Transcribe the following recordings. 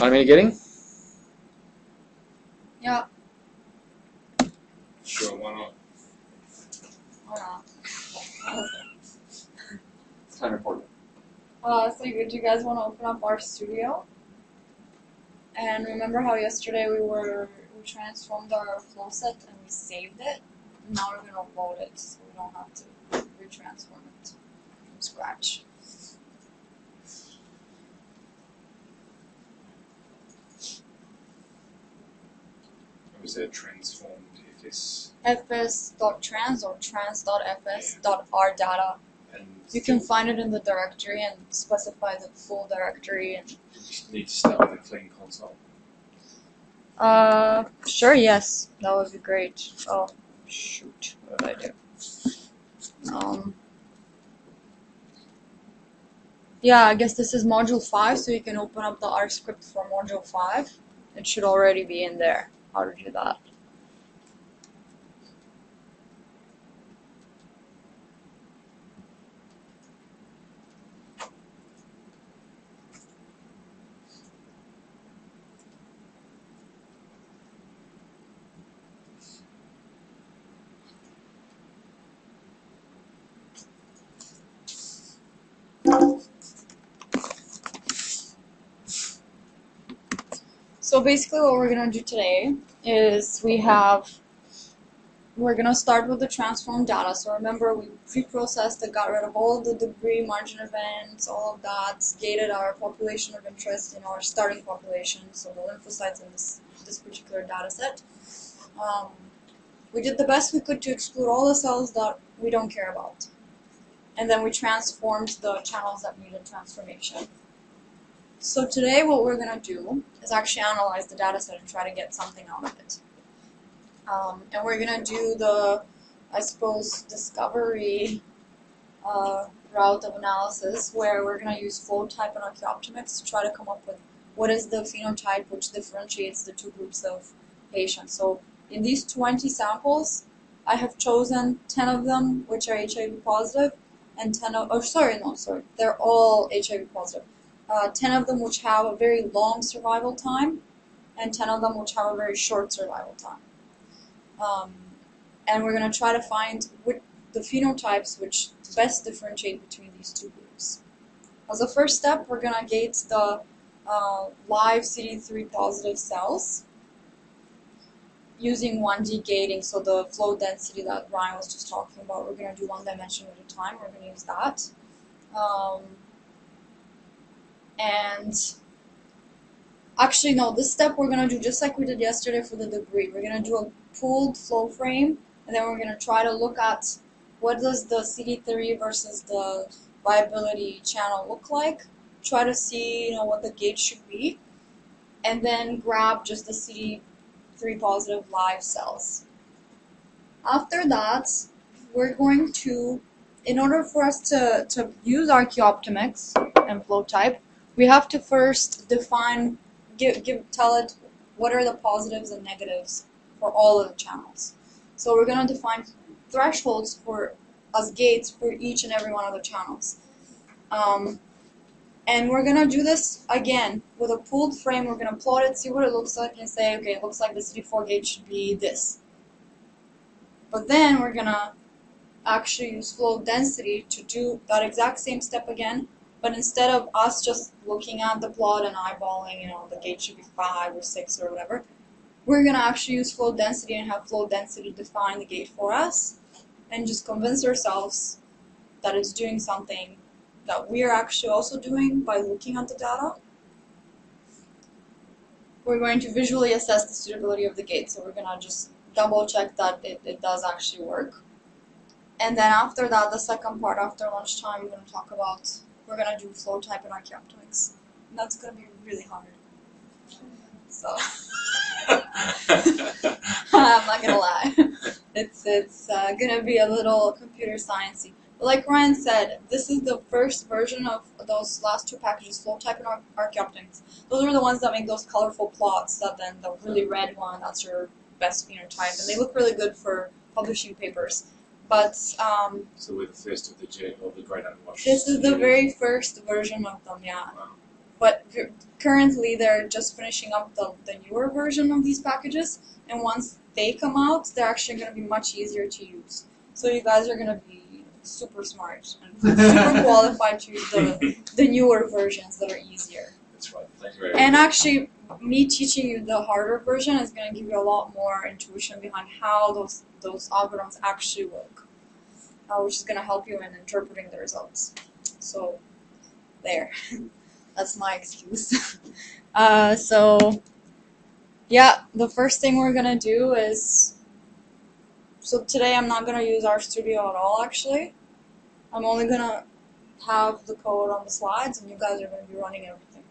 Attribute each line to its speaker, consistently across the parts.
Speaker 1: getting?
Speaker 2: Yeah.
Speaker 3: Sure, why not?
Speaker 2: Why not?
Speaker 1: It's kind of important.
Speaker 2: Uh, so you, do you guys want to open up RStudio? And remember how yesterday we were we transformed our flow set and we saved it. Now we're gonna load it, so we don't have to retransform it from scratch.
Speaker 3: Is there transformed FS
Speaker 2: fs.trans or trans.fs.rdata. You can find it in the directory and specify the full directory and
Speaker 3: you need to start with a clean console.
Speaker 2: Uh, sure, yes. That would be great. Oh, shoot. What did I do? Um, yeah, I guess this is module 5, so you can open up the R script for module 5. It should already be in there. How to do that. Basically what we're gonna do today is we have we're gonna start with the transform data. So remember we pre-processed and got rid of all the debris, margin events, all of that, gated our population of interest in our starting population, so the lymphocytes in this this particular data set. Um, we did the best we could to exclude all the cells that we don't care about. And then we transformed the channels that needed transformation. So today what we're going to do is actually analyze the data set and try to get something out of it. Um, and we're going to do the, I suppose, discovery uh, route of analysis where we're going to use flow type and RchyOptimyx to try to come up with what is the phenotype which differentiates the two groups of patients. So in these 20 samples, I have chosen 10 of them which are HIV positive and 10 of, oh sorry, no, sorry, they're all HIV positive uh, 10 of them which have a very long survival time, and 10 of them which have a very short survival time. Um, and we're going to try to find what the phenotypes which best differentiate between these two groups. As a first step, we're going to gate the uh, live CD3 positive cells using 1D gating, so the flow density that Ryan was just talking about, we're going to do one dimension at a time. We're going to use that. Um, and actually no this step we're going to do just like we did yesterday for the debris we're going to do a pooled flow frame and then we're going to try to look at what does the cd3 versus the viability channel look like try to see you know what the gauge should be and then grab just the cd3 positive live cells. After that we're going to in order for us to, to use RchyOptimyx and flow type we have to first define, give, give, tell it what are the positives and negatives for all of the channels. So we're going to define thresholds for as gates for each and every one of the channels. Um, and we're going to do this again with a pooled frame. We're going to plot it, see what it looks like, and say, okay, it looks like the CD4 gate should be this. But then we're going to actually use flow density to do that exact same step again, but instead of us just looking at the plot and eyeballing, you know, the gate should be five or six or whatever, we're gonna actually use flow density and have flow density define the gate for us and just convince ourselves that it's doing something that we are actually also doing by looking at the data. We're going to visually assess the suitability of the gate, so we're gonna just double check that it, it does actually work. And then after that, the second part, after lunchtime, we're going to talk about we're gonna do flow type and RchyOptimyx. And that's gonna be really hard. So I'm not gonna lie. It's it's uh, gonna be a little computer sciencey. But like Ryan said, this is the first version of those last two packages, flow type and ar- archaeoptomics. Those are the ones that make those colorful plots. That then the really red one, that's your best phenotype, and they look really good for publishing papers. But um,
Speaker 3: So we're the first of the J of the great unwashed.
Speaker 2: this is the very first version of them, yeah.
Speaker 3: Wow.
Speaker 2: but currently they're just finishing up the, the newer version of these packages, and once they come out, they're actually going to be much easier to use. So you guys are going to be super smart and super qualified to use the, the newer versions that are easier.
Speaker 3: That's right. Thank you very much.
Speaker 2: And actually, me teaching you the harder version is going to give you a lot more intuition behind how those those algorithms actually work, uh, which is going to help you in interpreting the results. So, there, that's my excuse. uh, so, yeah, the first thing we're going to do is. So today I'm not going to use RStudio at all. Actually, I'm only going to have the code on the slides, and you guys are going to be running everything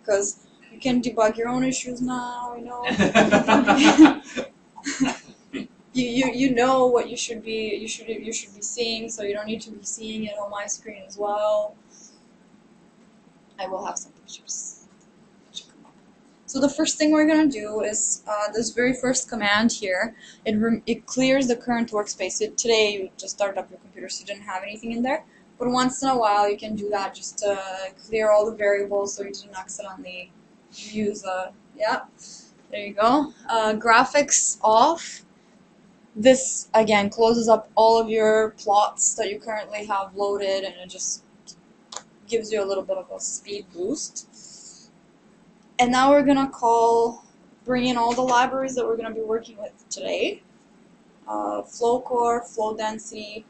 Speaker 2: because you can debug your own issues now, you know. you, you you know what you should be you should you should be seeing, so you don't need to be seeing it on my screen as well. I will have some pictures. So the first thing we're gonna do is uh, this very first command here. It rem- it clears the current workspace. It, today you just started up your computer, so you didn't have anything in there. But once in a while, you can do that just to clear all the variables so you didn't accidentally use a. Yeah, there you go. Uh, graphics off. This again closes up all of your plots that you currently have loaded, and it just gives you a little bit of a speed boost. And now we're gonna call, bring in all the libraries that we're gonna be working with today. Uh, flow core, flow density,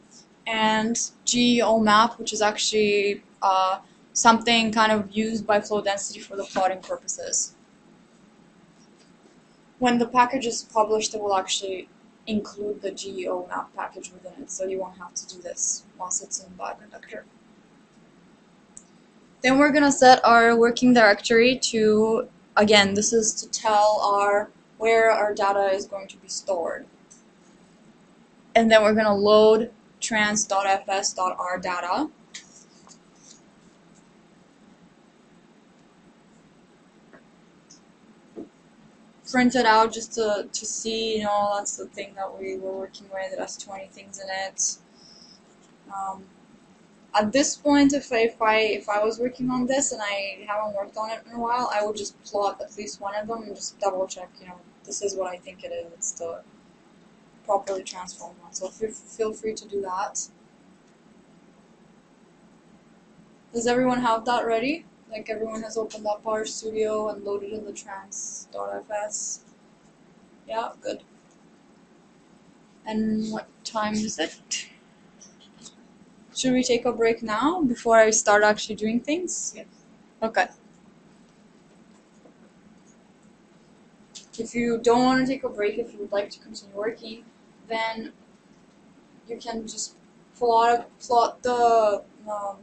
Speaker 2: and GeoMap, which is actually uh, something kind of used by flow density for the plotting purposes. When the package is published, it will actually include the GeoMap package within it, so you won't have to do this once it's in Bioconductor. Then we're gonna set our working directory to, again, this is to tell our where our data is going to be stored. And then we're gonna load trans.fs.r data. Print it out just to, to see, you know, that's the thing that we were working with. It has 20 things in it. Um, at this point, if I, if I if I was working on this and I haven't worked on it in a while, I would just plot at least one of them and just double check. You know, this is what I think it is. It's the properly transformed one. So feel feel free to do that. Does everyone have that ready? Like everyone has opened up RStudio and loaded in the trans.fs. Yeah, good. And what time is it? Should we take a break now before I start actually doing things?
Speaker 1: Yes.
Speaker 2: Okay. If you don't want to take a break, if you would like to continue working, then you can just plot plot the um,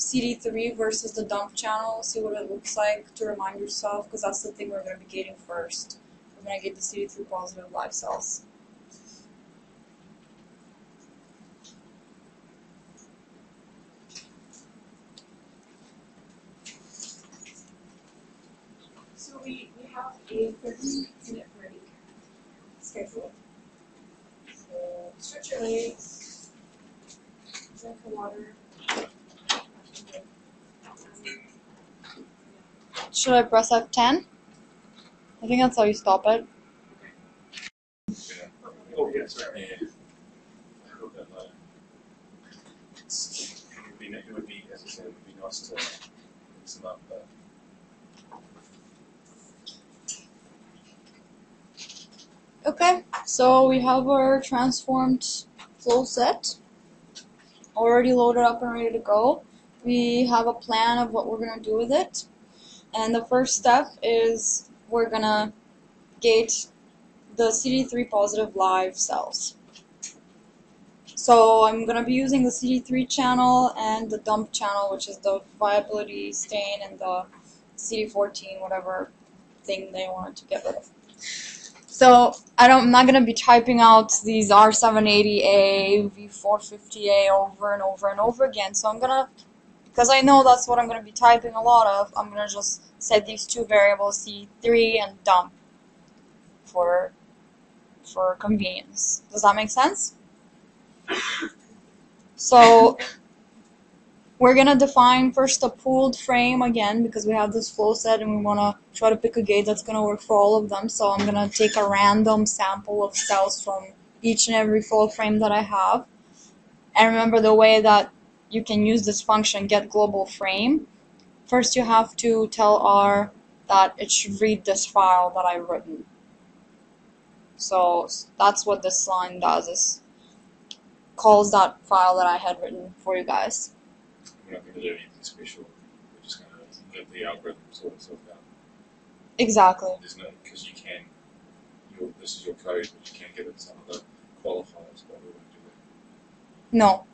Speaker 2: CD3 versus the dump channel, see what it looks like to remind yourself, because that's the thing we're going to be getting first. We're going to get the CD3 positive live cells.
Speaker 1: So we, we have a thirty minute break scheduled. So stretch your legs, drink the water.
Speaker 2: Should I press F10? I think that's how you stop it.
Speaker 3: Oh, yeah, sorry. Yeah. I hope that, it's- It would be, it would be, as I said, it would be nice to mix them up, but
Speaker 2: Okay, so we have our transformed flow set already loaded up and ready to go. We have a plan of what we're gonna do with it. And the first step is we're gonna gate the CD3 positive live cells. So I'm gonna be using the CD3 channel and the dump channel, which is the viability stain and the CD14, whatever thing they wanted to get rid of. So I don't, I'm not gonna be typing out these R780A, V450A over and over and over again. So I'm gonna, because I know that's what I'm gonna be typing a lot of, I'm gonna just set these two variables C3 and dump for for convenience. Does that make sense? So we're gonna define first a pooled frame again because we have this flow set and we wanna try to pick a gate that's gonna work for all of them. So I'm gonna take a random sample of cells from each and every flow frame that I have. And remember the way that you can use this function get global frame. First you have to tell R that it should read this file that I've written. So that's what this line does is calls that file that I had written for you guys.
Speaker 3: We're not going to do anything special. We're just going to let the algorithm sort itself out.
Speaker 2: Exactly.
Speaker 3: There's no because you can. Your, this is your code, but you can't give it some other qualifiers, but we won't do that.
Speaker 2: No.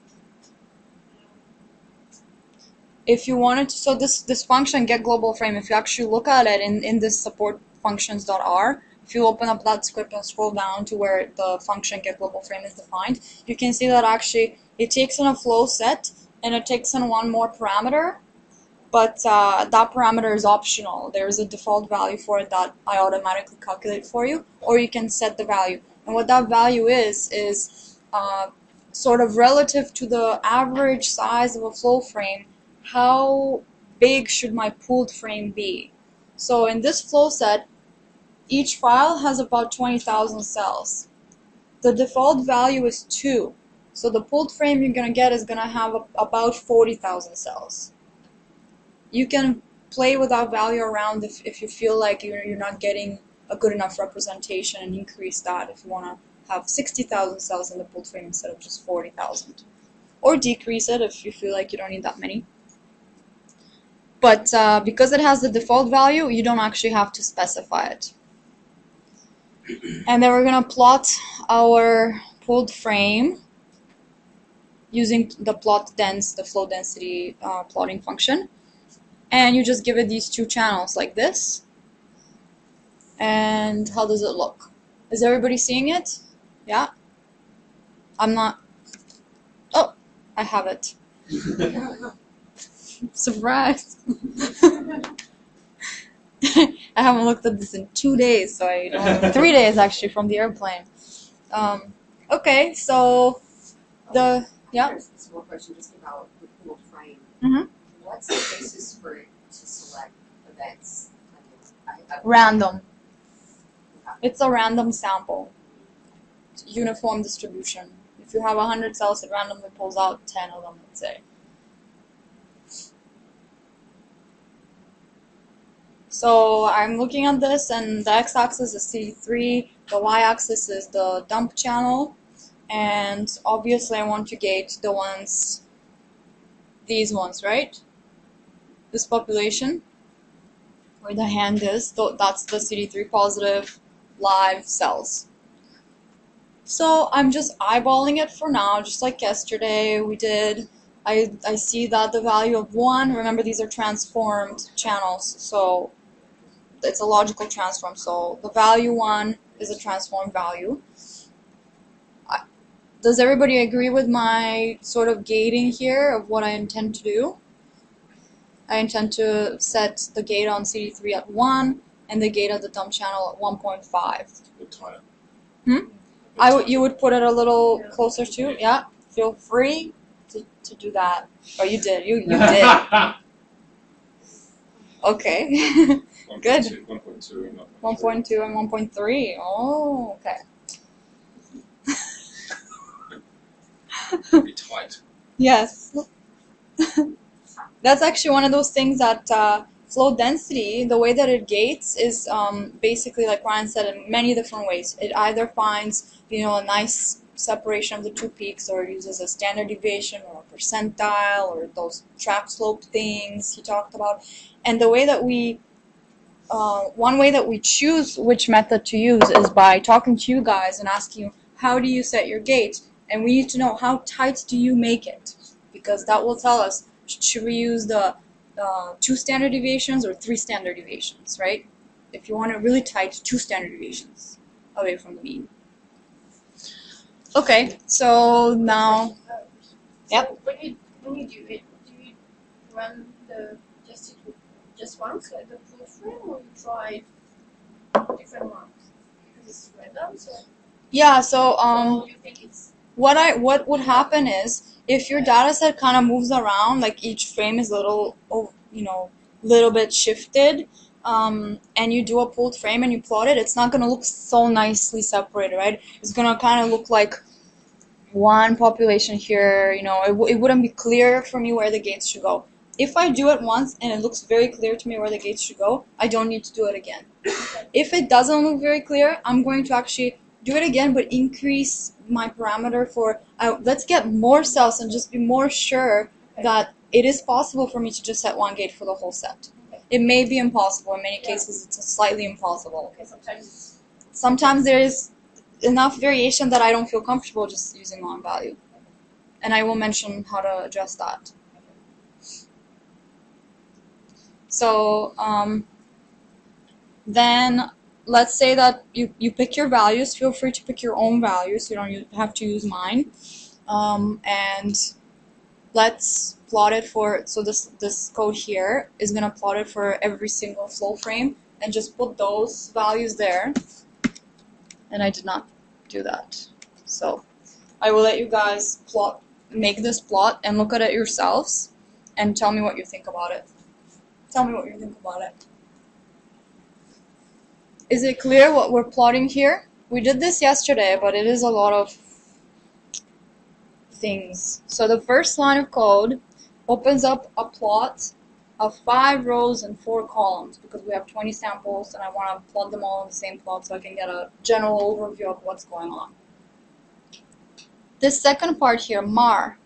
Speaker 2: If you wanted to, so this this function get global frame. If you actually look at it in in this support functions.r, if you open up that script and scroll down to where the function get global frame is defined, you can see that actually it takes in a flow set and it takes in one more parameter, but uh, that parameter is optional. There's a default value for it that I automatically calculate for you, or you can set the value. And what that value is is uh, sort of relative to the average size of a flow frame, how big should my pooled frame be? So in this flow set, each file has about 20,000 cells. The default value is 2. So the pooled frame you're going to get is going to have about 40,000 cells. You can play with that value around if, if you feel like you're, you're not getting a good enough representation and increase that if you want to have 60,000 cells in the pooled frame instead of just 40,000. Or decrease it if you feel like you don't need that many. But uh, because it has the default value, you don't actually have to specify it. And then we're going to plot our pooled frame using the plot dense, the flow density uh, plotting function. And you just give it these two channels like this. And how does it look? Is everybody seeing it? Yeah? I'm not. Oh, I have it. Surprise! I haven't looked at this in two days, so I don't. three days actually from the airplane. Um, okay, so the yeah.
Speaker 4: There's a small question just about the pooled frame.
Speaker 2: Mhm.
Speaker 4: What's the basis for it to select events? I mean, I- I-
Speaker 2: random. It's a random sample. Uniform distribution. If you have 100 cells, it randomly pulls out 10 of them, let's say. So I'm looking at this, and the x-axis is CD3, the y-axis is the dump channel, and obviously I want to gauge the ones, these ones, right? This population, where the hand is, th- that's the CD3 positive live cells. So I'm just eyeballing it for now, just like yesterday we did. I, I see that the value of 1, remember these are transformed channels, so it's a logicle transform. So the value 1 is a transformed value. I, does everybody agree with my sort of gating here of what I intend to do? I intend to set the gate on CD3 at 1 and the gate at the dump channel at 1.5.
Speaker 3: We'll tie.
Speaker 2: Hmm? I w- you would put it a little closer to, yeah. Feel free to, to do that. Oh, you did. You you did. Okay.
Speaker 3: 1.2,
Speaker 2: Good.
Speaker 3: 1.2 and
Speaker 2: 1.2 and 1.3. Oh, okay.
Speaker 3: Pretty tight.
Speaker 2: Yes. That's actually one of those things that uh, flow density, the way that it gates is um, basically, like Ryan said, in many different ways. It either finds, you know, a nice separation of the two peaks or uses a standard deviation or a percentile or those track slope things he talked about. And the way that we, uh, one way that we choose which method to use is by talking to you guys and asking you, how do you set your gate? And we need to know how tight do you make it? Because that will tell us, should we use the uh, two standard deviations or three standard deviations, right? If you want it really tight, two standard deviations away from the mean. Okay, so now, Yep.
Speaker 1: So when you when you do it, do you run the just it just once like the full frame or you try different ones? Because it's random, so
Speaker 2: yeah, so um,
Speaker 1: you think it's
Speaker 2: what I what would happen is if your data set kind of moves around, like each frame is a little, oh, you know, little bit shifted, um, and you do a pooled frame and you plot it, it's not gonna look so nicely separated, right? It's gonna kind of look like one population here. You know, it, w- it wouldn't be clear for me where the gates should go. If I do it once and it looks very clear to me where the gates should go, I don't need to do it again. If it doesn't look very clear, I'm going to actually do it again, but increase my parameter for uh, let's get more cells and just be more sure that it is possible for me to just set one gate for the whole set. It may be impossible. In many cases, it's slightly impossible.
Speaker 1: Okay, sometimes
Speaker 2: Sometimes there is enough variation that I don't feel comfortable just using one value. And I will mention how to address that. So um, then let's say that you, you pick your values. Feel free to pick your own values. You don't have to use mine. Um, and let's plot it for, so this, this code here is going to plot it for every single flow frame and just put those values there. And I did not do that. So I will let you guys plot, make this plot and look at it yourselves and tell me what you think about it. Tell me what you think about it. Is it clear what we're plotting here? We did this yesterday, but it is a lot of things. So the first line of code opens up a plot of five rows and four columns because we have 20 samples and I want to plot them all in the same plot so I can get a general overview of what's going on. This second part here, mar,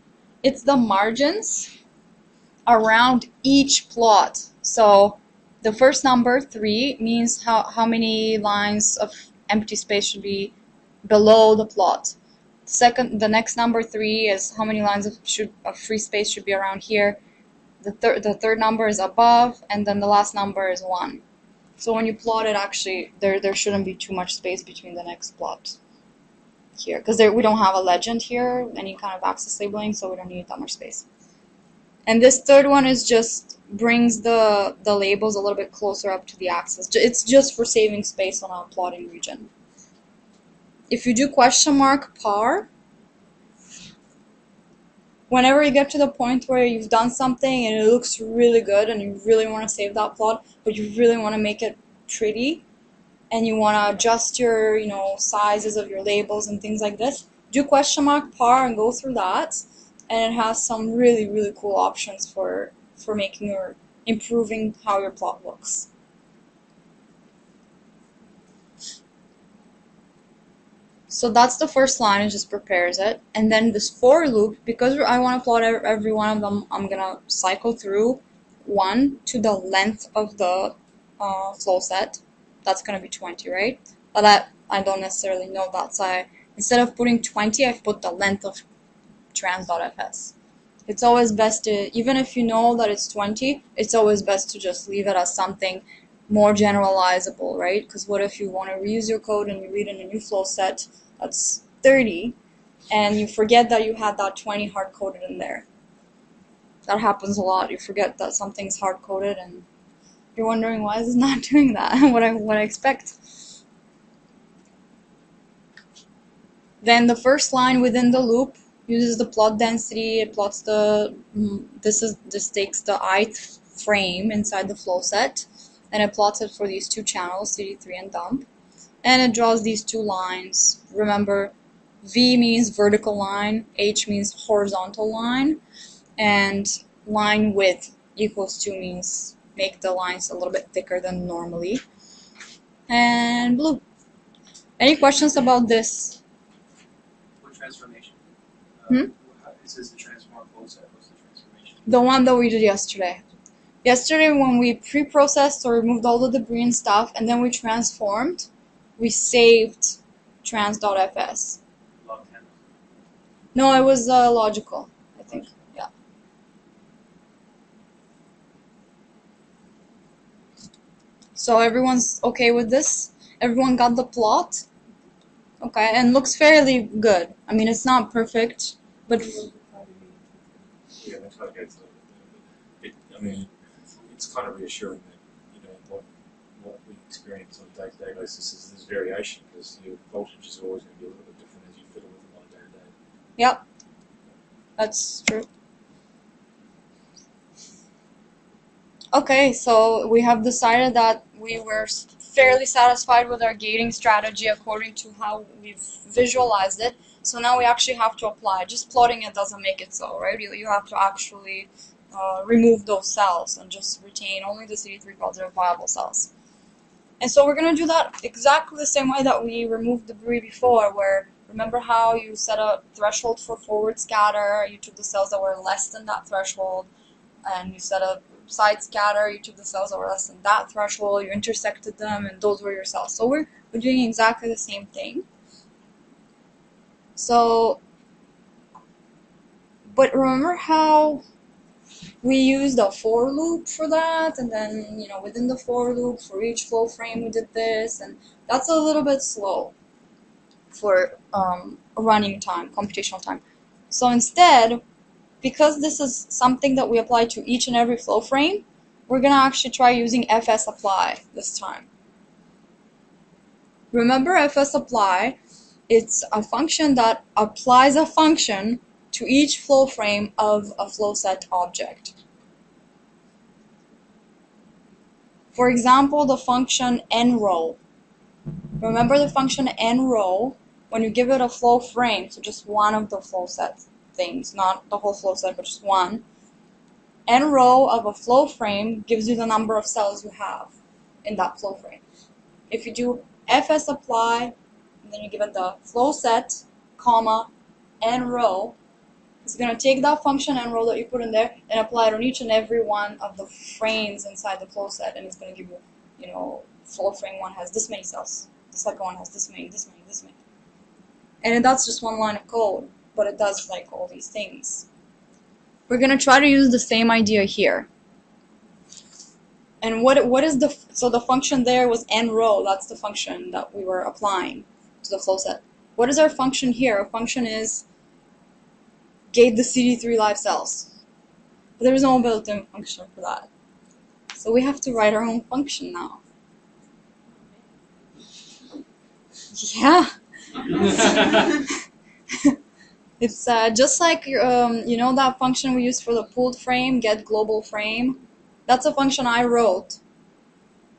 Speaker 2: it's the margins around each plot. So the first number, 3, means how, how many lines of empty space should be below the plot. Second, the next number, 3, is how many lines of, should, of free space should be around here. The, thir- the third number is above, and then the last number is 1. So when you plot it, actually, there, there shouldn't be too much space between the next plot here. Because we don't have a legend here, any kind of access labeling, so we don't need that much space. And this third one is just brings the the labels a little bit closer up to the axis. It's just for saving space on our plotting region. If you do question mark par, whenever you get to the point where you've done something and it looks really good and you really want to save that plot, but you really want to make it pretty, and you want to adjust your you know sizes of your labels and things like this, do question mark par and go through that and it has some really really cool options for for making your improving how your plot looks. So that's the first line, it just prepares it. And then this for loop, because I want to plot every one of them, I'm going to cycle through one to the length of the uh, flow set. That's going to be 20, right? But I, I don't necessarily know that, so I, instead of putting 20, I've put the length of trans.fs. It's always best to, even if you know that it's 20, it's always best to just leave it as something more generalizable, right? Because what if you want to reuse your code and you read in a new flow set that's 30 and you forget that you had that 20 hard coded in there? That happens a lot. You forget that something's hard coded and you're wondering why is it not doing that? what I what I expect. Then the first line within the loop uses the plot density. It plots the mm, this is this takes the ith frame inside the flow set, and it plots it for these two channels, CD3 and dump, and it draws these two lines. Remember, V means vertical line, H means horizontal line, and line width equals two means make the lines a little bit thicker than normally. And blue. Any questions about this? Hmm?
Speaker 5: It says the transform flow what's the transformation?
Speaker 2: The one that we did yesterday. Yesterday, when we pre processed or removed all the debris and stuff, and then we transformed, we saved trans.fs.
Speaker 5: Log.
Speaker 2: No, it was uh, logicle, I think. Yeah. So everyone's okay with this? Everyone got the plot? Okay, and looks fairly good. I mean, it's not perfect, but
Speaker 3: Yeah, that's what I get. It, I mean, it's kind of reassuring that, you know, what, what we experience on a day-to-day basis is this variation because your voltage is always going to be a little bit different as you fiddle with them on a day-to-day.
Speaker 2: Yep. That's true. Okay, so we have decided that we were fairly satisfied with our gating strategy according to how we've visualized it. So now we actually have to apply. Just plotting it doesn't make it so, right? You, you have to actually uh, remove those cells and just retain only the CD3 positive viable cells. And so we're going to do that exactly the same way that we removed debris before, where remember how you set a threshold for forward scatter, you took the cells that were less than that threshold, and you set a side scatter, you took the cells that were less than that threshold, you intersected them, and those were your cells. So we're, we're doing exactly the same thing. So, but remember how we used a for loop for that, and then, you know, within the for loop, for each flow frame, we did this, and that's a little bit slow for um, running time, computational time. So instead, because this is something that we apply to each and every flow frame, we're going to actually try using fs apply this time. Remember fs apply, it's a function that applies a function to each flow frame of a flow set object. For example, the function nrow. Remember the function nrow when you give it a flow frame, so just one of the flow set things, not the whole flow set, but just one. nrow of a flow frame gives you the number of cells you have in that flow frame. If you do fs apply, and then you give it the flow set, comma, nrow, it's going to take that function nrow that you put in there and apply it on each and every one of the frames inside the flow set, and it's going to give you, you know, flow frame one has this many cells, the second one has this many, this many, this many. And that's just one line of code, but it does like all these things. We're going to try to use the same idea here. And what what is the so the function there was nrow, that's the function that we were applying to the flow set. What is our function here? Our function is gate the CD3 live cells. But there is no built-in function for that. So we have to write our own function now. Yeah. It's uh, just like um, you know that function we use for the pooled frame, get global frame. That's a function I wrote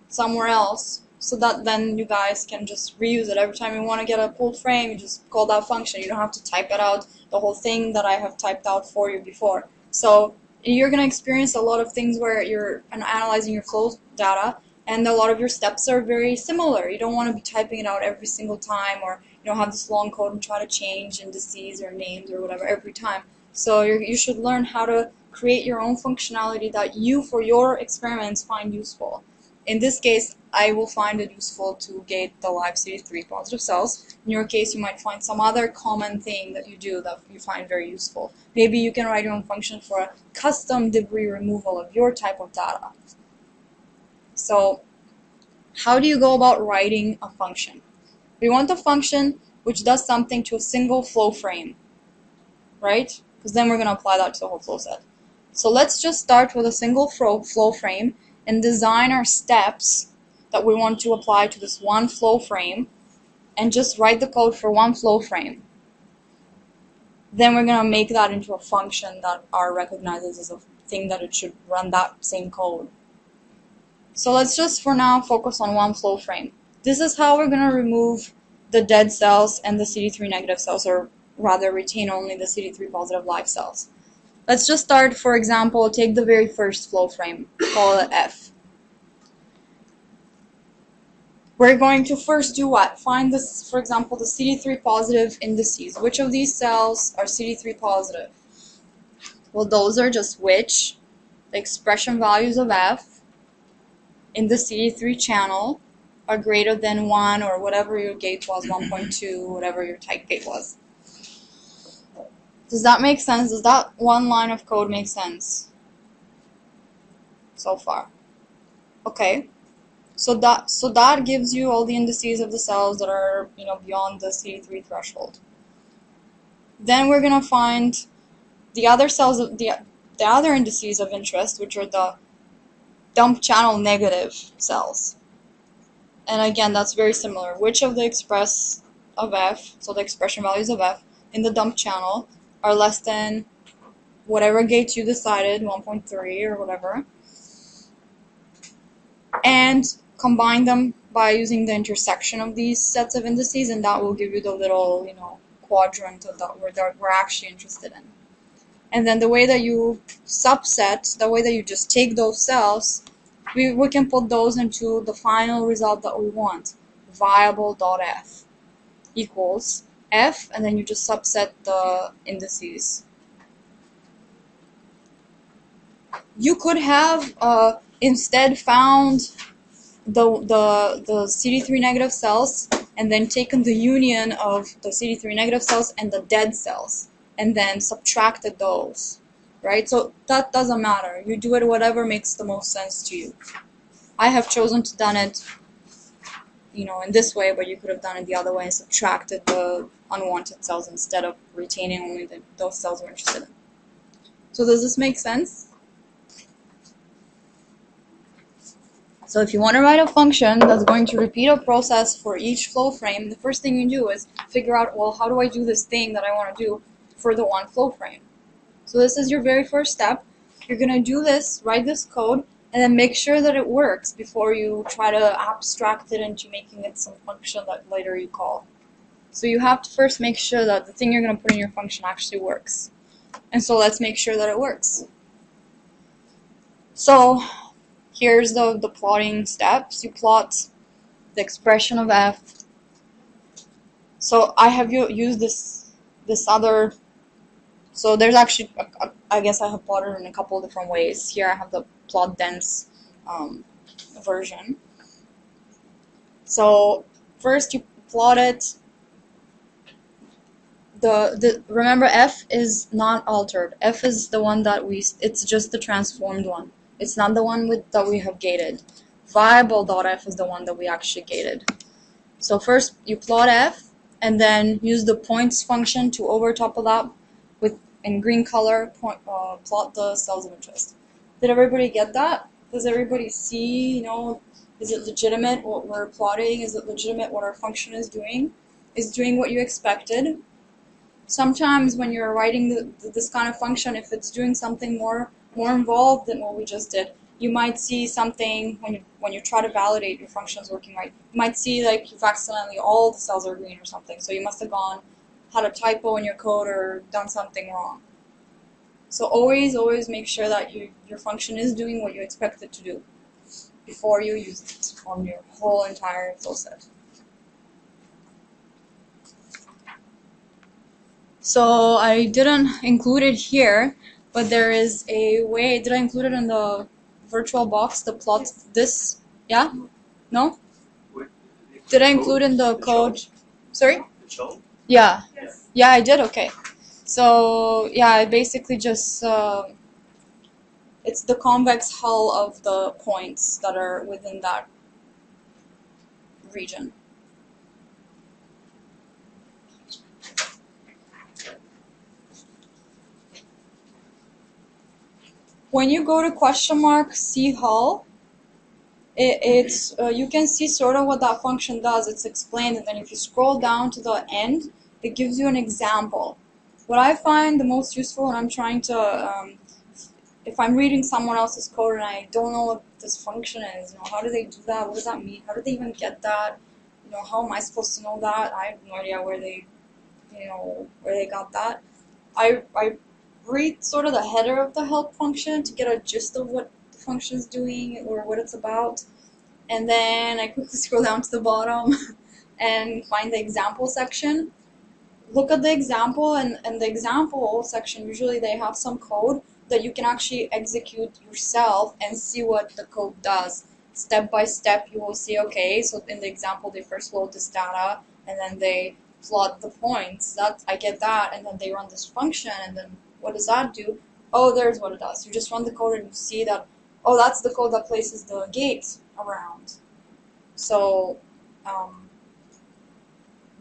Speaker 2: somewhere else, so that then you guys can just reuse it every time you want to get a pooled frame. You just call that function. You don't have to type it out the whole thing that I have typed out for you before. So you're gonna experience a lot of things where you're analyzing your flow data, and a lot of your steps are very similar. You don't want to be typing it out every single time, or you know have this long code and try to change indices or names or whatever every time. So you should learn how to create your own functionality that you, for your experiments, find useful. In this case, I will find it useful to gate the live CD3 positive cells. In your case, you might find some other common thing that you do that you find very useful. Maybe you can write your own function for a custom debris removal of your type of data. So, how do you go about writing a function? We want a function which does something to a single flow frame, right? Because then we're going to apply that to the whole flow set. So let's just start with a single flow, flow frame and design our steps that we want to apply to this one flow frame and just write the code for one flow frame. Then we're going to make that into a function that R recognizes as a thing that it should run that same code. So let's just for now focus on one flow frame. This is how we're going to remove the dead cells and the CD3 negative cells, or rather retain only the CD3 positive live cells. Let's just start, for example, take the very first flow frame, call it F. We're going to first do what? Find this, for example, the CD3 positive indices. Which of these cells are CD3 positive? Well, those are just which, the expression values of F in the CD3 channel are greater than 1 or whatever your gate was, 1.2, whatever your type gate was. Does that make sense? Does that one line of code make sense? So far. Okay. So that so that gives you all the indices of the cells that are, you know, beyond the CD3 threshold. Then we're going to find the other cells of the the other indices of interest, which are the dump channel negative cells. And again, that's very similar. Which of the express of f, so the expression values of f, in the dump channel are less than whatever gate you decided, 1.3 or whatever, and combine them by using the intersection of these sets of indices, and that will give you the little, you know, quadrant of that we're, that we're actually interested in. And then the way that you subset, the way that you just take those cells, we, we can put those into the final result that we want. Viable.f equals f, and then you just subset the indices. You could have uh, instead found the, the, the CD3 negative cells and then taken the union of the CD3 negative cells and the dead cells and then subtracted those, right? So that doesn't matter. You do it whatever makes the most sense to you. I have chosen to done it, you know, in this way, but you could have done it the other way and subtracted the unwanted cells instead of retaining only the, those cells we're interested in. So does this make sense? So if you want to write a function that's going to repeat a process for each flow frame, the first thing you do is figure out, well, how do I do this thing that I want to do for the one flow frame? So this is your very first step. You're going to do this, write this code, and then make sure that it works before you try to abstract it into making it some function that later you call. So you have to first make sure that the thing you're going to put in your function actually works. And so let's make sure that it works. So here's the, the plotting steps. You plot the expression of f. So I have used this this other. So there's actually, I guess I have plotted in a couple different ways. Here I have the plot dense um, version. So first you plot it. The, the remember f is not altered. f is the one that we it's just the transformed one. It's not the one with that we have gated. Viable.f is the one that we actually gated. So first you plot f and then use the points function to over top of that with in green color point, uh, plot the cells of interest. Did everybody get that? Does everybody see, you know, is it legitimate what we're plotting? Is it legitimate what our function is doing? Is doing what you expected? Sometimes when you're writing the, this kind of function, if it's doing something more more involved than what we just did, you might see something when you when you try to validate your function is working right. You might see like you've accidentally all the cells are green or something. So you must have gone had a typo in your code or done something wrong. So always, always make sure that you, your function is doing what you expect it to do before you use it on your whole entire flow So I didn't include it here, but there is a way. Did I include it in the virtual box? The plot this? Yeah? No? Did I include in the code? Sorry? Yeah. Yeah, I did. Okay. So yeah, I basically just uh, it's the convex hull of the points that are within that region. When you go to question mark chull, it, it's uh, you can see sort of what that function does. It's explained, and then if you scroll down to the end, it gives you an example. What I find the most useful when I'm trying to, um, if I'm reading someone else's code and I don't know what this function is, you know, how do they do that? What does that mean? How do they even get that? You know, how am I supposed to know that? I have no idea where they, you know, where they got that. I I read sort of the header of the help function to get a gist of what the function is doing or what it's about, and then I quickly scroll down to the bottom and find the example section. Look at the example and, and the example section usually they have some code that you can actually execute yourself and see what the code does. Step by step you will see okay so in the example they first load this data and then they plot the points. That i get that and then they run this function and then what does that do? Oh there's what it does. You just run the code and you see that oh that's the code that places the gate around. So um,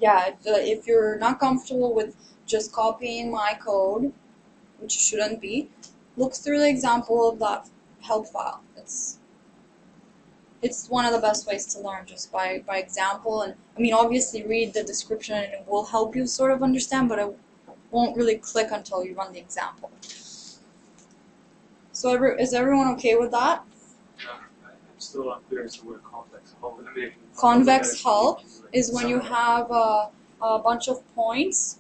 Speaker 2: yeah, if, uh, if you're not comfortable with just copying my code, which you shouldn't be, look through the example of that help file. It's it's one of the best ways to learn just by, by example. And I mean obviously read the description and it will help you sort of understand but it won't really click until you run the example. So every, is everyone okay with that?
Speaker 5: No, I'm still unclear as to what hull, I mean.
Speaker 2: Convex hull Is when you have a, a bunch of points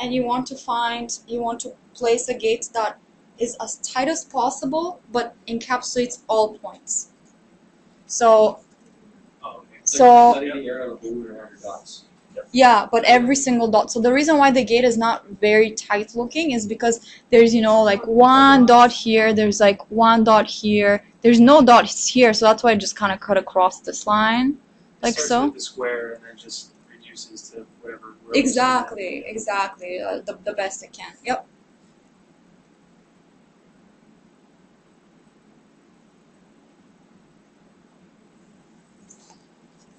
Speaker 2: and you want to find, you want to place a gate that is as tight as possible but encapsulates all points. So
Speaker 5: Oh, okay.
Speaker 2: So-
Speaker 6: Letting the air out of the balloon around your dots.
Speaker 2: Yeah, but every single dot. So the reason why the gate is not very tight looking is because there's, you know, like one dot here, there's like one dot here. There's no dots here, so that's why I just kind of cut across this line. Like so?
Speaker 5: the square and then just reduces to whatever.
Speaker 2: Exactly, exactly. Uh, the, the best it can. Yep.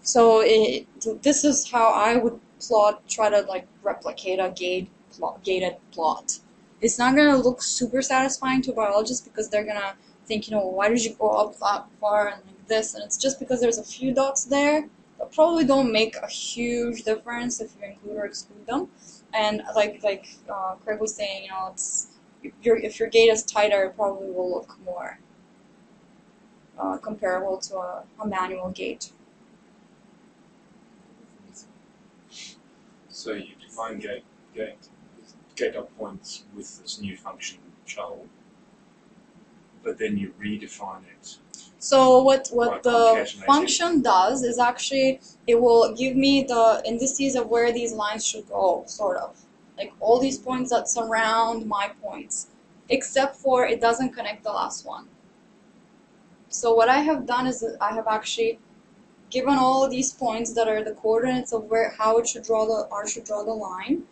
Speaker 2: So it, this is how I would plot, try to like replicate a gate plot, gated plot. It's not gonna look super satisfying to biologists because they're gonna think, you know, why did you go up that far and like this? And it's just because there's a few dots there that probably don't make a huge difference if you include or exclude them. And like like uh, Craig was saying, you know, it's if your if your gate is tighter, it probably will look more uh, comparable to a, a manual gate.
Speaker 3: So you define gate gate gate dot points with this new function chull, but then you redefine it.
Speaker 2: So what what the function does is actually it will give me the indices of where these lines should go, sort of. Like all these points that surround my points. Except for it doesn't connect the last one. So what I have done is I have actually given all these points that are the coordinates of where how it should draw the R should draw the line.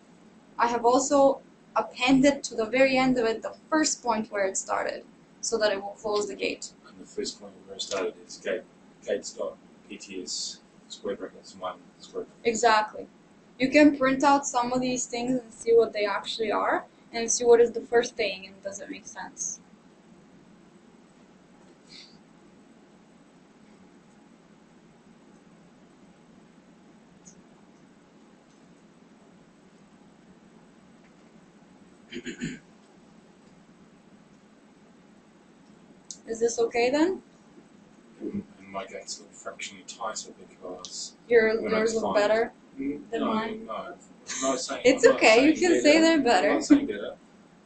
Speaker 2: I have also appended to the very end of it the first point where it started, so that it will close the gate.
Speaker 3: And the first point where I started is gate gates dot PTS square brackets one square brackets.
Speaker 2: Exactly. You can print out some of these things and see what they actually are and see what is the first thing and does it make sense. Is this okay then?
Speaker 3: And my gates look fractionally tighter because
Speaker 2: Your
Speaker 3: When I
Speaker 2: yours look
Speaker 3: define-
Speaker 2: better. Than
Speaker 3: no,
Speaker 2: mine?
Speaker 3: no, I'm not saying.
Speaker 2: It's
Speaker 3: I'm not
Speaker 2: okay, you
Speaker 3: saying
Speaker 2: can say they're better.
Speaker 3: I'm not saying better,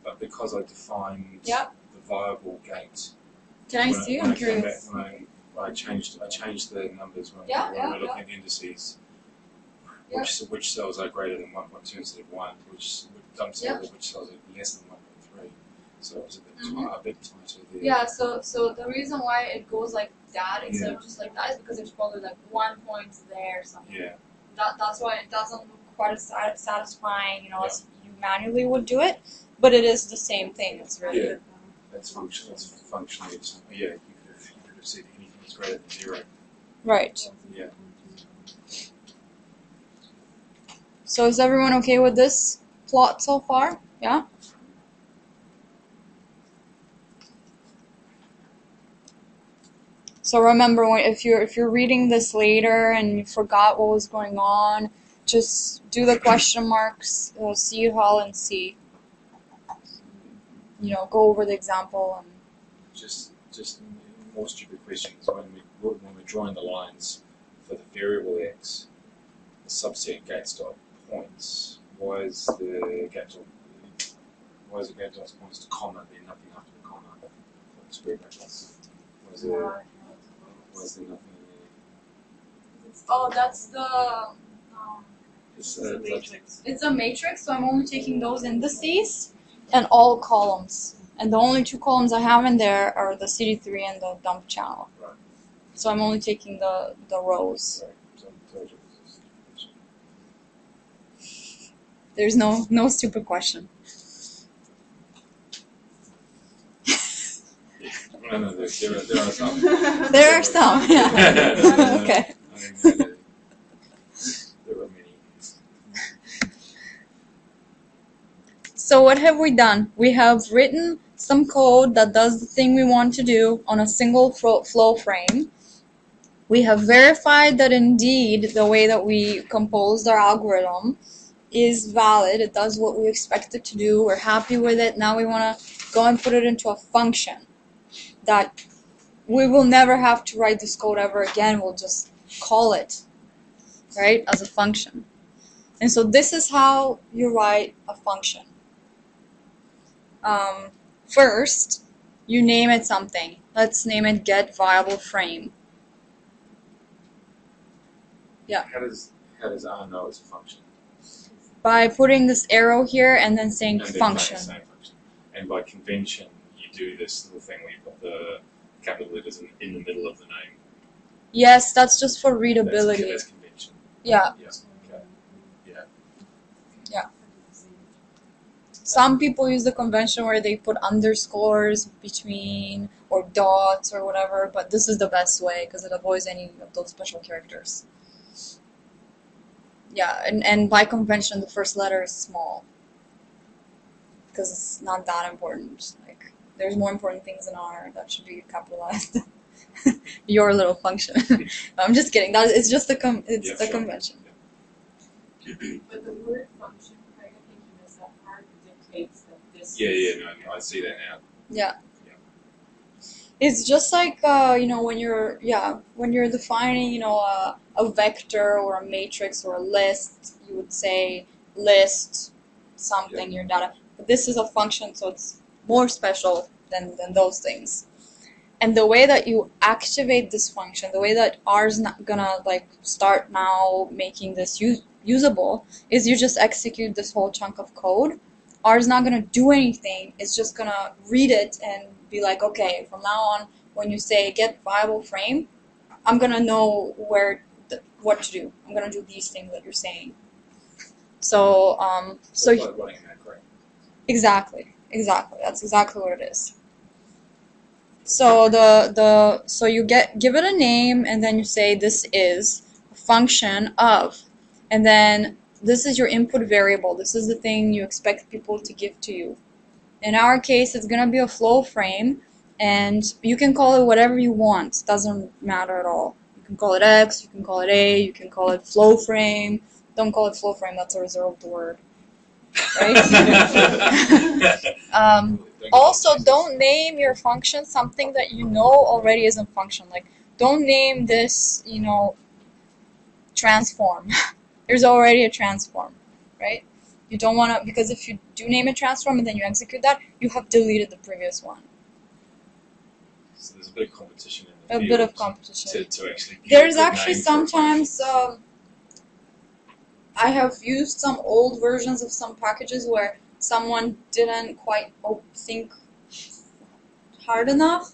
Speaker 3: but because I defined
Speaker 2: Yep.
Speaker 3: the viable gate.
Speaker 2: Can I
Speaker 3: when
Speaker 2: see?
Speaker 3: when
Speaker 2: I'm
Speaker 3: I came back,
Speaker 2: curious.
Speaker 3: when I, when I changed, I changed the numbers when,
Speaker 2: Yeah,
Speaker 3: when
Speaker 2: yeah,
Speaker 3: we were looking at indices.
Speaker 2: Yeah.
Speaker 3: Which which cells are greater than one point two instead of one, which dump cells are which cells are less than one point three. So it was a bit
Speaker 2: Mhm.
Speaker 3: ti- a bit tighter there.
Speaker 2: Yeah, so so the reason why it goes like that instead of just like that is because there's probably like one point there somewhere.
Speaker 3: Yeah.
Speaker 2: That that's why it doesn't look quite as sat- satisfying, you know, as you manually would do it. But it is the same thing. It's really
Speaker 3: Yeah. That's function that's functionally. Yeah, you could have you could have said anything that's greater than zero.
Speaker 2: Right.
Speaker 3: Yeah.
Speaker 2: So is everyone okay with this plot so far? Yeah. So remember, if you're if you're reading this later and you forgot what was going on, just do the question marks, uh, see all and see. You know, go over the example and
Speaker 3: Just just more stupid questions when we when we're drawing the lines for the variable x, the subset gates dot points. Why is the dot why is the dot points to comma then nothing after the comma? for the Square brackets. Why is there why is there nothing there?
Speaker 2: oh, that's the. Um,
Speaker 3: It's, uh, that's-
Speaker 2: It's a matrix, so I'm only taking those indices and all columns. And the only two columns I have in there are the CD3 and the dump channel.
Speaker 3: Right.
Speaker 2: So I'm only taking the, the rows.
Speaker 3: sorry, so I told you this is-
Speaker 2: There's no no stupid question.
Speaker 3: No, no, there, there, are, there are some.
Speaker 2: There are some, yeah. okay.
Speaker 3: There, there are many.
Speaker 2: So what have we done? We have written some code that does the thing we want to do on a single flow frame. We have verified that indeed the way that we composed our algorithm is valid. It does what we expect it to do. We're happy with it. Now we want to go and put it into a function. that we will never have to write this code ever again. We'll just call it, right, as a function. And so this is how you write a function. Um, first, you name it something. Let's name it get viable frame. Yeah.
Speaker 3: How does how does R know it's a function?
Speaker 2: By putting this arrow here and then saying
Speaker 3: And
Speaker 2: function.
Speaker 3: function. And by convention, you do this little thing where you put the capital letters in, in the middle of the name.
Speaker 2: Yes, that's just for
Speaker 3: That's,
Speaker 2: readability.
Speaker 3: that's convention.
Speaker 2: Yeah.
Speaker 3: Yeah. Okay.
Speaker 2: Some people use the convention where they put underscores between or dots or whatever, but this is the best way because it avoids any of those special characters. Yeah, and, and by convention, the first letter is small because it's not that important. Like, there's more important things in R that should be capitalized. Your little function. I'm just kidding. That it's just the com- it's
Speaker 3: Yeah,
Speaker 2: the
Speaker 3: sure.
Speaker 2: convention.
Speaker 7: But the word function, I think you missed that part, that dictates that this
Speaker 3: Yeah,
Speaker 7: is.
Speaker 3: yeah, no, I see that now.
Speaker 2: Yeah.
Speaker 3: Yeah.
Speaker 2: It's just like uh, you know when you're yeah when you're defining you know a, a vector or a matrix or a list you would say list something your data but this is a function so it's more special than than those things and the way that you activate this function the way that R is not gonna like start now making this use, usable is you just execute this whole chunk of code R is not gonna do anything. It's just gonna read it and be like, okay, from now on, when you say get viable frame, I'm gonna know where the, what to do. I'm gonna do these things that you're saying. So, um, so
Speaker 3: It's like running a
Speaker 2: exactly, exactly. That's exactly what it is. So the the so you get give it a name and then you say this is a function of, and then this is your input variable. This is the thing you expect people to give to you. In our case, it's gonna be a flow frame, and you can call it whatever you want. Doesn't matter at all. You can call it X, you can call it A, you can call it flow frame. Don't call it flow frame. That's a reserved word, right? um, also, don't name your function something that you know already isn't function. Like, don't name this, you know, transform. There's already a transform, right? You don't want to, because if you do name a transform and then you execute that, you have deleted the previous one.
Speaker 3: So there's a bit of competition in the
Speaker 2: A bit of competition.
Speaker 3: to, to actually.
Speaker 2: There's actually
Speaker 3: name for a function.
Speaker 2: sometimes um, I have used some old versions of some packages where someone didn't quite think hard enough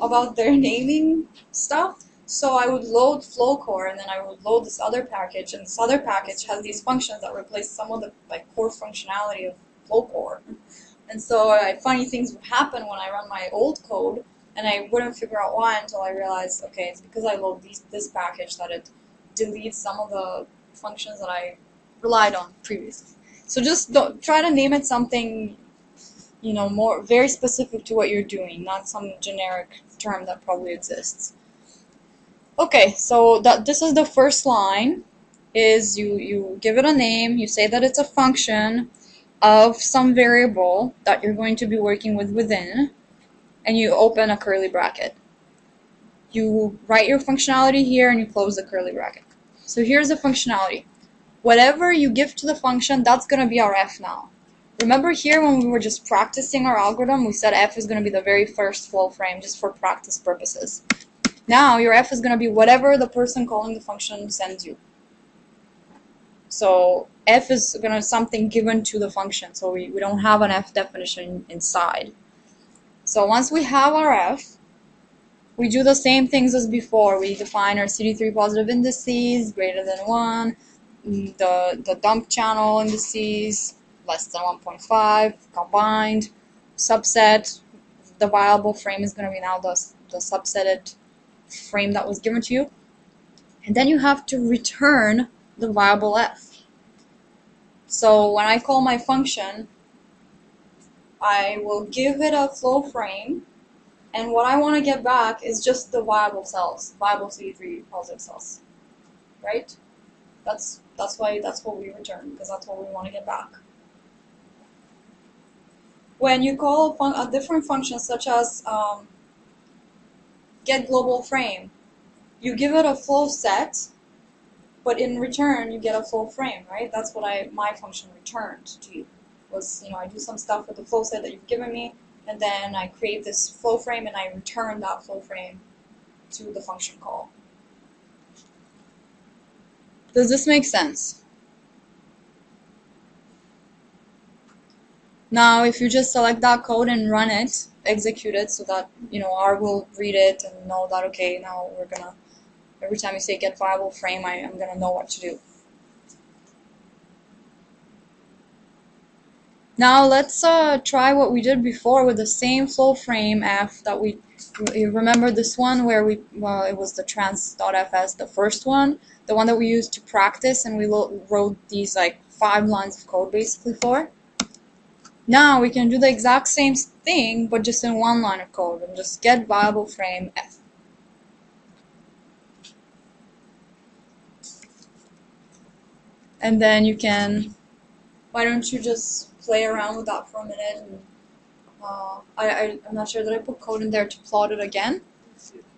Speaker 2: about their naming stuff. So I would load flowCore and then I would load this other package, and this other package has these functions that replace some of the like core functionality of flowCore. And so funny things would happen when I run my old code, and I wouldn't figure out why until I realized, okay, it's because I load these, this package that it deletes some of the functions that I relied on previously. So just don't, try to name it something, you know, more very specific to what you're doing, not some generic term that probably exists. Okay, so that this is the first line. Is you you give it a name. You say that it's a function of some variable that you're going to be working with within, and you open a curly bracket. You write your functionality here and you close the curly bracket. So here's the functionality. Whatever you give to the function, that's going to be our f now. Remember here when we were just practicing our algorithm, we said f is going to be the very first flow frame just for practice purposes. Now your f is going to be whatever the person calling the function sends you. So f is going to something given to the function, so we, we don't have an f definition inside. So once we have our f, we do the same things as before. We define our CD3 positive indices greater than 1, mm, the, the dump channel indices less than 1.5, combined, subset. The viable frame is going to be now the, the subsetted frame that was given to you. And then you have to return the viable f. So when I call my function, I will give it a flow frame, and what I want to get back is just the viable cells, viable CD3 positive cells, right? That's that's why that's what we return because that's what we want to get back. When you call a, a different function such as um, get global frame. You give it a flow set, but in return you get a flow frame, right? That's what I my function returned to you. Was you know I do some stuff with the flow set that you've given me, and then I create this flow frame and I return that flow frame to the function call. Does this make sense? Now, if you just select that code and run it, execute it so that, you know, R will read it and know that, okay, now we're gonna, every time you say get viable frame, I, I'm gonna know what to do. Now let's uh, try what we did before with the same flow frame f that we, remember this one where we, well, it was the trans.fs, the first one, the one that we used to practice and we wrote these like five lines of code basically for. Now we can do the exact same thing, but just in one line of code and just get viable frame f. And then you can, why don't you just play around with that for a minute and uh, I, I, I'm not sure that I put code in there to plot it again.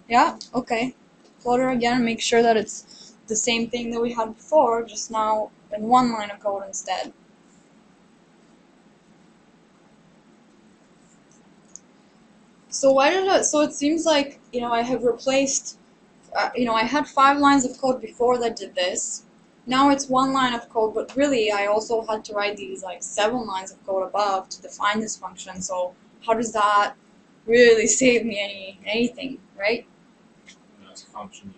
Speaker 2: Yeah, okay. Plot it again, make sure that it's the same thing that we had before, just now in one line of code instead. So why did I, so it seems like, you know, I have replaced, uh, you know, I had five lines of code before that did this. Now it's one line of code, but really I also had to write these like seven lines of code above to define this function. So how does that really save me any anything, right?
Speaker 3: You know, it's a function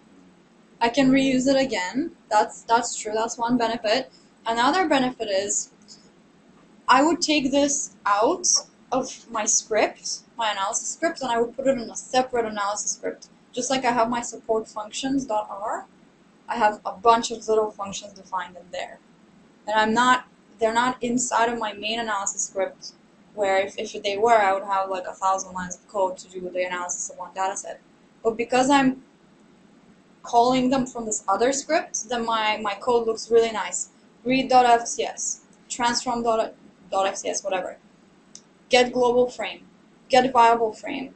Speaker 2: I can reuse it again. That's that's true. That's one benefit. Another benefit is I would take this out of my script, my analysis script, and I would put it in a separate analysis script. Just like I have my support functions.r, I have a bunch of little functions defined in there. And I'm not they're not inside of my main analysis script where if, if they were I would have like a thousand lines of code to do the analysis of one data set. But because I'm calling them from this other script, then my, my code looks really nice. Read.fcs, transform.fcs, whatever. Get global frame, get a viable frame,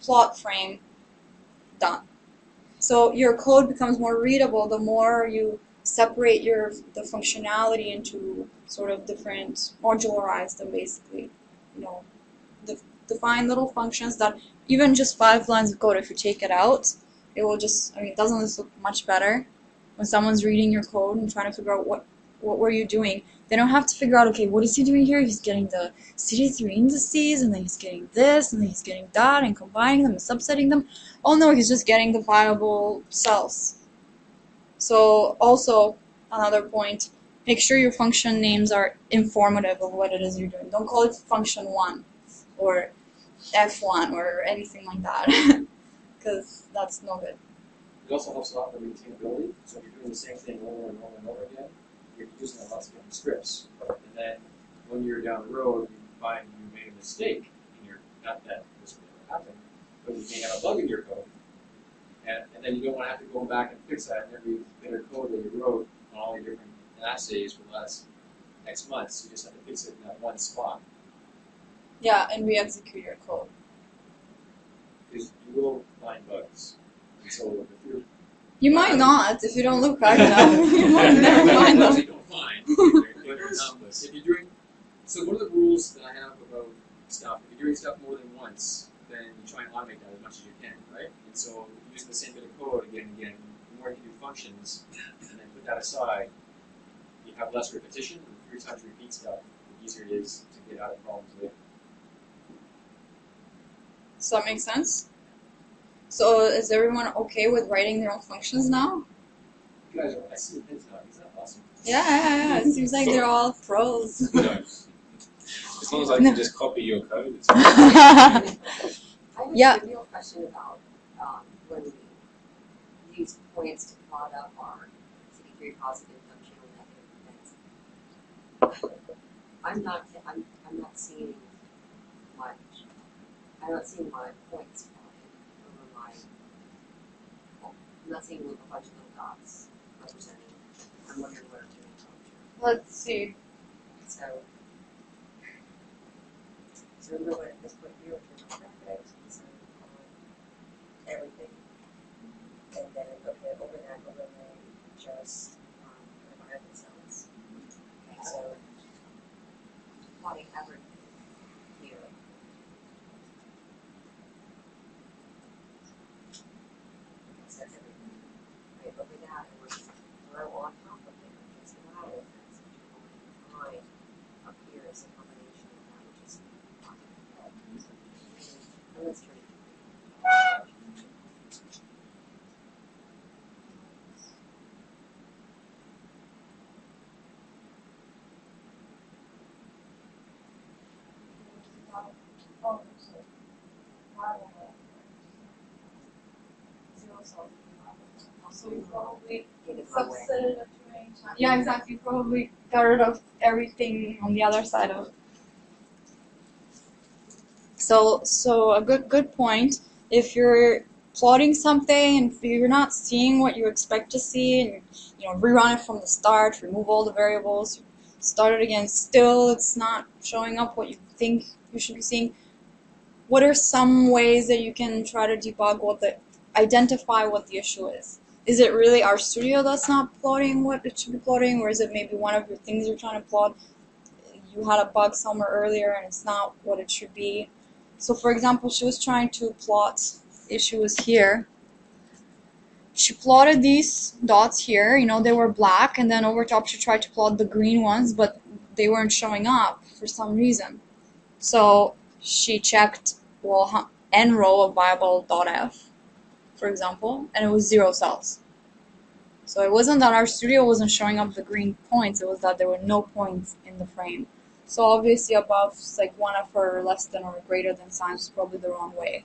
Speaker 2: plot frame, done. So your code becomes more readable the more you separate your the functionality into sort of different modularize them basically. You know, the, define little functions that even just five lines of code, if you take it out, it will just I mean it doesn't look much better when someone's reading your code and trying to figure out what what were you doing. They don't have to figure out okay what is he doing here? He's getting the CD3 indices and then he's getting this and then he's getting that and combining them and subsetting them. Oh no, he's just getting the viable cells. So also another point, make sure your function names are informative of what it is you're doing. Don't call it function one or F1 or anything like that because that's no good.
Speaker 6: It also helps a lot with maintainability, so if you're doing the same thing over and over and over again, you're using lots of different scripts. And then when you're down the road, you find you made a mistake, and you're, not that this will never happen, but you may have a bug in your code. And, and then you don't want to have to go back and fix that in every bit of code that you wrote on all your different assays for the last X months. You just have to fix it in that one spot.
Speaker 2: Yeah, and re-execute your code.
Speaker 6: Because you will find bugs. And so if you're
Speaker 2: You might not if you don't look hard enough. you might never find them.
Speaker 6: You don't find. But, if you're doing, so one of the rules that I have about stuff, if you're doing stuff more than once, then you try and automate that as much as you can, right? And so using the same bit of code again and again, the more you do functions, and then put that aside, you have less repetition, and three times you repeat stuff, the easier it is to get out of problems later.
Speaker 2: Does that make sense? So is everyone okay with writing their own functions now?
Speaker 6: You guys are, I see the now, is that awesome?
Speaker 2: Yeah, yeah, yeah. It seems like they're all pros.
Speaker 3: You know, as long as I can just copy your code, it's fine.
Speaker 4: I have
Speaker 2: Yeah.
Speaker 4: a real question about, um, when we use points to plot up our CD3 positive functional negative events. I'm not, I'm, I'm not seeing much, I'm not seeing my points plotted over my, I'm not seeing a bunch of little dots representing, I'm wondering what I'm doing wrong
Speaker 2: Let's see.
Speaker 4: so. So really, at this point, you're perfect, so, um, everything there's a combination of languages. And let's try to.
Speaker 1: Oh, sorry. Bible. Zero cells.
Speaker 2: So we probably
Speaker 4: Get
Speaker 2: too. Yeah, exactly. Probably got rid of everything on the other side of. So, so a good good point. If you're plotting something and you're not seeing what you expect to see, and you know rerun it from the start, remove all the variables, start it again. Still, it's not showing up what you think you should be seeing. What are some ways that you can try to debug what the identify what the issue is? is it really RStudio that's not plotting what it should be plotting, or is it maybe one of your things you're trying to plot? You had a bug somewhere earlier and it's not what it should be. So, for example, she was trying to plot issue was here. She plotted these dots here, you know, they were black, and then over top she tried to plot the green ones, but they weren't showing up for some reason. So she checked, well, n row of viable dot f for example, and it was zero cells. So it wasn't that RStudio wasn't showing up the green points, it was that there were no points in the frame. So obviously above like one of or less than or greater than signs is probably the wrong way.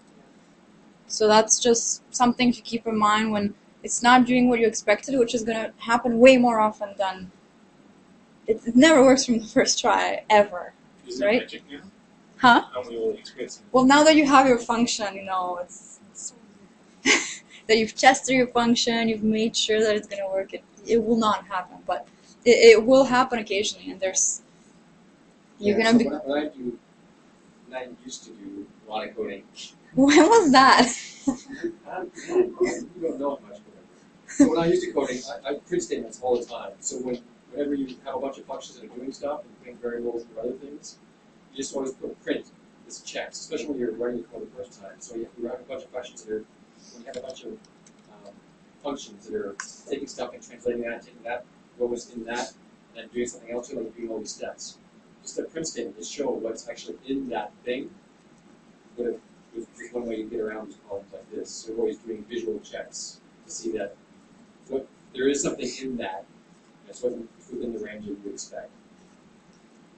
Speaker 2: So that's just something to keep in mind when it's not doing what you expected, which is gonna happen way more often than it, it never works from the first try, ever.
Speaker 3: Is
Speaker 2: Right.
Speaker 3: now?
Speaker 2: Huh?
Speaker 3: Aren't we?
Speaker 2: Well, now that you have your function, you know, it's that you've tested your function, you've made sure that it's gonna work. It, it will not happen, but it, it will happen occasionally, and there's you're
Speaker 6: Yeah,
Speaker 2: gonna
Speaker 6: so
Speaker 2: be.
Speaker 6: When I, do, when I used to do a lot of coding,
Speaker 2: When was that?
Speaker 6: I don't, you don't know much, whatever. So when I used to coding, I, I print statements all the time. So when, whenever you have a bunch of functions that are doing stuff and putting variables and other things, you just always put print as checks, especially when you're writing the code the first time. So you, you have a bunch of functions that are, you have a bunch of um, functions that are taking stuff and translating that, taking that, what was in that, and then doing something else, like doing all these steps. Just a print statement to show what's actually in that thing would is is one way you get around these problems like this. So you're always doing visual checks to see that what there is something in that that's within, the range that you would expect.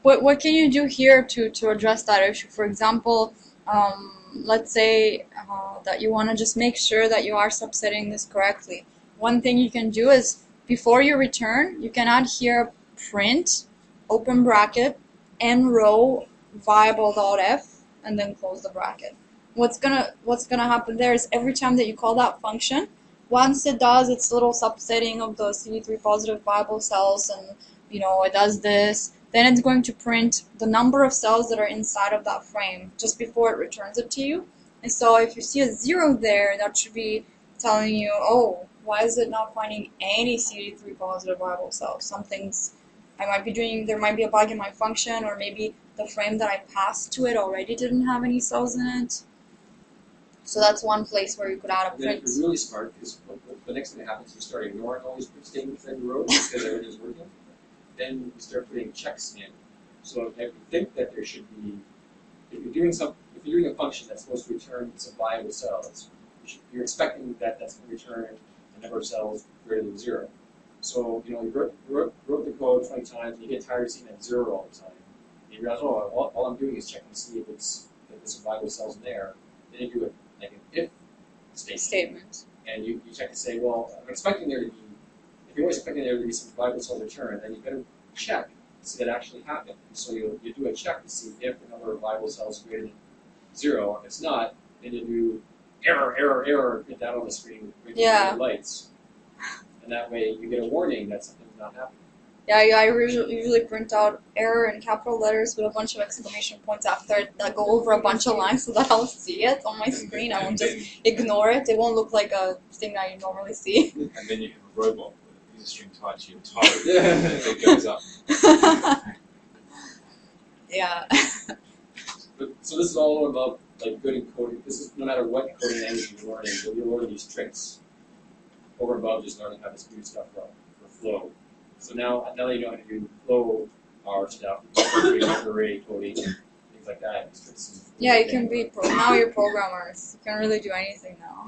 Speaker 2: What what can you do here to to address that issue? For example, um, let's say uh, that you want to just make sure that you are subsetting this correctly. One thing you can do is before you return, you can add here print open bracket n row viable dot f and then close the bracket. What's gonna what's gonna happen there is every time that you call that function, once it does its little subsetting of the CD3 positive viable cells and you know it does this then it's going to print the number of cells that are inside of that frame just before it returns it to you. And so if you see a zero there, that should be telling you, oh, why is it not finding any CD3 positive viable cells? Something's, I might be doing, there might be a bug in my function, or maybe the frame that I passed to it already didn't have any cells in it. So that's one place where you could add a
Speaker 6: And then
Speaker 2: print.
Speaker 6: you're really smart, because the next thing that happens, you start ignoring all these print statements that you wrote because everything's working. Then you start putting checks in. So if you think that there should be, if you're doing some, if you're doing a function that's supposed to return some viable cells, you should, you're expecting that that's going to return a number of cells greater than zero. So you know you wrote, wrote, wrote the code 20 times, and you get tired of seeing that zero all the time. And you realize, oh, all, all I'm doing is checking to see if it's if there's some viable cells in there. Then you do it like an if statement
Speaker 2: Statement.
Speaker 6: and you, you check to say, well, I'm expecting there to be, you're always expecting there to be some viable cell return, then you better check to see that actually happened. So you, you do a check to see if the number of viable cells is greater than zero. If it's not, then you do error, error, error, get that on the screen with
Speaker 2: Yeah.
Speaker 6: the lights. And that way you get a warning that something's not happening.
Speaker 2: Yeah, yeah, I usually, usually print out error in capital letters with a bunch of exclamation points after it that go over a bunch of lines so that I'll see it on my screen. I won't just ignore it. It won't look like a thing that you normally see.
Speaker 3: and then you have a robot with a string tied to your toe
Speaker 6: Yeah.
Speaker 3: that goes up.
Speaker 2: yeah.
Speaker 6: But, so this is all about like good encoding. This is no matter what coding language you're learning, you'll you'll learn these tricks over and above just learning how to speed stuff up or flow. So now, now that you know how to do flow R stuff, array coding, things like that. It's- it's-
Speaker 2: Yeah, you can be pro- now you're programmers. You can really do anything now.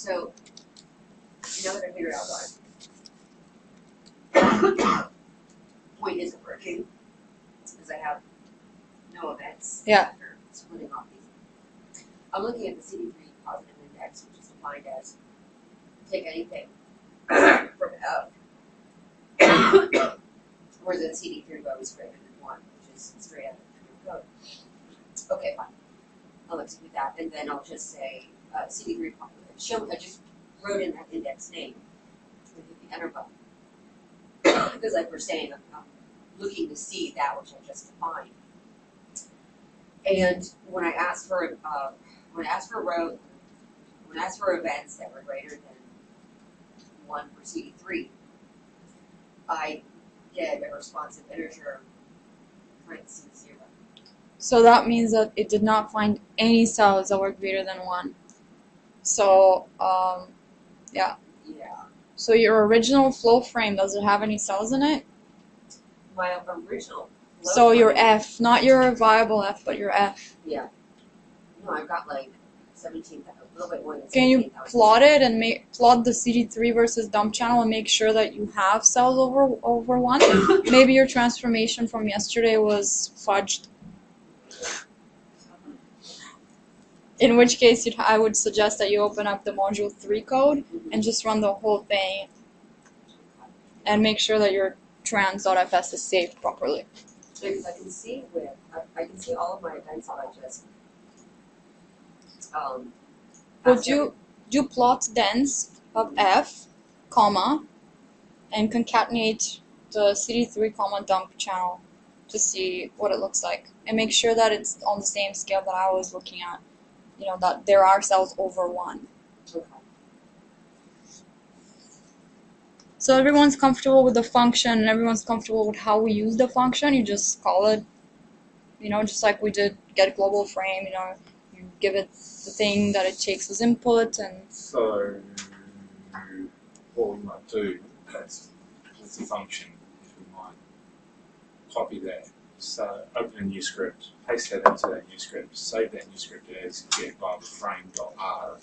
Speaker 4: So, now that I figured out why point isn't working, because I have no events.
Speaker 2: Yeah.
Speaker 4: after Splitting off these. I'm looking at the CD three positive index, which is defined as take anything from F. Whereas in CD three row is greater than one, which is straight out of the code. Okay, fine. I'll execute that, and then I'll just say, uh, three, show, I just wrote in that index name, the enter button. Because like we're saying, I'm, I'm looking to see that which I just defined. And when I asked for, uh, when I ask for row, when I ask for events that were greater than one for CD three, I get a responsive integer parentheses zero.
Speaker 2: So that means that it did not find any cells that were greater than one. So um,
Speaker 4: Yeah. Yeah.
Speaker 2: so your original flow frame does it have any cells in it?
Speaker 4: My original.
Speaker 2: So your F, not your viable F, but your F.
Speaker 4: Yeah. No, I've got like seventeen, a little bit more than
Speaker 2: Can you plot it and make plot the CD3 versus dump channel and make sure that you have cells over over one? Maybe your transformation from yesterday was fudged. In which case, you'd, I would suggest that you open up the module 3 code and just run the whole thing and make sure that your trans.fs is saved properly.
Speaker 4: Because I can see with, I, I can see all of my events that I just, um.
Speaker 2: Would
Speaker 4: asked
Speaker 2: you do plot dense of f, comma, and concatenate the CD3 comma dump channel to see what it looks like, and make sure that it's on the same scale that I was looking at. You know that there are cells over one. So everyone's comfortable with the function, and everyone's comfortable with how we use the function. You just call it, you know, just like we did get global frame. You know, you give it the thing that it takes as input, and
Speaker 3: So, what we might do is, with the function, is we might copy that, so open a new script, paste that into that new script, save that new script as get viable frame.r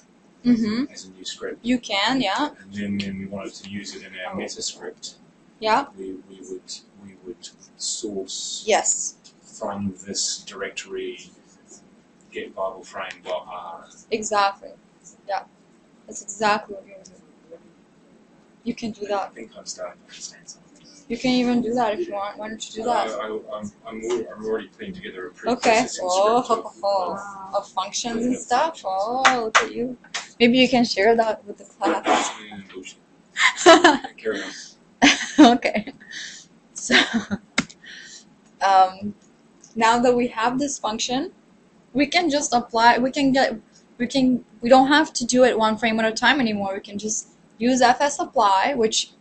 Speaker 2: mm-hmm.
Speaker 3: as a new script,
Speaker 2: you can, yeah,
Speaker 3: and then when we wanted to use it in our meta script,
Speaker 2: yeah,
Speaker 3: we, we would we would source
Speaker 2: yes.
Speaker 3: from this directory get viable frame.r.
Speaker 2: Exactly. Yeah. That's exactly what you're doing. You can do
Speaker 3: I
Speaker 2: that.
Speaker 3: think I'm starting to understand something.
Speaker 2: You can even do that if you want. Why don't you do that?
Speaker 3: I, I, I'm, I'm, I'm already putting together a
Speaker 2: Okay. Oh, ho,
Speaker 3: of,
Speaker 2: ho,
Speaker 3: of.
Speaker 2: Of functions and stuff. Oh, look at you. Maybe you can share that with the class.
Speaker 3: Carry on.
Speaker 2: okay. So, um, now that we have this function, we can just apply. We can get. We can. We don't have to do it one frame at a time anymore. We can just use fs apply, which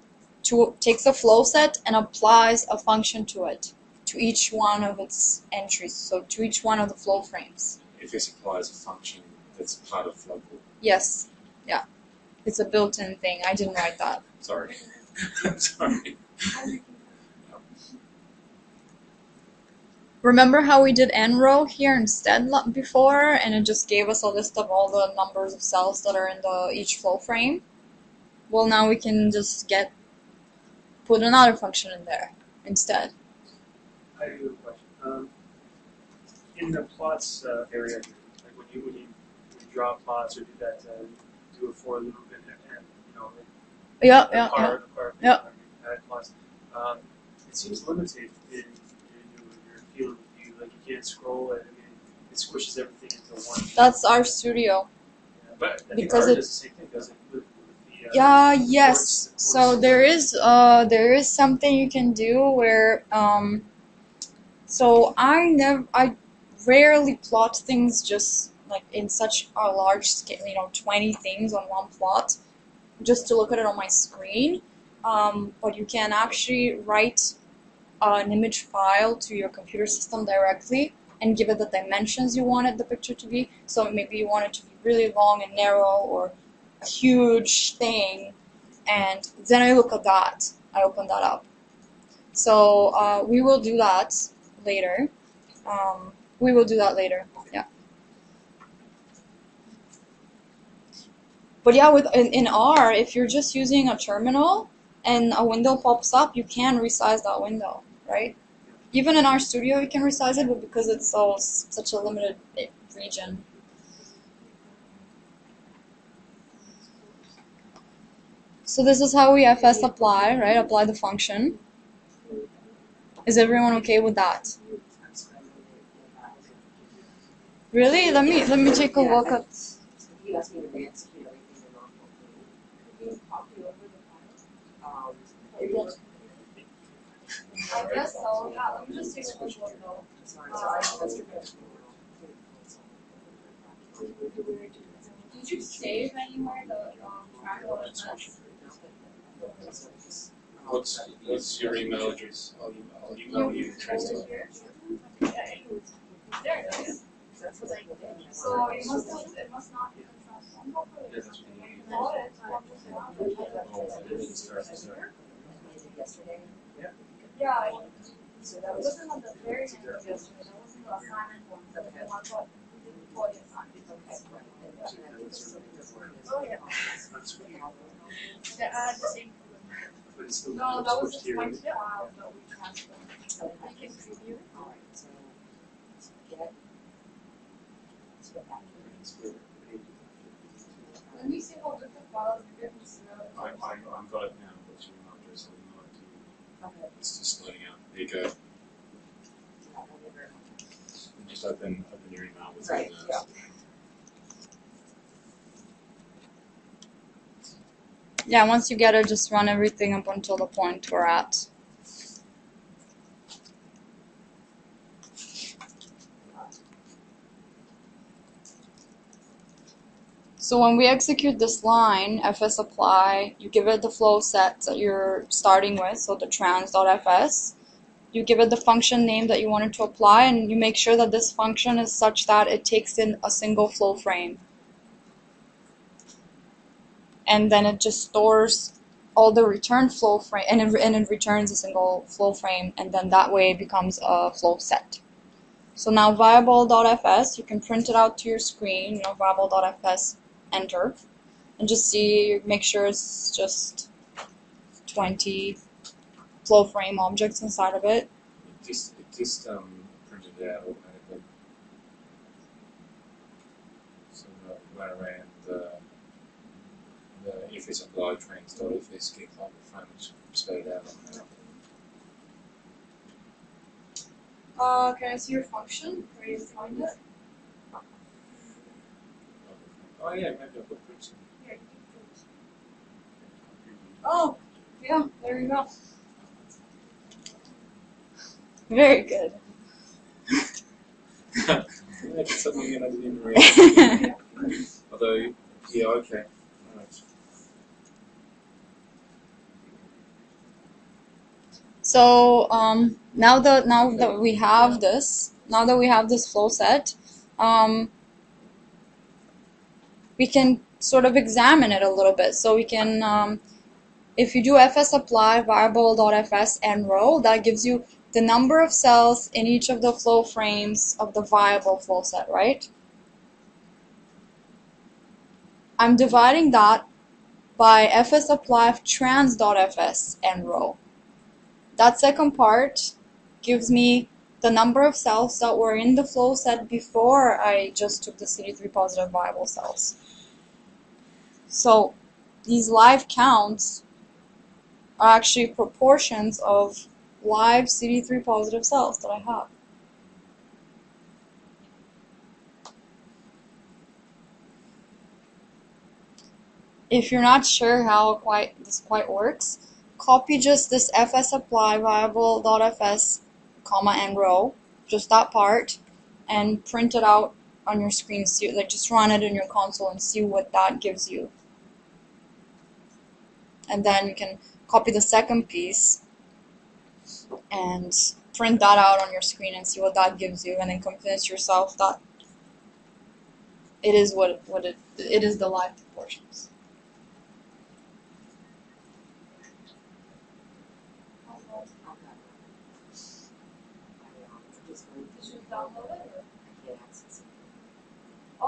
Speaker 2: to, takes a flow set and applies a function to it, to each one of its entries. So to each one of the flow frames.
Speaker 3: If this applies a function that's part of flowCore.
Speaker 2: Yes. Yeah. It's a built-in thing. I didn't write that.
Speaker 3: Sorry. I'm Sorry.
Speaker 2: Remember how we did nrow here instead before, and it just gave us a list of all the numbers of cells that are in the each flow frame? Well, now we can just get put another function in there instead.
Speaker 5: I have a question. Um, in the plots uh, area, like when you when you, draw plots or do that, uh, do a for loop and, and you know,
Speaker 2: Yeah, yeah,
Speaker 5: car,
Speaker 2: yeah.
Speaker 5: car,
Speaker 2: Yeah.
Speaker 5: plots. Um, it seems limited in, in your, your field of view. Like you can't scroll it. I mean, it squishes everything into one.
Speaker 2: That's RStudio.
Speaker 5: Yeah, but I think
Speaker 2: because it-
Speaker 5: does the same thing, does it? With, with the, uh,
Speaker 2: Yeah, yes. So there is uh there is something you can do where um so I never I rarely plot things just like in such a large scale, you know, 20 things on one plot just to look at it on my screen. Um, but you can actually write an image file to your computer system directly and give it the dimensions you wanted the picture to be. So maybe you want it to be really long and narrow or huge thing and then I look at that I open that up. So uh, we will do that later. Um, we will do that later. Yeah. But yeah, with in, in R, if you're just using a terminal and a window pops up, you can resize that window, right? Even in RStudio, you can resize it, but because it's so such a limited eh, region. So this is how we fs apply, right? Apply the function. Is everyone okay with that? Really? Let me let me take a look at.
Speaker 4: You asked me to re-execute everything in non-full
Speaker 1: Could you copy over the file?
Speaker 4: Um,
Speaker 2: I guess so. Yeah. Let me just take a quick look though.
Speaker 4: sorry, sorry, that's your question.
Speaker 1: Did you save anywhere the um track of this?
Speaker 3: What's, what's your email address? I'll email, I'll email you the transcript.
Speaker 1: Yeah, it There it is.
Speaker 4: That's what I did.
Speaker 1: So it must have, it must not be transformed properly.
Speaker 3: Yeah, that's what you need.
Speaker 1: Got it. I'm just not-
Speaker 3: Oh, it didn't start, so-
Speaker 4: Yesterday.
Speaker 1: Yeah,
Speaker 4: So that was.
Speaker 1: wasn't on the very end of yesterday, that wasn't the assignment one, the one we the. Oh, same. No, that was just my file that we. I can preview. Let me see how different files are getting to
Speaker 3: I, I, I've got it now, you.
Speaker 4: Okay.
Speaker 3: It's just loading out. There you go. Just open, open your email
Speaker 4: Right,
Speaker 3: the-
Speaker 4: yeah.
Speaker 2: Yeah. Once you get it, just run everything up until the point we're at. So when we execute this line, fs apply, you give it the flow set that you're starting with, so the trans.fs. You give it the function name that you wanted to apply, and you make sure that this function is such that it takes in a single flow frame. And then it just stores all the return flow frame, and it, and it returns a single flow frame, and then that way it becomes a flow set. So now viable.fs, you can print it out to your screen, you know, viable.fs, enter, and just see, make sure it's just 20 flow frame objects inside of it.
Speaker 3: It just, it just, um, printed it out automatically. So that went around the, the FS apply trains dot FS get climate frame, which spelled it out on there.
Speaker 1: Uh, can I see your function, where you find it?
Speaker 3: Oh yeah, maybe I'll put print some.
Speaker 1: Here, you can print. Oh, yeah, there you go.
Speaker 2: Very good.
Speaker 3: It's something that I didn't realize. Although, yeah, okay.
Speaker 2: So um, now that now that we have this, now that we have this flow set, um, we can sort of examine it a little bit. So we can, um, if you do fs apply viable.fs and row, that gives you the number of cells in each of the flow frames of the viable flow set, right? I'm dividing that by fs apply trans.fs and row. That second part gives me the number of cells that were in the flow set before I just took the CD3 positive viable cells. So these live counts are actually proportions of live CD3 positive cells that I have. If you're not sure how quite this quite works, copy just this fs apply viable.fs comma and row, just that part, and print it out on your screen. See, like just run it in your console and see what that gives you. And then you can copy the second piece and print that out on your screen and see what that gives you and then convince yourself that it is what, what it, it is the live proportions.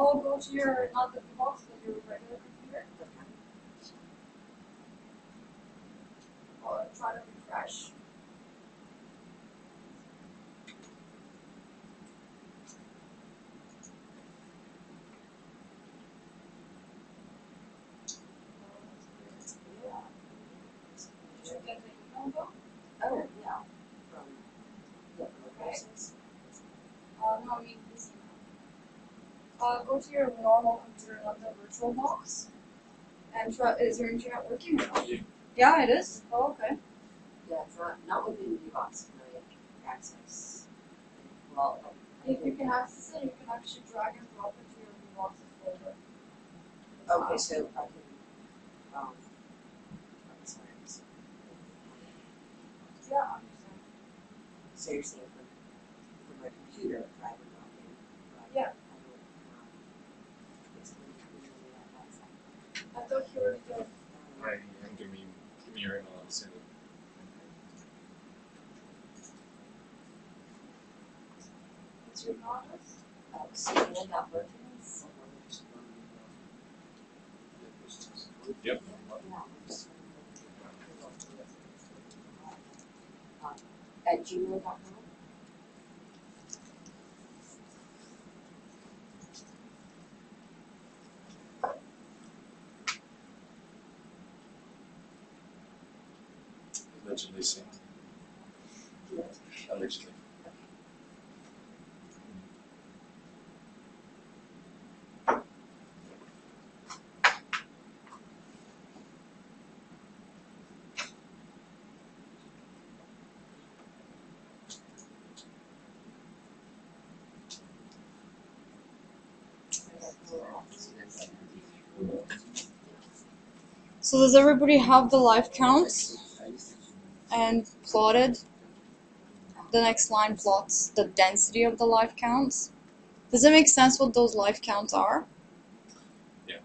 Speaker 2: Oh, go to your, not the box, but your regular computer. Or try to refresh. Uh, go to your normal computer, not the virtual box. And try, is your internet working or not?
Speaker 3: Yeah.
Speaker 2: Yeah, it is. Oh, okay.
Speaker 4: Yeah, it's not, not within VBox can I access. Well, I-
Speaker 2: If you can access it, you can actually drag and drop it to your Box folder.
Speaker 4: Okay, so I can, um, I'm sorry, I'm sorry.
Speaker 2: Yeah, I understand.
Speaker 4: So you're saying from, from my computer, drag and drop in, but
Speaker 2: Yeah.
Speaker 4: I don't, um, it's going to be really that fast.
Speaker 2: I thought you already did.
Speaker 3: Right, and give me, give me your email, I'll send it.
Speaker 2: What's your email address?
Speaker 4: Uh, Selena dot Mertens.
Speaker 3: Yep.
Speaker 4: At gmail
Speaker 2: So does everybody have the live counts and plotted? The next line plots the density of the live counts. Does it make sense what those live counts are?
Speaker 3: Yeah.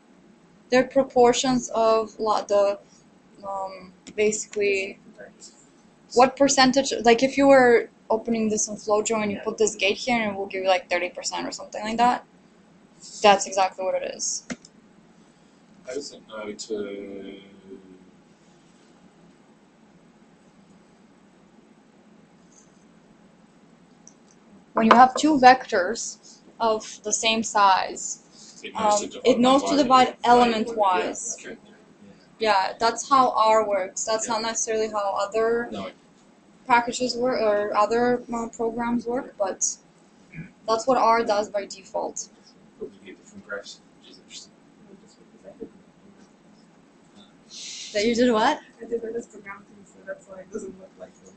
Speaker 2: They're proportions of lot the um, basically what percentage like if you were opening this in FlowJo and you put this gate here and it will give you like thirty percent or something like that. That's exactly what it is.
Speaker 3: Does it know to?
Speaker 2: When you have two vectors of the same size,
Speaker 3: It knows
Speaker 2: Um,
Speaker 3: to divide.
Speaker 2: it knows to divide element-wise.
Speaker 3: Yeah, okay.
Speaker 2: yeah, that's how R works. That's not necessarily how other
Speaker 3: No,
Speaker 2: packages work or other uh, programs work, but that's what R does by default.
Speaker 3: but we get different graphs, which is interesting.
Speaker 2: That you did what?
Speaker 7: I did this program too, so that's why it doesn't look like it.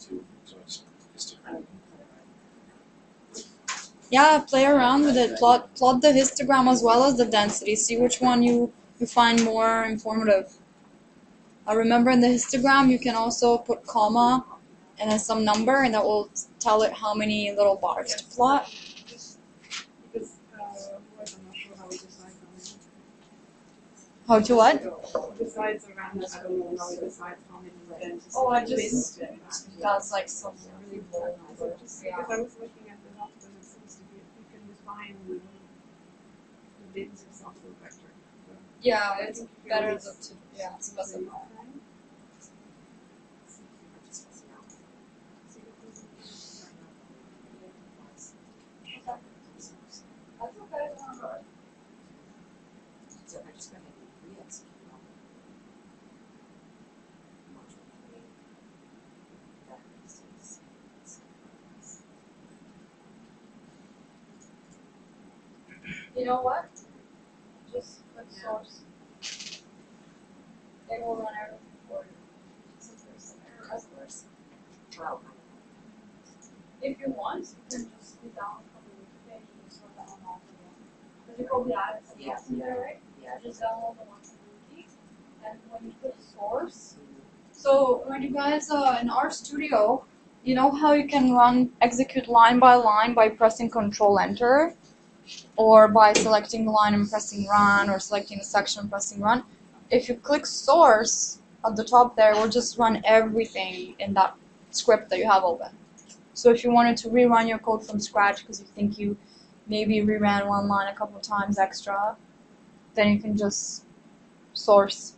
Speaker 3: Two, so it's, it's different.
Speaker 2: Yeah, play around with it. Plot plot the histogram as well as the density. See which one you you find more informative. Uh, remember in the histogram you can also put comma and then some number, and that will tell it how many little bars to plot.
Speaker 7: Because, otherwise I'm not sure how it decides on it.
Speaker 2: How to what?
Speaker 7: Decides around, I don't know how it decides how many.
Speaker 2: Oh, I
Speaker 7: it
Speaker 2: just-
Speaker 7: is.
Speaker 2: That's like some really bold
Speaker 7: So
Speaker 2: numbers.
Speaker 7: just,
Speaker 2: Yeah.
Speaker 7: because I was looking at the doctor, it seems to be, you can define the, the bins of sample vector. So
Speaker 2: Yeah, it's
Speaker 7: think if you
Speaker 2: better to yeah specify. That's okay.
Speaker 4: So I just go ahead and re-execute all of module three. That is-
Speaker 2: You know what? Just click source. It will run everything for you. Since there's some error messengers.
Speaker 4: Well,
Speaker 2: If you want, you can just go down from the wiki page and just run that one off again. Because you probably added some
Speaker 4: Yeah.
Speaker 2: in there, right?
Speaker 4: yeah,
Speaker 2: Just download the one from the wiki. And when you click source, so when you guys uh, in RStudio, you know how you can run execute line by line by pressing Control Enter, or by selecting the line and pressing Run, or selecting a section and pressing Run. If you click Source at the top there, it will just run everything in that script that you have open. So if you wanted to rerun your code from scratch because you think you maybe reran one line a couple times extra, then you can just source.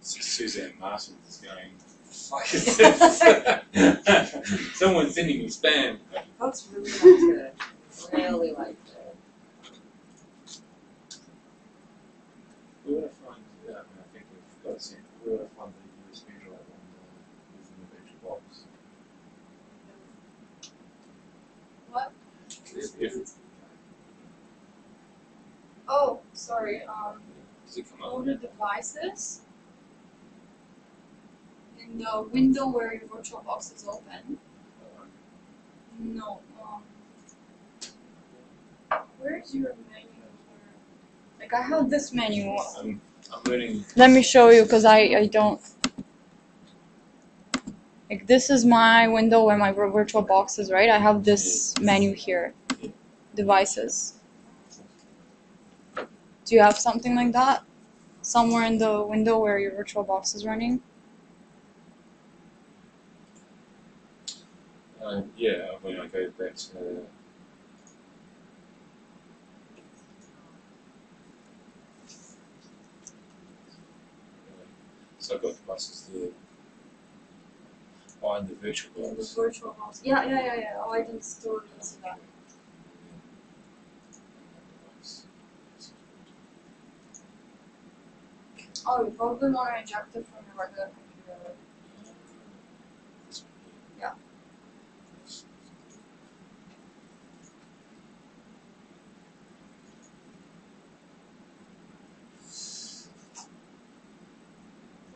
Speaker 3: Suzanne Martin is going. Fuck is this? Someone's sending me spam.
Speaker 4: Folks really liked it, really liked it.
Speaker 3: Where would I find that? I, mean, I think we've got it sent. Where would I find the USB drive on the, within the virtual box?
Speaker 2: What?
Speaker 3: If, if,
Speaker 2: Oh, sorry. Um,
Speaker 3: does it come up?
Speaker 2: go to devices. In the window where your VirtualBox is open. No. Um, where's your menu? Like I have this menu.
Speaker 3: I'm, I'm learning.
Speaker 2: Let me show you because I, I don't. Like this is my window where my virtual box is, right? I have this menu here. Devices. Do you have something like that? Somewhere in the window where your virtual box is running?
Speaker 3: Uh, yeah, when I go back to. So I've got the buses there. Oh, and the virtual
Speaker 2: In the virtual box. Yeah, yeah, yeah, yeah. Oh, I didn't didn't see that. Oh, you probably want to inject it from your regular computer. Yeah.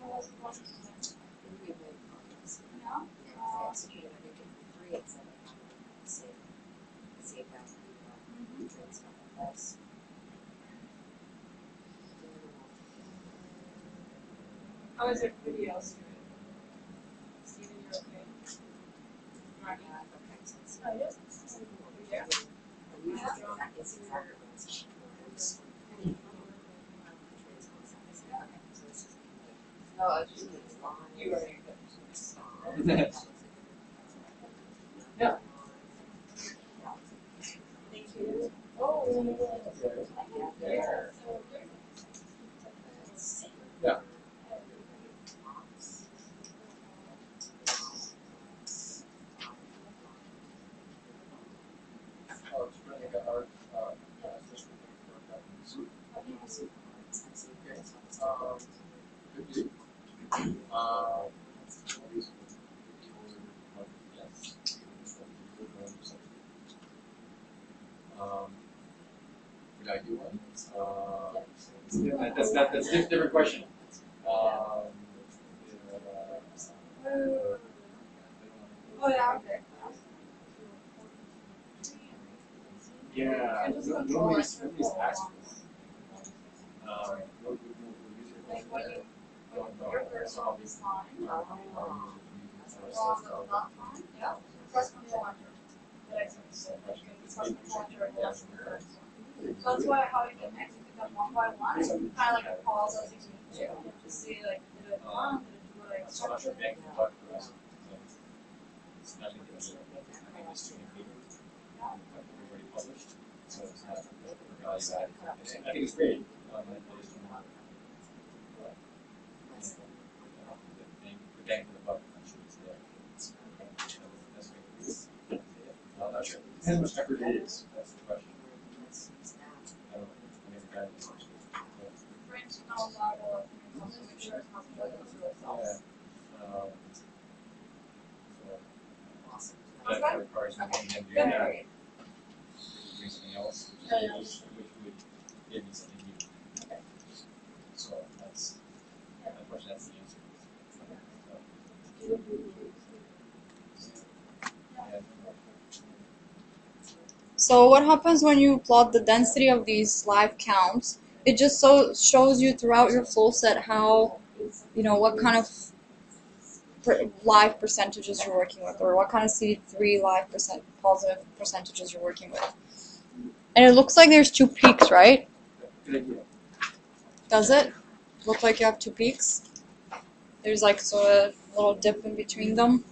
Speaker 4: We made progress.
Speaker 2: Yeah.
Speaker 4: Yeah, 'cause they executed everything for free instead of having to save, save that,
Speaker 2: Mhm.
Speaker 4: uh, transfer of this.
Speaker 2: How is your video stream? Steven, you're okay? Right.
Speaker 4: Yeah, okay, so it's-
Speaker 2: Oh, yes. Yeah.
Speaker 4: And usually that is exactly what it's- it's- Okay, so this is-
Speaker 2: No, it's
Speaker 4: Usually it's lines.
Speaker 2: You are
Speaker 4: Yeah.
Speaker 2: Thank you. Oh, yeah.
Speaker 6: Yeah. Oh, it's running a hard, uh, uh, just for buttons. Okay, um, could do. Um, these- yes. Um, could I do one? Uh, yeah, that's, that, that's a different question. Um, uh,
Speaker 2: Oh, yeah, okay.
Speaker 6: Yeah,
Speaker 2: You can just
Speaker 6: no-
Speaker 2: control
Speaker 6: nobody's,
Speaker 2: it for
Speaker 6: nobody's
Speaker 2: four
Speaker 6: asked
Speaker 2: months.
Speaker 6: for it. Um, no, we, we, we're using
Speaker 2: Like
Speaker 6: it.
Speaker 2: when you,
Speaker 6: I don't know.
Speaker 2: your cursor is fine.
Speaker 6: Um,
Speaker 2: Or on the left one, yeah. Press control enter. That exits it. Like, you can press control enter and that's the first one. So that's why how you can execute them one by one, kind of like a pause as you need to, to see like, did it run, did it do like
Speaker 6: It's
Speaker 2: structure?
Speaker 6: big, but for us, it's not gonna I mean, it's too big. But we've already published, so it's not value added. I think it's great. Um, I just don't want- The bang for the buck, I'm sure it's there. It's- that's great. I'm not sure. Depends how much effort it is, that's the question. I don't know. I mean, the guy is-
Speaker 2: Print now level, you have to make sure it's not plugged into itself.
Speaker 6: Yeah. Um, so,
Speaker 4: Awesome.
Speaker 6: that So, So
Speaker 2: what happens when you plot the density of these live counts? It just so shows you throughout your flow set how, you know, what kind of per- live percentages you're working with, or what kind of CD3 live percent positive percentages you're working with. And it looks like there's two peaks, right? Does it? look like you have two peaks. There's like of a little dip in between them.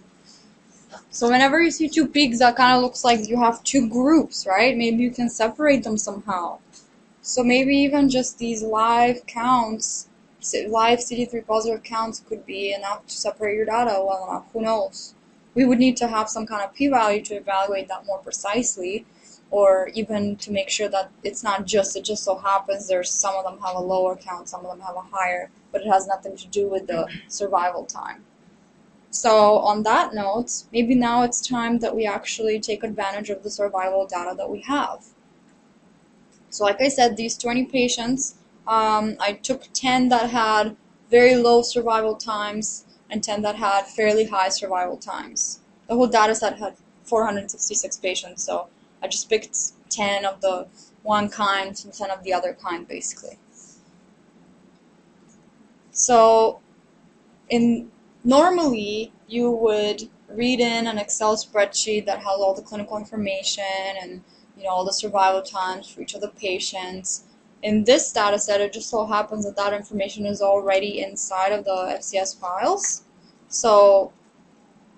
Speaker 2: So whenever you see two peaks, that kind of looks like you have two groups, right? Maybe you can separate them somehow. So maybe even just these live counts, live CD3 positive counts could be enough to separate your data well enough. Who knows? We would need to have some kind of p-value to evaluate that more precisely, or even to make sure that it's not just it just so happens there's some of them have a lower count, some of them have a higher, but it has nothing to do with the survival time. So on that note, maybe now it's time that we actually take advantage of the survival data that we have. So like I said, these 20 patients, um, I took 10 that had very low survival times and 10 that had fairly high survival times. The whole data set had 466 patients, so I just picked 10 of the one kind and 10 of the other kind, basically. So, in normally you would read in an Excel spreadsheet that has all the clinical information and you know all the survival times for each of the patients. In this data set, it just so happens that that information is already inside of the FCS files. So,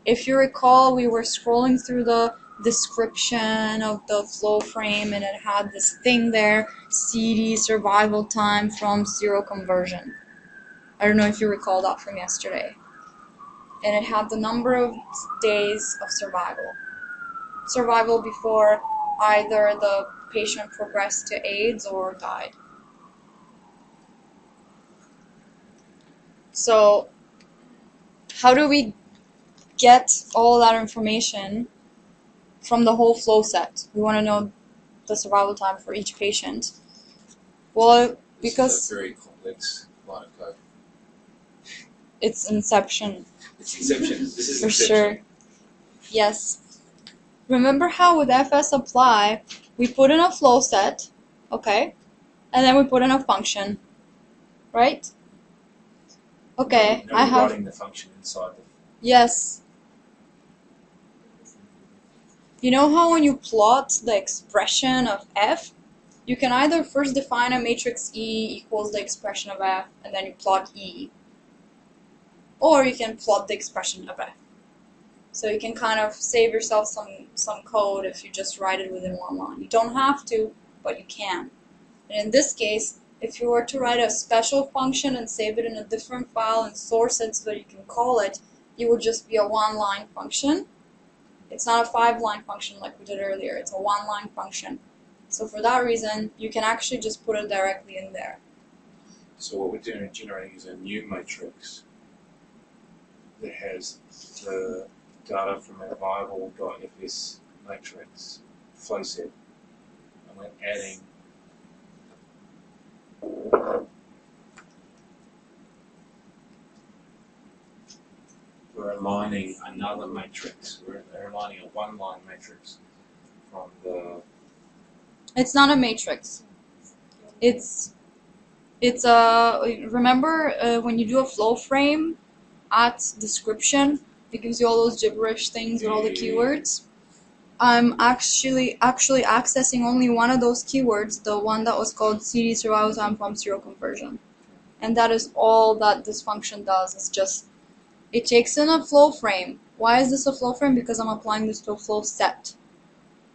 Speaker 2: if you recall, we were scrolling through the description of the flow frame and it had this thing there CD survival time from seroconversion. I don't know if you recall that from yesterday. And it had the number of days of survival. Survival before either the patient progressed to AIDS or died. So, how do we get all that information from the whole flow set? We want to know the survival time for each patient. Well, because
Speaker 3: very complex line of code.
Speaker 2: it's inception.
Speaker 3: It's Inception. This is
Speaker 2: For
Speaker 3: Inception.
Speaker 2: sure. Yes. Remember how with FS apply, we put in a flow set, okay? And then we put in a function, right? Okay,
Speaker 3: Now
Speaker 2: I have,
Speaker 3: writing the function inside the
Speaker 2: yes. You know how when you plot the expression of f, you can either first define a matrix E equals the expression of f, and then you plot E. Or you can plot the expression of f. So you can kind of save yourself some some code if you just write it within one line. You don't have to, but you can. And in this case, if you were to write a special function and save it in a different file and source it so that you can call it, it would just be a one-line function. It's not a five-line function like we did earlier. It's a one-line function. So for that reason, you can actually just put it directly in there.
Speaker 3: So what we're doing, generating is a new matrix that has the data from a viable.fs matrix flow set. And we're adding we're aligning another matrix. We're we're aligning a one line matrix from the
Speaker 2: It's not a matrix. It's it's a remember uh, when you do a flow frame at description, it gives you all those gibberish things with all the keywords. I'm actually actually accessing only one of those keywords, the one that was called CD survival time from seroconversion, and that is all that this function does. It's just it takes in a flow frame. Why is this a flow frame? Because I'm applying this to a flow set.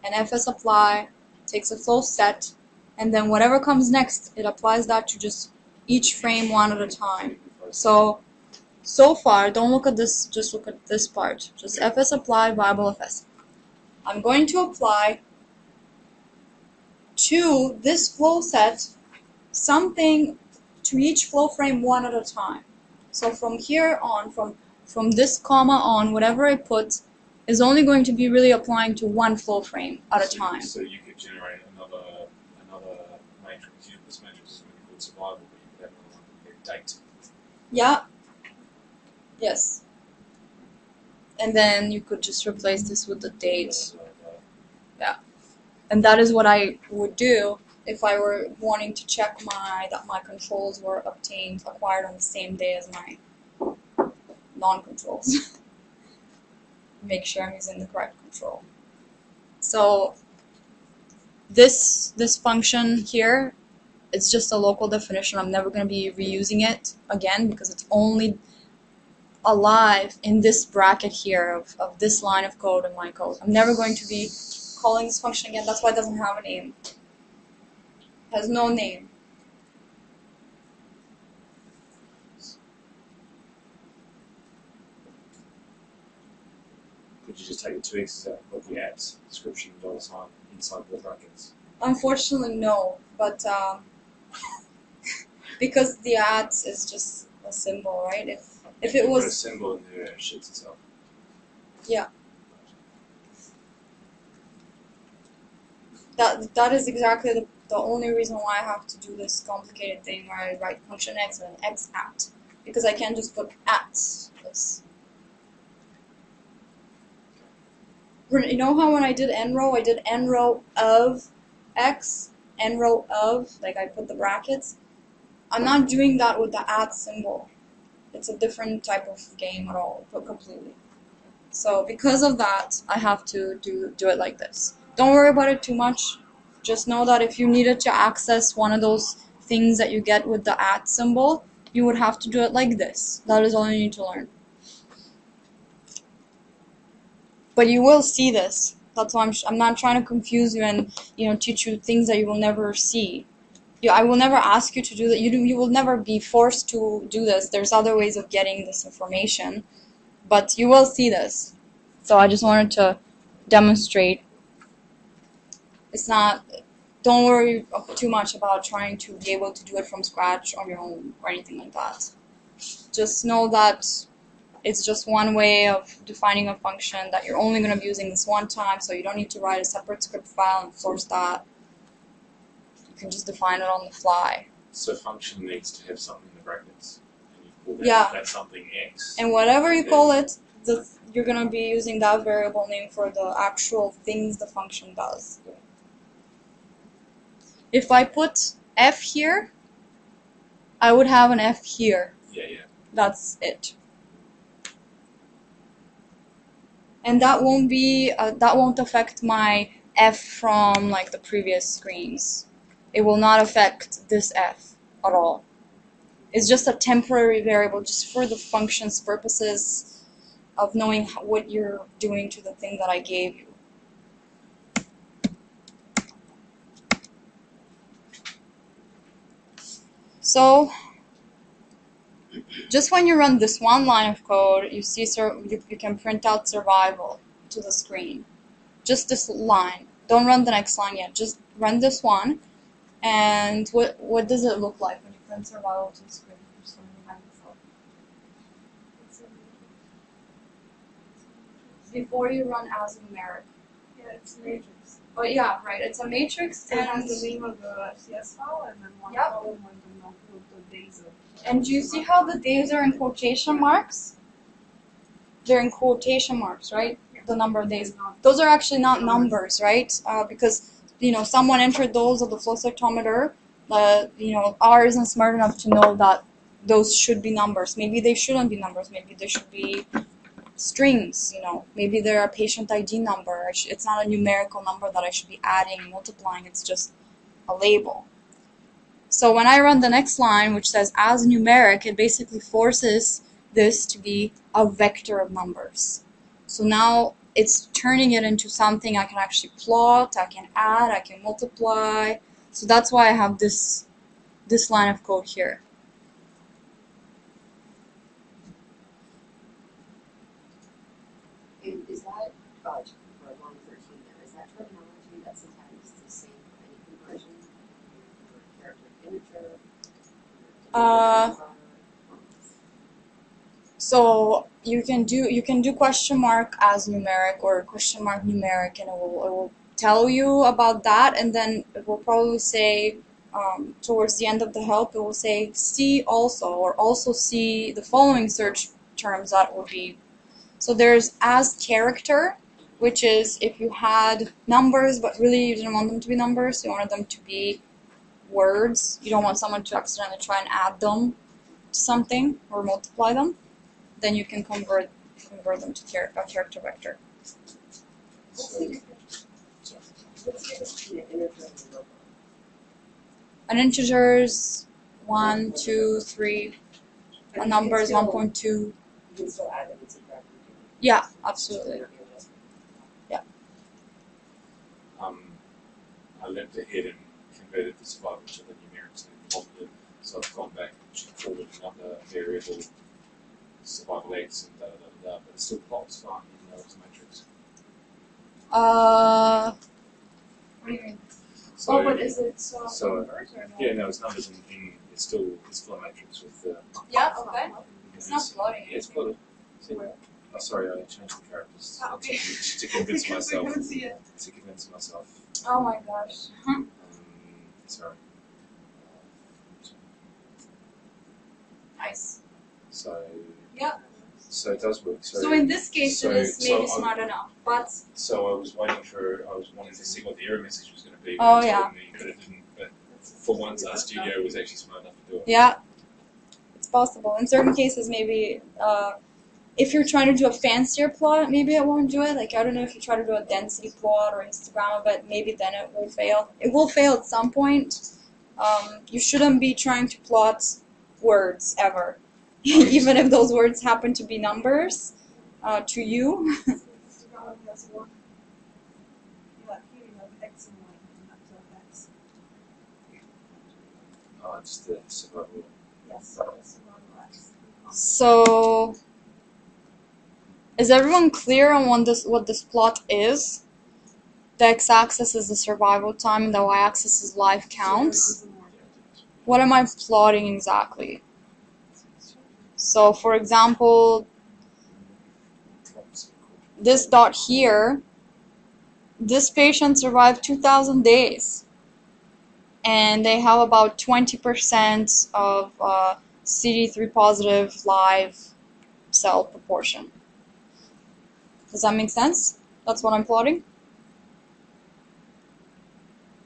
Speaker 2: And fs apply takes a flow set, and then whatever comes next, it applies that to just each frame one at a time. So, so far, don't look at this, just look at this part. Just fs apply, viable fs. I'm going to apply to this flow set something to each flow frame one at a time. So from here on, from from this comma on, whatever I put is only going to be really applying to one flow frame at a
Speaker 3: So-
Speaker 2: time.
Speaker 3: So you could generate another another matrix. You- This matrix is going to be called survival, but you could have another one date.
Speaker 2: Yeah. Yes. And then you could just replace this with the date.
Speaker 3: Uh,
Speaker 2: And that is what I would do if I were wanting to check my that my controls were obtained, acquired on the same day as my non-controls. Make sure I'm using the correct control. So this this function here it's just a local definition. I'm never going to be reusing it again because it's only alive in this bracket here of, of this line of code in my code. I'm never going to be calling this function again. That's why it doesn't have a name. It has no name.
Speaker 3: Could you just take the two x's out and put the at description dollar sign inside both brackets?
Speaker 2: Unfortunately, no. But um, because the at is just a symbol, right? If if it
Speaker 3: Put a symbol in the sheets itself. Yeah.
Speaker 2: That that is exactly the, the only reason why I have to do this complicated thing where I write function x and x at because I can't just put at. this. you know how when I did n row, I did n row of x, n row of, like I put the brackets. I'm not doing that with the at symbol. It's a different type of game at all, but completely. So because of that, I have to do do it like this. Don't worry about it too much. Just know that if you needed to access one of those things that you get with the at symbol, you would have to do it like this. That is all you need to learn. But you will see this. That's why I'm, I'm not trying to confuse you and you know teach you things that you will never see. You, I will never ask you to do that. You do, you will never be forced to do this. There's other ways of getting this information, but you will see this. So I just wanted to demonstrate it's not don't worry too much about trying to be able to do it from scratch on your own or anything like that just know that it's just one way of defining a function that you're only going to be using this one time so you don't need to write a separate script file and source that can just define it on the fly
Speaker 3: So function needs to have something in the brackets. And you call that,
Speaker 2: Yeah.
Speaker 3: that something x.
Speaker 2: and whatever you call it the, you're going to be using that variable name for the actual things the function does if I put f here, I would have an f here.
Speaker 3: yeah, yeah.
Speaker 2: That's it. And that won't be uh, that won't affect my f from like the previous screens. It will not affect this f at all. It's just a temporary variable, just for the function's purposes of knowing what you're doing to the thing that I gave you. So, just when you run this one line of code, you see you, you can print out survival to the screen. Just this line. Don't run the next line yet. Just run this one. And what what does it look like when you print survival to the screen? Just let me find this. Before you run as a numeric.
Speaker 7: Yeah, it's matrix.
Speaker 2: Oh yeah, right. It's a matrix
Speaker 7: It
Speaker 2: and
Speaker 7: has the name of the CS file and then one
Speaker 2: Yep.
Speaker 7: column with the, the days of.
Speaker 2: And do you see how the days are in quotation marks? They're in quotation marks, right? The number of days. Those are actually not numbers, right? Uh, because you know someone entered those of the flow cytometer. Uh, you know R isn't smart enough to know that those should be numbers. Maybe they shouldn't be numbers. Maybe they should be strings. You know, maybe they're a patient ID number. It's not a numerical number that I should be adding, multiplying. It's just a label. So when I run the next line, which says as numeric, it basically forces this to be a vector of numbers. So now it's turning it into something I can actually plot, I can add, I can multiply. So that's why I have this this line of code here.
Speaker 4: And is that, uh, for line there, is that terminology that's sometimes the same for any conversion? Character integer?
Speaker 2: Uh, So you can do you can do question mark as numeric or question mark numeric, and it will it will tell you about that, and then it will probably say um, towards the end of the help, it will say see also or also see the following search terms that will be. So there's as character, which is if you had numbers but really you didn't want them to be numbers, you wanted them to be words. You don't want someone to accidentally try and add them to something or multiply them then you can convert convert them to char- a character vector.
Speaker 4: An integer
Speaker 2: integers one, two, three. A number is one point two.
Speaker 4: You can still add them and subtract them.
Speaker 2: Yeah, absolutely. Yeah.
Speaker 3: Um, I leapt ahead and converted the survival to the numeric. So I've gone back and forward another variable, survival x and da da da da. But it still plots fine, even though it's a matrix.
Speaker 2: Uh,
Speaker 1: What do you mean?
Speaker 3: So
Speaker 1: oh, but is it so,
Speaker 3: so-
Speaker 1: or no?
Speaker 3: yeah, no, it's numbers in, in it's still it's still a matrix with the.
Speaker 2: yeah, okay. It's not floating.
Speaker 3: Yeah, it's plotted. See? Oh, sorry, I changed the characters
Speaker 1: Oh, okay.
Speaker 3: to, to convince myself.
Speaker 1: I couldn't see it.
Speaker 3: To convince myself.
Speaker 2: Oh my gosh.
Speaker 3: Um, sorry.
Speaker 2: Nice.
Speaker 3: So.
Speaker 2: Yeah.
Speaker 3: So it does work. So,
Speaker 2: So in this case,
Speaker 3: so-
Speaker 2: it is
Speaker 3: so
Speaker 2: maybe
Speaker 3: I-
Speaker 2: smart enough, but
Speaker 3: so I was waiting for I was wanting to see what the error message was going to be.
Speaker 2: Oh,
Speaker 3: it
Speaker 2: yeah.
Speaker 3: told Me, but it didn't. But for once, RStudio was actually smart enough to do it.
Speaker 2: yeah, it's possible. In certain cases, maybe uh, if you're trying to do a fancier plot, maybe it won't do it. Like I don't know if you try to do a density plot or histogram, but maybe then it will fail. It will fail at some point. Um, you shouldn't be trying to plot words ever, even if those words happen to be numbers uh, to you.
Speaker 7: Histogram has one. Yeah, here you have X and Y, not to X.
Speaker 3: Oh, just the survival.
Speaker 7: Yes, that's one X.
Speaker 2: So, is everyone clear on what this what this plot is? The x-axis is the survival time, and the y-axis is live counts. What am I plotting exactly? So, for example, this dot here, this patient survived 2,000 days, and they have about 20% of uh, CD3 positive live cell proportion. Does that make sense? That's what I'm plotting.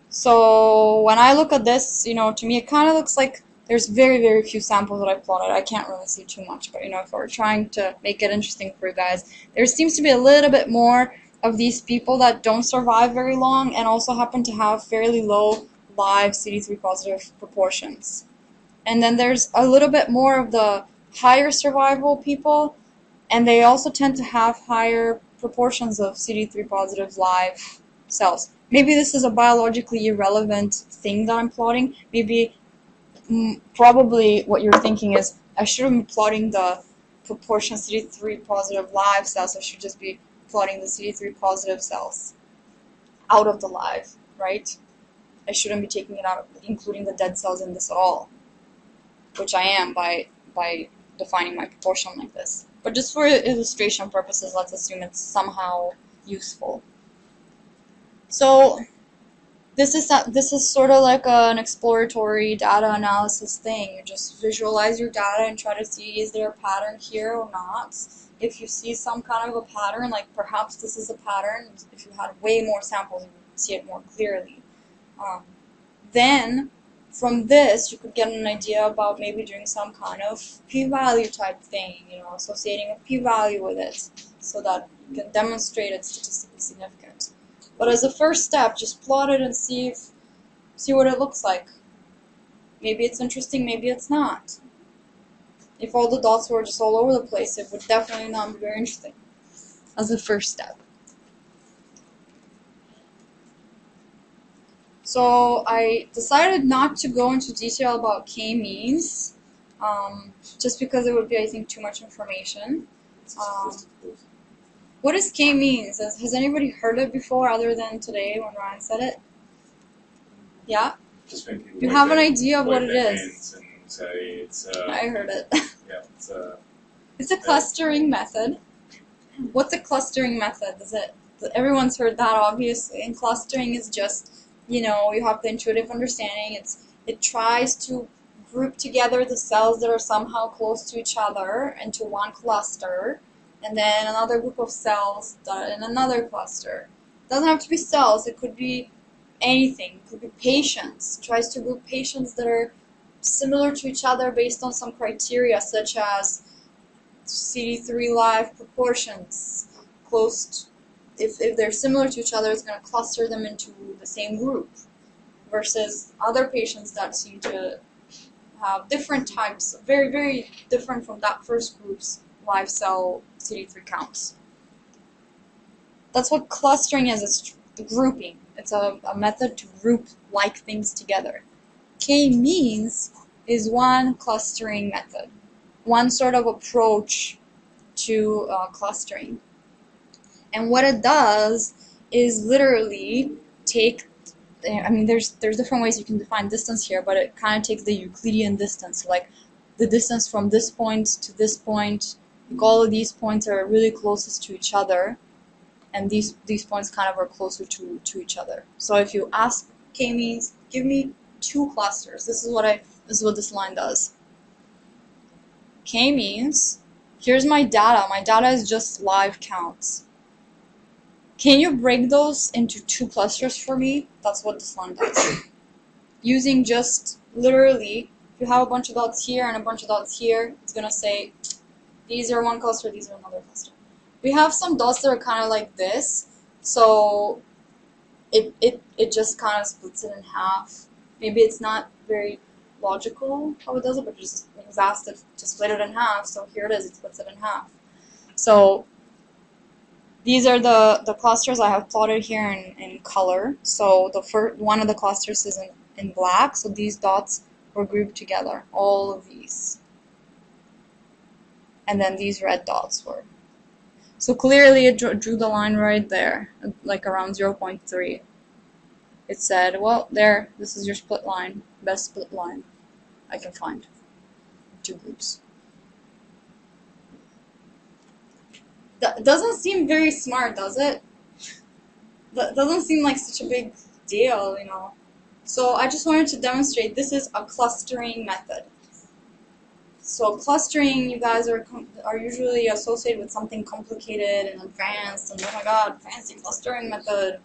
Speaker 2: So when I look at this, you know, to me it kind of looks like there's very, very few samples that I plotted. I can't really see too much, but you know, if we're trying to make it interesting for you guys, there seems to be a little bit more of these people that don't survive very long and also happen to have fairly low live CD3 positive proportions. And then there's a little bit more of the higher survival people, and they also tend to have higher proportions of CD3 positive live cells. Maybe this is a biologically irrelevant thing that I'm plotting. Maybe, probably what you're thinking is I shouldn't be plotting the proportion CD3 positive live cells. I should just be plotting the CD3 positive cells out of the live, right? I shouldn't be taking it out, including the dead cells in this at all which I am by by defining my proportion like this. But just for illustration purposes, let's assume it's somehow useful. So this is this is sort of like an exploratory data analysis thing. You just visualize your data and try to see is there a pattern here or not. If you see some kind of a pattern, like perhaps this is a pattern, if you had way more samples, you would see it more clearly. Um, then from this, you could get an idea about maybe doing some kind of p-value type thing, you know, associating a p-value with it so that you can demonstrate it's statistically significant. But as a first step, just plot it and see if see what it looks like. Maybe it's interesting, maybe it's not. If all the dots were just all over the place, it would definitely not be very interesting. As a first step. So I decided not to go into detail about k-means, um, just because it would be, I think, too much information. Um,
Speaker 3: statistical.
Speaker 2: does k-means? Has, has anybody heard it before other than today when Ryan said it? Yeah?
Speaker 3: Just when people
Speaker 2: You have an idea of what it
Speaker 3: And say it's uh,
Speaker 2: I heard it.
Speaker 3: yeah, it's uh,
Speaker 2: it's a clustering method. What's a clustering method? Is it everyone's heard that obviously, and clustering is just you know you have the intuitive understanding. It's it tries to group together the cells that are somehow close to each other into one cluster, and then another group of cells that in another cluster. It doesn't have to be cells. It could be anything. It could be patients. It tries to group patients that are similar to each other based on some criteria such as CD3 live proportions close to, if, if they're similar to each other it's going to cluster them into the same group versus other patients that seem to have different types, very, very different from that first group's live cell CD3 counts. That's what clustering is, it's grouping. It's a, a method to group like things together. K-means is one clustering method, one sort of approach to uh, clustering. And what it does is literally take I mean there's there's different ways you can define distance here, but it kind of takes the Euclidean distance, like the distance from this point to this point. Like all of these points are really closest to each other, and these these points kind of are closer to to each other. So if you ask k-means, give me two clusters. This is what I this is what this line does. K-means here's my data. My data is just live counts. Can you break those into two clusters for me? That's what this line does. Using just literally, if you have a bunch of dots here and a bunch of dots here, it's gonna say these are one cluster, these are another cluster. We have some dots that are kind of like this, so it, it, it just kind of splits it in half. Maybe it's not very logical how it does it, but just it was asked to, to split it in half, so here it is, it splits it in half. So these are the, the clusters I have plotted here in, in color. So the first one of the clusters is in, in black, so these dots were grouped together, all of these. And then these red dots were. So clearly it drew, the line right there, like around 0.3. It said, well, there, this is your split line, best split line I can find. Two groups. That doesn't seem very smart, does it? That doesn't seem like such a big deal, you know. So I just wanted to demonstrate this is a clustering method. So clustering, you guys are are usually associated with something complicated and advanced, and oh my god, fancy clustering method.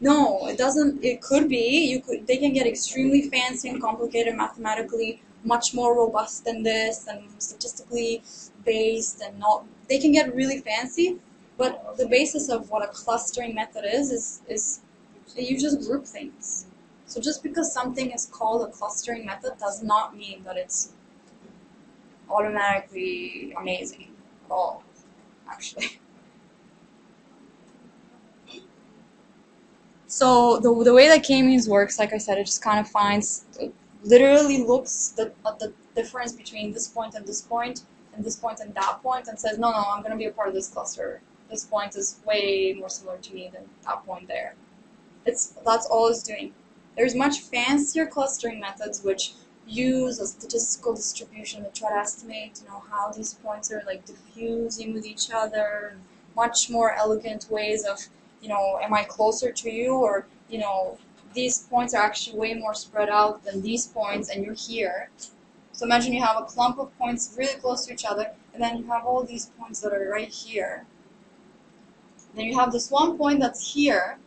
Speaker 2: No, it doesn't. It could be. You could. They can get extremely fancy and complicated mathematically, much more robust than this, and statistically based, and not. They can get really fancy, but the basis of what a clustering method is is is you just group things. So just because something is called a clustering method does not mean that it's automatically amazing at all, actually. So the, the way that k-means works, like I said, it just kind of finds, literally looks the, at the difference between this point and this point, and this point and that point, and says, no, no, I'm going to be a part of this cluster. This point is way more similar to me than that point there. It's That's all it's doing. There's much fancier clustering methods which use a statistical distribution to try to estimate, you know, how these points are like diffusing with each other, much more elegant ways of, you know, am I closer to you or, you know, these points are actually way more spread out than these points and you're here. So imagine you have a clump of points really close to each other and then you have all these points that are right here. Then you have this one point that's here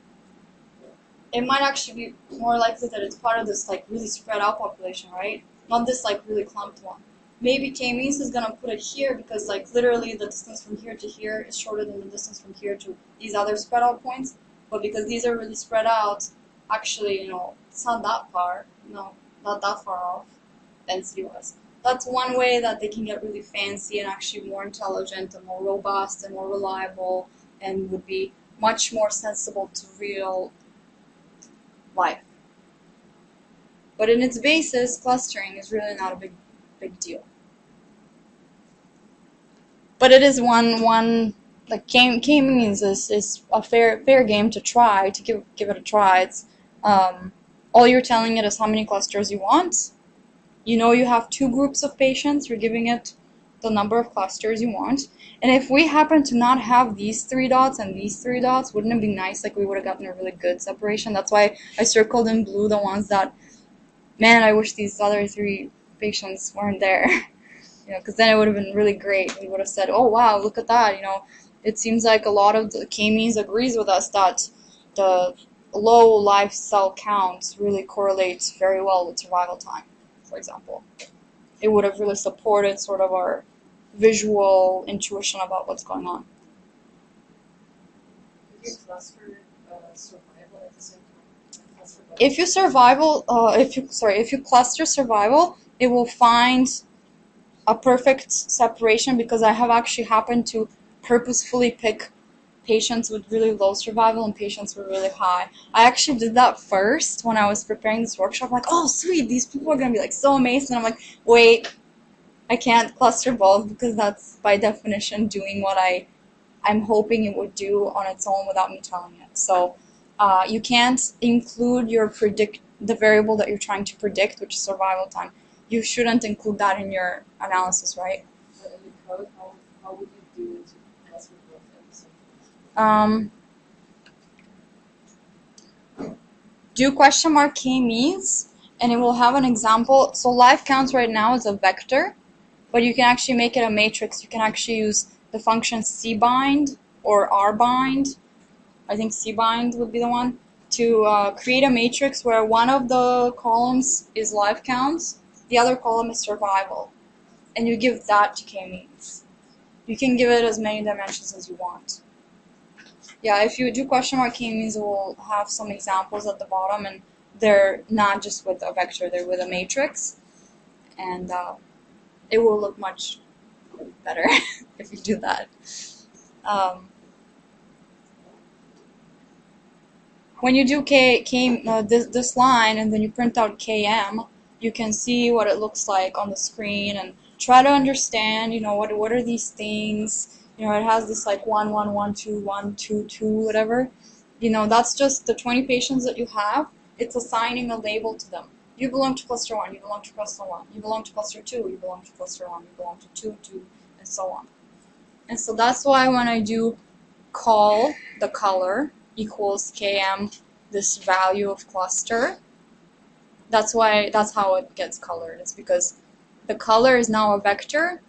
Speaker 2: it might actually be more likely that it's part of this like really spread out population, right? Not this like really clumped one. Maybe k-means is gonna put it here because like literally the distance from here to here is shorter than the distance from here to these other spread out points. But because these are really spread out, actually, you know, it's not that far, no, not that far off density wise. That's one way that they can get really fancy and actually more intelligent and more robust and more reliable and would be much more sensible to real life. But in its basis, clustering is really not a big big deal. But it is one one like game game means is is a fair fair game to try to give give it a try. It's um, all you're telling it is how many clusters you want. You know you have two groups of patients. You're giving it the number of clusters you want. And if we happen to not have these three dots and these three dots, wouldn't it be nice? Like we would have gotten a really good separation. That's why I circled in blue the ones that, man, I wish these other three patients weren't there. you know, because then it would have been really great. We would have said, oh wow, look at that. You know, it seems like a lot of the k-means agrees with us that the low live cell counts really correlates very well with survival time, for example. It would have really supported sort of our visual intuition about what's going on.
Speaker 4: You cluster uh, survival at the same time?
Speaker 2: If you survival uh, if you sorry if you cluster survival it will find a perfect separation because i have actually happened to purposefully pick patients with really low survival and patients with really high i actually did that first when i was preparing this workshop like oh sweet these people are going to be like so amazing and i'm like wait i can't cluster both because that's by definition doing what i i'm hoping it would do on its own without me telling it so uh, you can't include your predict the variable that you're trying to predict, which is survival time. You shouldn't include that in your analysis, right?
Speaker 1: Code, how, how would you do at
Speaker 2: Um, do question mark k means, and it will have an example. So live counts right now is a vector, but you can actually make it a matrix. You can actually use the function cbind or rbind. I think cbind would be the one to uh, create a matrix where one of the columns is live counts, the other column is survival, and you give that to k means. You can give it as many dimensions as you want. Yeah, if you do question mark k means, it will have some examples at the bottom, and they're not just with a vector; they're with a matrix, and uh, it will look much better if you do that. Um, when you do k, k uh, this, this line and then you print out km, you can see what it looks like on the screen and try to understand. You know what what are these things? You know, it has this like one one one two one two two whatever. You know, that's just the 20 patients that you have. It's assigning a label to them. You belong to cluster one. You belong to cluster one. You belong to cluster two. You belong to cluster one. You belong to two two, and so on. And so that's why when I do call the color equals km this value of cluster that's why that's how it gets colored it's because the color is now a vector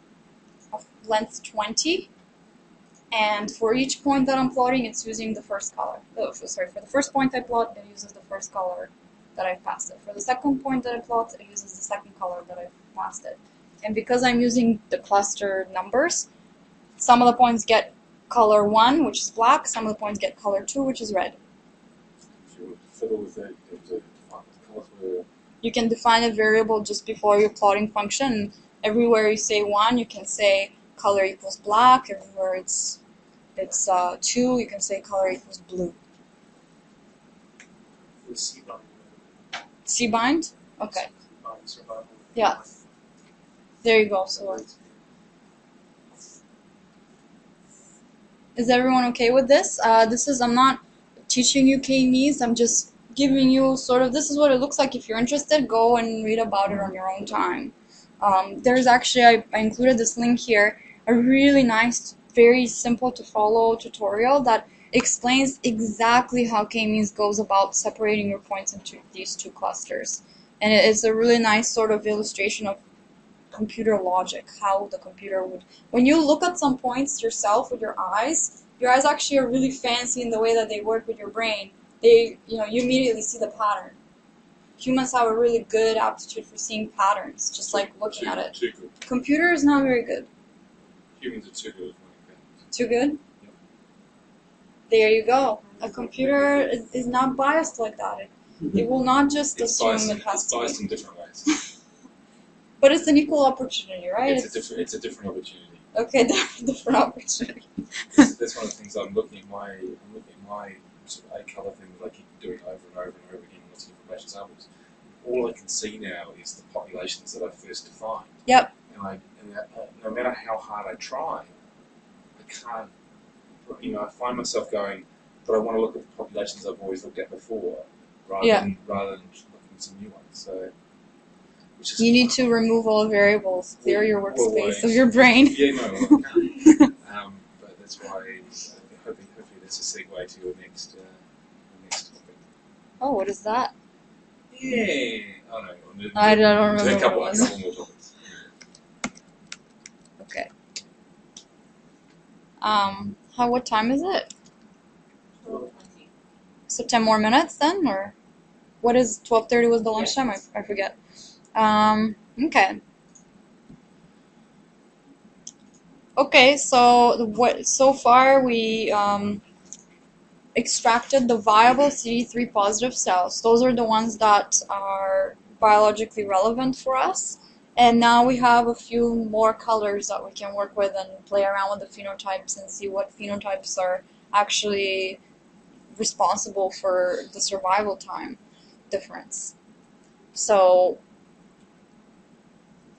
Speaker 2: of length 20 and for each point that I'm plotting it's using the first color oh, sorry for the first point I plot it uses the first color that I've passed it for the second point that I plot it uses the second color that I've passed it and because I'm using the cluster numbers some of the points get color 1, which is black. Some of the points get color 2, which is red.
Speaker 3: You would fiddle with it, it was a define the colours were
Speaker 2: You can define a variable just before your plotting function. Everywhere you say 1, you can say color equals black. Everywhere it's it's uh, 2, you can say color equals blue.
Speaker 5: C-bind.
Speaker 2: C-bind? Okay, Yeah. there you go. So is everyone okay with this? Uh, this is, I'm not teaching you K-means, I'm just giving you sort of, this is what it looks like. If you're interested, go and read about it on your own time. Um, there's actually, I, I included this link here, a really nice, very simple to follow tutorial that explains exactly how K-means goes about separating your points into these two clusters. And it is a really nice sort of illustration of computer logic, how the computer would. When you look at some points yourself with your eyes, your eyes actually are really fancy in the way that they work with your brain. They, you know, you immediately see the pattern. Humans have a really good aptitude for seeing patterns, just like looking
Speaker 3: too,
Speaker 2: at it.
Speaker 3: Too good.
Speaker 2: Computer is not very good.
Speaker 3: Humans are too good at finding patterns.
Speaker 2: Too good? There you go. A computer is, is not biased like that. It, it will not just
Speaker 3: It's
Speaker 2: assume
Speaker 3: biased,
Speaker 2: it has
Speaker 3: it's
Speaker 2: to
Speaker 3: biased in different ways.
Speaker 2: But it's an equal opportunity, right?
Speaker 3: It's a different. It's a different opportunity.
Speaker 2: okay, different opportunity.
Speaker 3: that's, that's one of the things I'm looking at my I'm looking at my sort of a colour thing that I keep doing over and over and over again in lots of information samples. All I can see now is the populations that I first defined.
Speaker 2: Yep.
Speaker 3: And I and that, uh, no matter how hard I try, I can't. You know, I find myself going, but I want to look at the populations I've always looked at before, rather
Speaker 2: Yeah.
Speaker 3: than rather than looking at some new ones. So. Which is
Speaker 2: You need to remove all variables, clear your workspace of your brain.
Speaker 3: Yeah, no, I um, but that's why uh, hopefully, hopefully that's a segue to your next, uh, your next topic.
Speaker 2: Oh, what is that?
Speaker 3: Yeah. Oh no. there-
Speaker 2: I don't remember
Speaker 3: a couple,
Speaker 2: what it was.
Speaker 3: couple more topics.
Speaker 2: Okay. Um, What time is it?
Speaker 1: Twelve twenty.
Speaker 2: So ten more minutes then, or what is twelve thirty? Was the lunchtime? I, I forget. Um, okay. Okay, so what? So far we um, extracted the viable CD3 positive cells. Those are the ones that are biologically relevant for us. And now we have a few more colors that we can work with and play around with the phenotypes and see what phenotypes are actually responsible for the survival time difference. So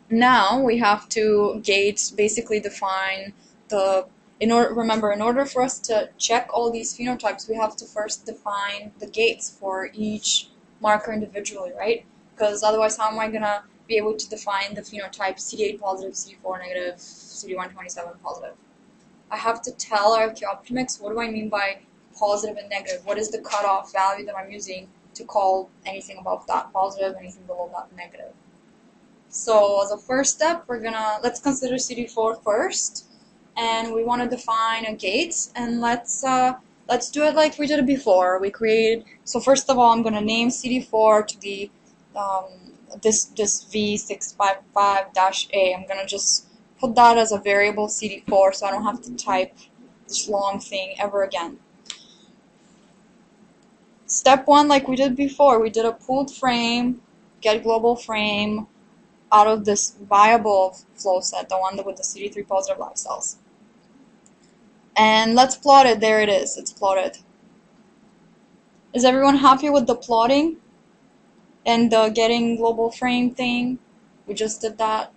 Speaker 2: now we have to gate basically define the in order remember in order for us to check all these phenotypes we have to first define the gates for each marker individually right because otherwise how am i going to be able to define the phenotype cd8 positive cd4 negative cd127 positive. I have to tell RchyOptimyx what do i mean by positive and negative? What is the cutoff value that i'm using to call anything above that positive anything below that negative? So as a first step we're gonna let's consider cd4 first and we want to define a gate and let's uh, let's do it like we did it before. We create so first of all I'm gonna name CD4 to be um, this this V655-A I'm gonna just put that as a variable CD4 so I don't have to type this long thing ever again step one like we did before we did a pooled frame get global frame out of this viable flow set, the one with the CD3 positive live cells. And let's plot it. There it is. It's plotted. Is everyone happy with the plotting and the getting global frame thing? We just did that.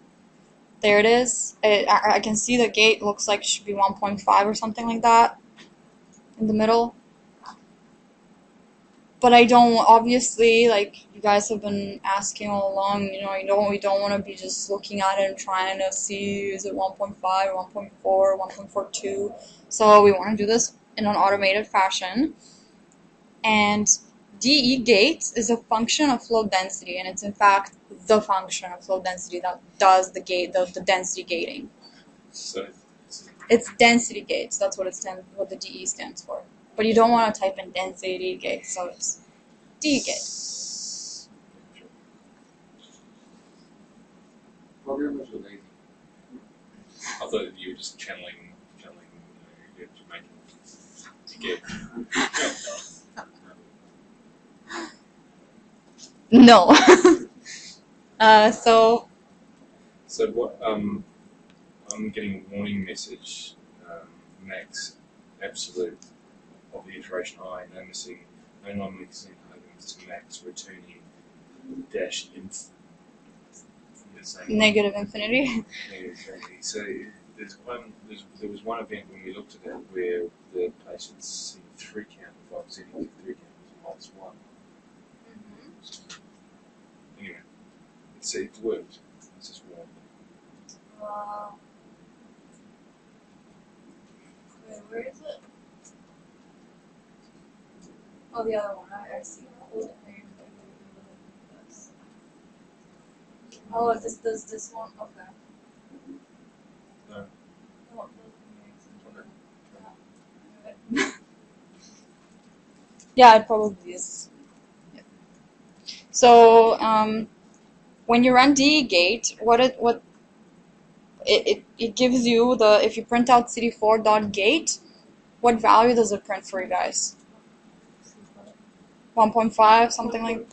Speaker 2: There it is. It, I, I can see the gate looks like it should be 1.5 or something like that in the middle but I don't obviously like you guys have been asking all along. You know, you don't we don't want to be just looking at it and trying to see is it 1.5 1.4 1.42. So we want to do this in an automated fashion. And DE gate is a function of flowDensity, and it's in fact the function of flowDensity that does the gate the, the density gating.
Speaker 3: So
Speaker 2: It's density gates. That's what it stands what the DE stands for. But you don't want to type in density gate, so it's D gate.
Speaker 6: Programmers are lazy.
Speaker 3: I thought you were just channeling, channeling uh, you know, you're making to get.
Speaker 2: No. uh, so
Speaker 3: So what? Um, I'm getting a warning message. Um, max absolute of the iteration i no missing, no non-mixing items to max returning dash inf. you're
Speaker 2: negative infinity.
Speaker 3: negative infinity. So there's one. There's, there was one event when we looked at it where the patient's C3 count, if I was three count was minus one. It's, it worked. It's just warm.
Speaker 2: Uh, wait, where is it? Oh, the other one. I, I see. Oh, is this this this one? Okay.
Speaker 3: No.
Speaker 2: Oh, those yeah, it probably is. Yeah. So um, when you run dgate, what it what it, it, it gives you the if you print out cd4.gate, what value does it print for you guys? 1.5, something like.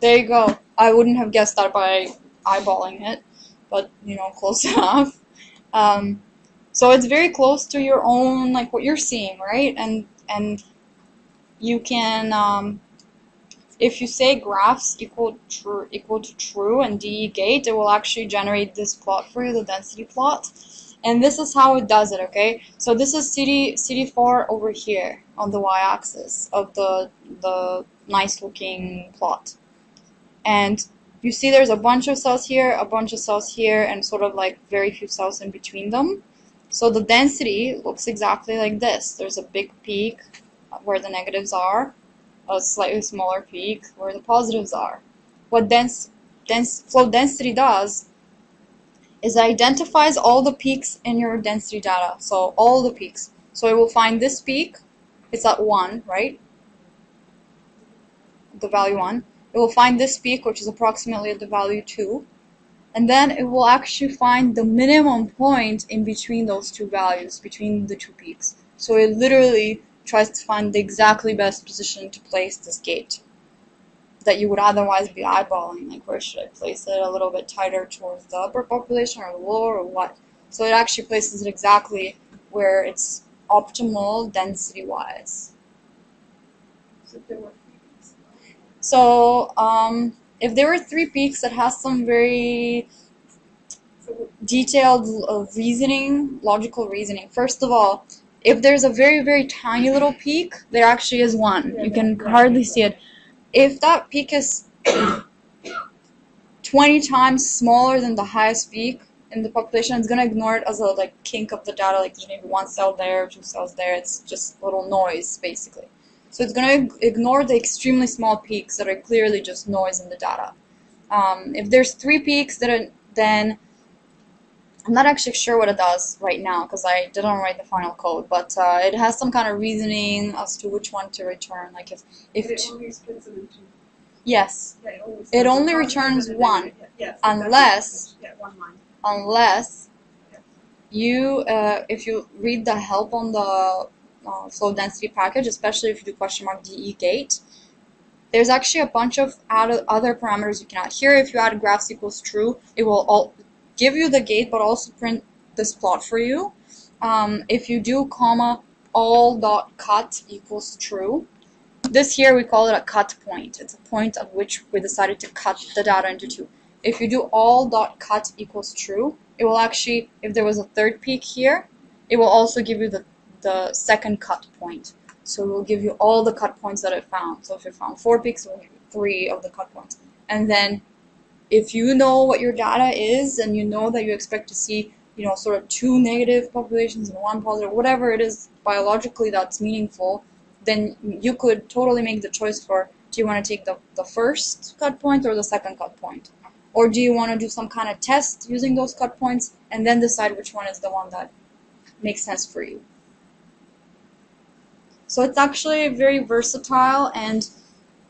Speaker 2: There you go. I wouldn't have guessed that by eyeballing it, but you know, close enough. Um, so it's very close to your own, like what you're seeing, right? And and you can, um, if you say graphs equal true equal to true and de gate, it will actually generate this plot for you, the density plot. And this is how it does it, okay? So this is CD CD4 over here on the y-axis of the the nice looking plot. And you see there's a bunch of cells here, a bunch of cells here, and sort of like very few cells in between them. So the density looks exactly like this. There's a big peak where the negatives are, a slightly smaller peak where the positives are. What dense, dense flowDensity does is it identifies all the peaks in your density data. So all the peaks. So it will find this peak, it's at 1, right? The value 1. It will find this peak, which is approximately at the value 2. And then it will actually find the minimum point in between those two values, between the two peaks. So it literally tries to find the exactly best position to place this gate that you would otherwise be eyeballing. Like, where should I place it? A little bit tighter towards the upper population or the lower or what? So it actually places it exactly where it's optimal density wise.
Speaker 7: So if there were
Speaker 2: um, if there were three peaks that has some very detailed uh, reasoning, logical reasoning. First of all, if there's a very, very tiny little peak, there actually is one. You can hardly see it. If that peak is 20 times smaller than the highest peak in the population, it's going to ignore it as a like kink of the data, like there's maybe one cell there, two cells there. It's just little noise, basically. So it's going to ignore the extremely small peaks that are clearly just noise in the data. Um, if there's three peaks that are then I'm not actually sure what it does right now because I didn't write the final code, but uh, it has some kind of reasoning as to which one to return. Like if if
Speaker 7: it only splits them into,
Speaker 2: yes,
Speaker 7: yeah, it only.
Speaker 2: It only returns one,
Speaker 7: yes,
Speaker 2: unless-
Speaker 7: Yeah, one
Speaker 2: unless
Speaker 7: Yeah.
Speaker 2: you uh, if you read the help on the uh, flowDensity package, especially if you do question mark de gate. There's actually a bunch of other parameters you can add. Here, if you add graphs equals true, it will all give you the gate, but also print this plot for you. Um, if you do comma all dot cut equals true, this here we call it a cut point. It's a point at which we decided to cut the data into two. If you do all dot cut equals true, it will actually, if there was a third peak here, it will also give you the, the second cut point. So it will give you all the cut points that it found. So if it found four peaks, it will give you three of the cut points. And then if you know what your data is and you know that you expect to see, you know, sort of two negative populations and one positive, whatever it is biologically that's meaningful, then you could totally make the choice for do you want to take the, the first cut point or the second cut point? Or do you want to do some kind of test using those cut points and then decide which one is the one that makes sense for you? So it's actually very versatile and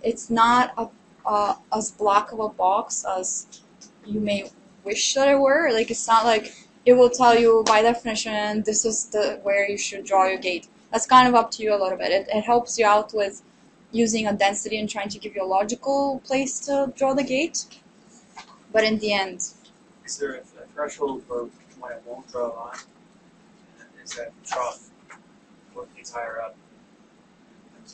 Speaker 2: it's not a, uh, as black of a box as you may wish that it were. Like it's not like it will tell you by definition this is the where you should draw your gate. That's kind of up to you a little bit. It, it helps you out with using a density and trying to give you a logical place to draw the gate. But in the end,
Speaker 5: Is there a, threshold for when it won't draw a line? Is that trough what gets higher up?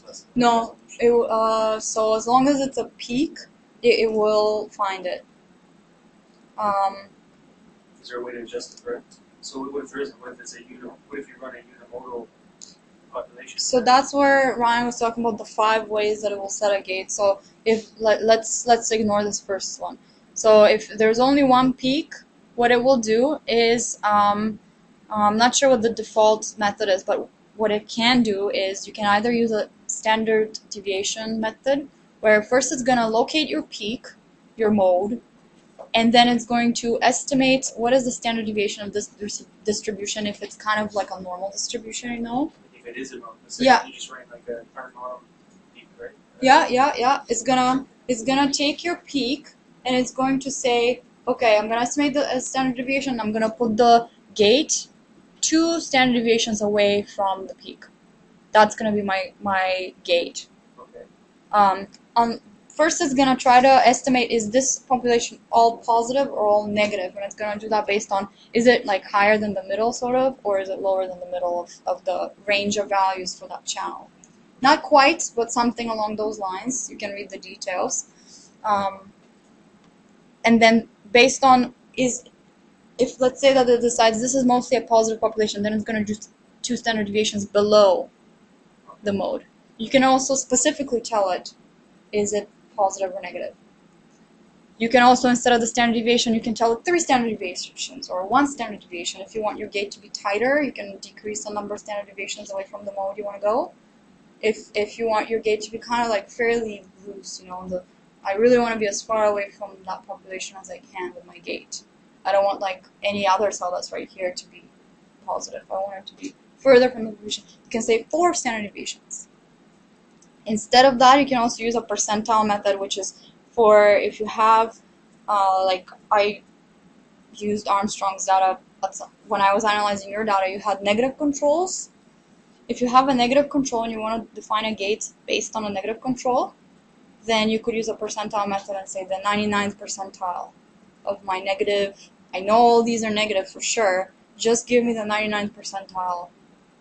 Speaker 5: There's
Speaker 2: No, it, uh, so as long as it's a peak, it, it will find it. Um,
Speaker 5: Is there a way to adjust it for? So what if there isn't? What if it's a uni, what if you run a unimodal population?
Speaker 2: So that's where Ryan was talking about the five ways that it will set a gate. So if let, let's let's ignore this first one. So if there's only one peak, what it will do is um, I'm not sure what the default method is, but what it can do is you can either use a standard deviation method where first it's gonna locate your peak, your mode, and then it's going to estimate what is the standard deviation of this distribution if it's kind of like a normal distribution, you know.
Speaker 5: If it is a norm, let's
Speaker 2: Yeah.
Speaker 5: you just ran like a rnorm peak, right?
Speaker 2: Yeah, yeah, yeah. It's gonna it's gonna take your peak and it's going to say, okay, I'm gonna estimate the uh, standard deviation. I'm gonna put the gate two standard deviations away from the peak. That's gonna be my my gate.
Speaker 5: Okay.
Speaker 2: Um, um, first it's gonna try to estimate is this population all positive or all negative, and it's gonna do that based on is it like higher than the middle sort of, or is it lower than the middle of, of the range of values for that channel. Not quite, but something along those lines. You can read the details. Um, and then based on is if let's say that it decides this is mostly a positive population, then it's going to do two standard deviations below the mode. You can also specifically tell it is it positive or negative. You can also, instead of the standard deviation, you can tell it three standard deviations or one standard deviation. If you want your gate to be tighter, you can decrease the number of standard deviations away from the mode you want to go. If if you want your gate to be kind of like fairly loose, you know, the I really want to be as far away from that population as I can with my gate. I don't want like any other cell that's right here to be positive. I want it to be further from the population. You can say four standard deviations. Instead of that, you can also use a percentile method, which is for if you have, uh, like I used Armstrong's data. When I was analyzing your data. You had negative controls, if you have a negative control and you want to define a gate based on a negative control, then you could use a percentile method and say the 99th percentile of my negative. I know all these are negative for sure. Just give me the 99th percentile.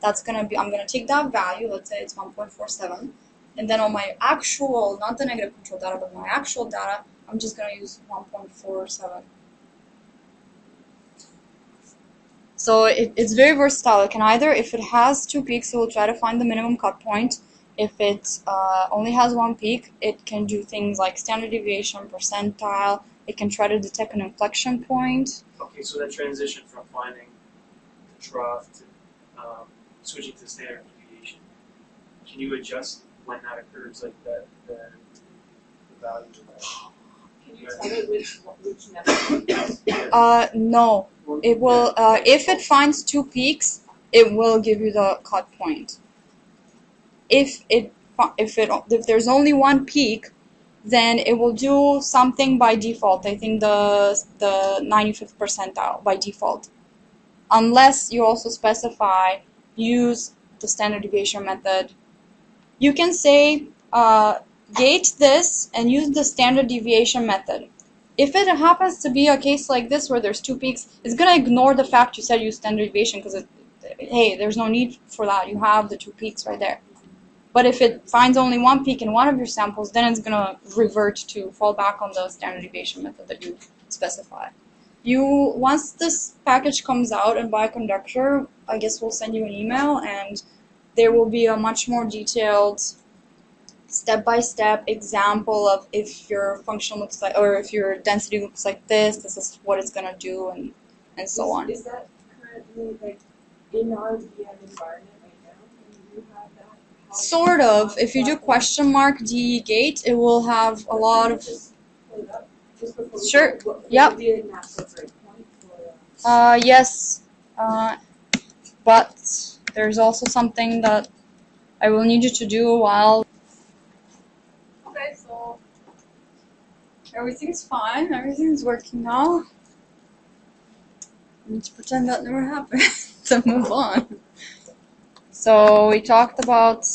Speaker 2: That's gonna be. I'm gonna take that value. Let's say it's 1.47, and then on my actual, not the negative control data, but my actual data, I'm just gonna use 1.47. So it, it's very versatile. It can either, if it has two peaks, it will try to find the minimum cut point. If it uh, only has one peak, it can do things like standard deviation, percentile. It can try to detect an inflection point.
Speaker 5: Okay, so that transition from finding the trough to um, switching to standard deviation, can you adjust when that occurs, like that, the, the value of that?
Speaker 7: Can you tell me which, which method?
Speaker 2: Uh, no, it will. Uh, if it finds two peaks, it will give you the cut point. If it if it if there's only one peak, then it will do something by default. I think the the 95th percentile by default, unless you also specify use the standard deviation method. You can say uh, gate this and use the standard deviation method. If it happens to be a case like this where there's two peaks, it's gonna ignore the fact you said use standard deviation because hey, there's no need for that. You have the two peaks right there. But if it finds only one peak in one of your samples, then it's gonna revert to fall back on the standard deviation method that you specify. You once this package comes out in Bioconductor, I guess we'll send you an email and there will be a much more detailed step-by-step example of if your function looks like or if your density looks like this this is what it's going to do and and so on
Speaker 7: Is that currently like in our VM environment right now? Can you have that? How-
Speaker 2: sort of if you do question mark de gate it will have a lot of Sure. Yep.
Speaker 7: uh
Speaker 2: yes uh but there's also something that i will need you to do while okay so everything's fine everything's working now Let's pretend that never happened to move on. So we talked about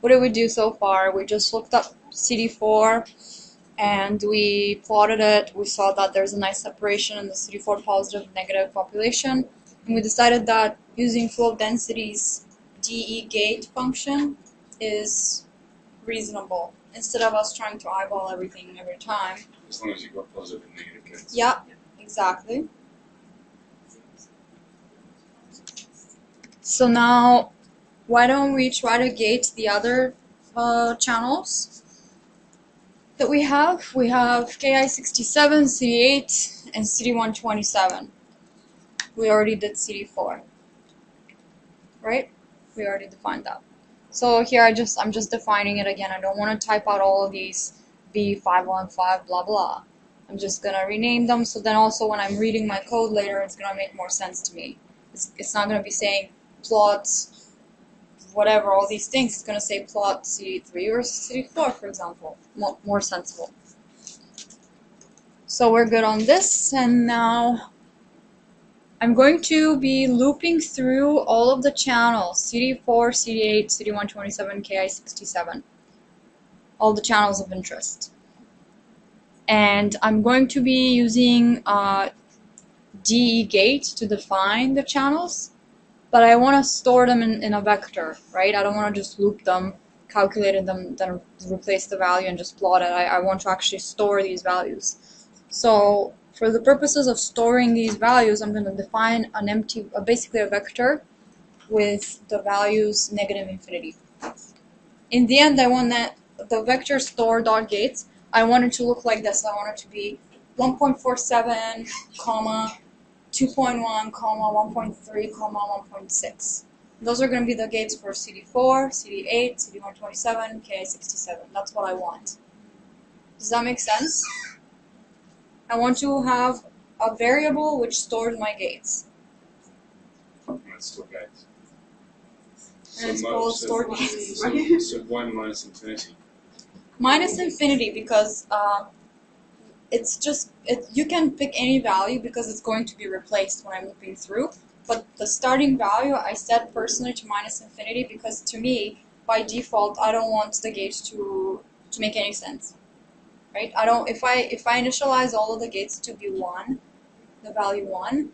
Speaker 2: what did we do so far? We just looked up CD4 and we plotted it. We saw that there's a nice separation in the CD4 positive and negative population. And we decided that using flowDensity's DE gate function is reasonable instead of us trying to eyeball everything every time.
Speaker 3: As long as you've got positive and negative gates.
Speaker 2: Yeah, exactly. So now, why don't we try to gate the other uh, channels that we have? We have KI67, CD8, and CD127. We already did CD4, right? We already defined that. So here I just I'm just defining it again. I don't want to type out all of these B515 blah blah. I'm just gonna rename them so then also when I'm reading my code later, it's gonna make more sense to me. It's, it's not gonna be saying plot whatever, all these things. It's gonna say plot CD3 or CD4, for example. More, more sensible. So we're good on this, and now I'm going to be looping through all of the channels CD4, CD8, CD127, KI67. All the channels of interest and I'm going to be using uh, DE gate to define the channels, but I want to store them in, in a vector, right? I don't want to just loop them, calculate them, then replace the value and just plot it. I, I want to actually store these values. So for the purposes of storing these values, I'm going to define an empty, uh, basically a vector with the values negative infinity. In the end, I want that the vector store dot gates I want it to look like this. I want it to be 1.47, comma, 2.1, comma, 1.3, comma, 1.6. Those are going to be the gates for CD4, CD8, CD127, KI67. That's what I want. Does that make sense? I want to have a variable which stores my gates.
Speaker 3: And it's still gates.
Speaker 2: And it's called
Speaker 3: so-
Speaker 2: stored gates.
Speaker 3: So, so one minus infinity.
Speaker 2: minus infinity because uh, it's just it, you can pick any value because it's going to be replaced when I'm looping through. but the starting value I set personally to minus infinity because to me, by default, I don't want the gate to to make any sense, right? I don't if I if I initialize all of the gates to be one, the value one,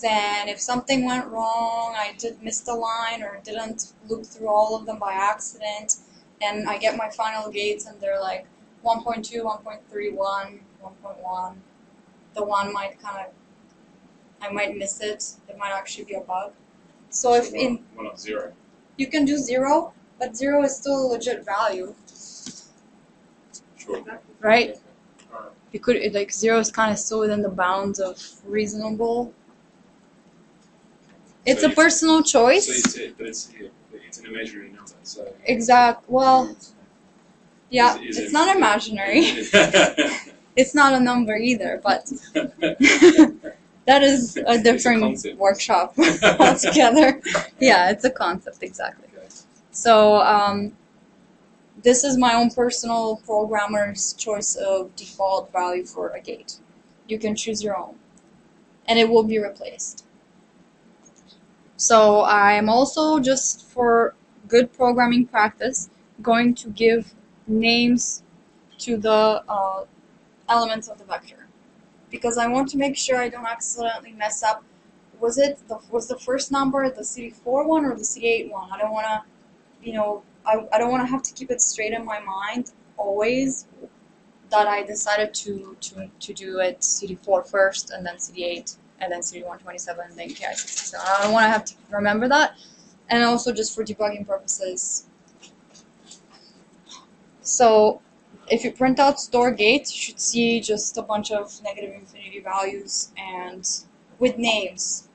Speaker 2: then if something went wrong, I did miss the line or didn't look through all of them by accident, and I get my final gates and they're like 1.2, 1.31, 1.1, the one might kind of I might miss it. It might actually be a bug. So if
Speaker 3: So
Speaker 2: in
Speaker 3: of zero.
Speaker 2: you can do zero, but zero is still a legit value,
Speaker 3: Sure.
Speaker 2: right? You could it, like zero is kind of still within the bounds of reasonable. It's
Speaker 3: So
Speaker 2: a personal
Speaker 3: So
Speaker 2: choice.
Speaker 3: it's but it's it's an imaginary number. So
Speaker 2: Exact. Well, yeah,
Speaker 3: Is- is
Speaker 2: it's
Speaker 3: it-
Speaker 2: not imaginary. it's not a number either, but that is a different
Speaker 3: concept.
Speaker 2: workshop altogether. yeah, it's a concept exactly.
Speaker 3: Okay.
Speaker 2: So um, this is my own personal programmer's choice of default value for a gate. You can choose your own, and it will be replaced. So I'm also just for good programming practice going to give names to the uh, elements of the vector because I want to make sure I don't accidentally mess up. Was it the was the first number the CD4 one or the CD8 one? I don't want to you know, I, I don't want to have to keep it straight in my mind always that I decided to, to, to do it CD4 first and then CD8 and then CD127 and then KI67. I don't want to have to remember that. And also just for debugging purposes. So if you print out store gate, you should see just a bunch of negative infinity values and with names.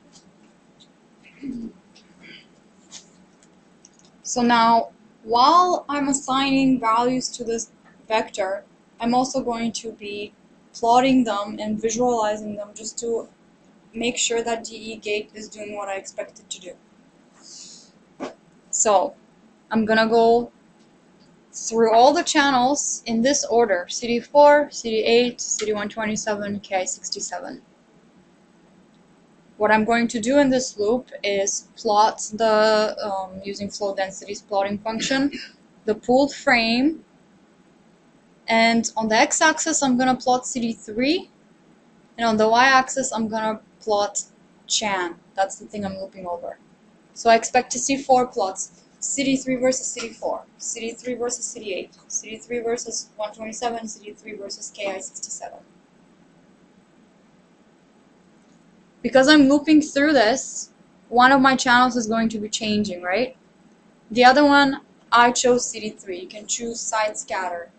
Speaker 2: So now, while I'm assigning values to this vector, I'm also going to be plotting them and visualizing them just to make sure that DE gate is doing what I expect it to do. So, I'm gonna go through all the channels in this order, CD4, CD8, CD127, KI67 what I'm going to do in this loop is plot the, um, using flowDensity's plotting function, the pooled frame, and on the x-axis I'm going to plot CD3, and on the y-axis I'm going to plot chan. That's the thing I'm looping over. So I expect to see four plots, CD3 versus CD4, CD3 versus CD8, CD3 versus 127, CD3 versus KI67. because I'm looping through this, one of my channels is going to be changing, right? The other one, I chose CD3. You can choose side scatter.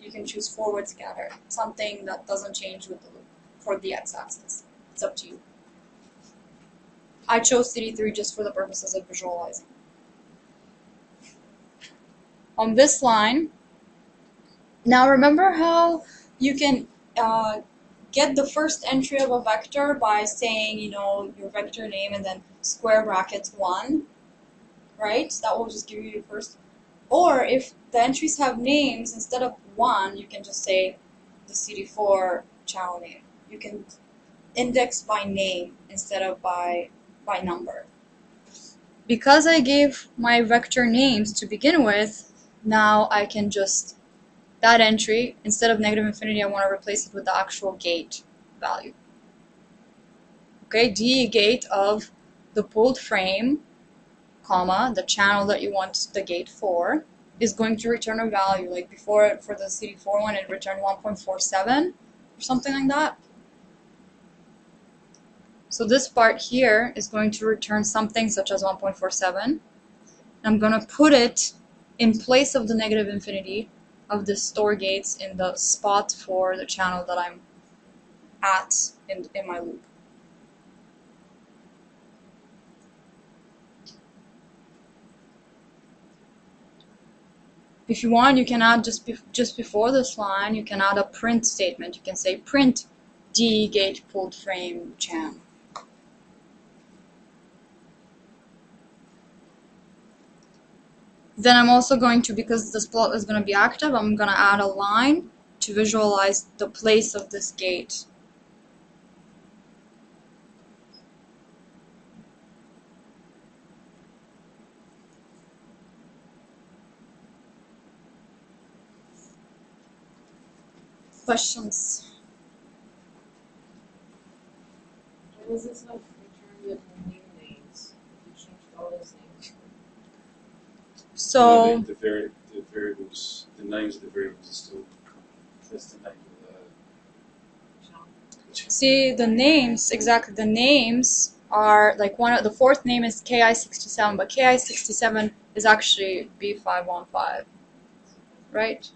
Speaker 2: You can choose forward scatter. Something that doesn't change with the loop for the x-axis. It's up to you. I chose CD3 just for the purposes of visualizing. On this line, now remember how you can uh, get the first entry of a vector by saying, you know, your vector name and then square brackets 1, right? That will just give you your first. Or if the entries have names, instead of 1, you can just say the CD4 channel name. You can index by name instead of by, by number. Because I gave my vector names to begin with, now I can just that entry, instead of negative infinity, I want to replace it with the actual gate value. Okay, DE gate of the pooled frame, comma, the channel that you want the gate for, is going to return a value. Like before, for the CD4 one, it returned 1.47 or something like that. So this part here is going to return something such as 1.47. I'm going to put it in place of the negative infinity of the store gates in the spot for the channel that I'm at in, in my loop. If you want, you can add just be just before this line, you can add a print statement. You can say print D gate pooled frame channel. Then I'm also going to, because this plot is going to be active, I'm going to add a line to visualize the place of this gate. Questions? So
Speaker 3: the, the, vari- the variables, the names of the variables are still. That's the name of the.
Speaker 2: see the names exactly. The names are like one of the fourth name is Ki sixty seven, but Ki sixty seven is actually B five one five, right?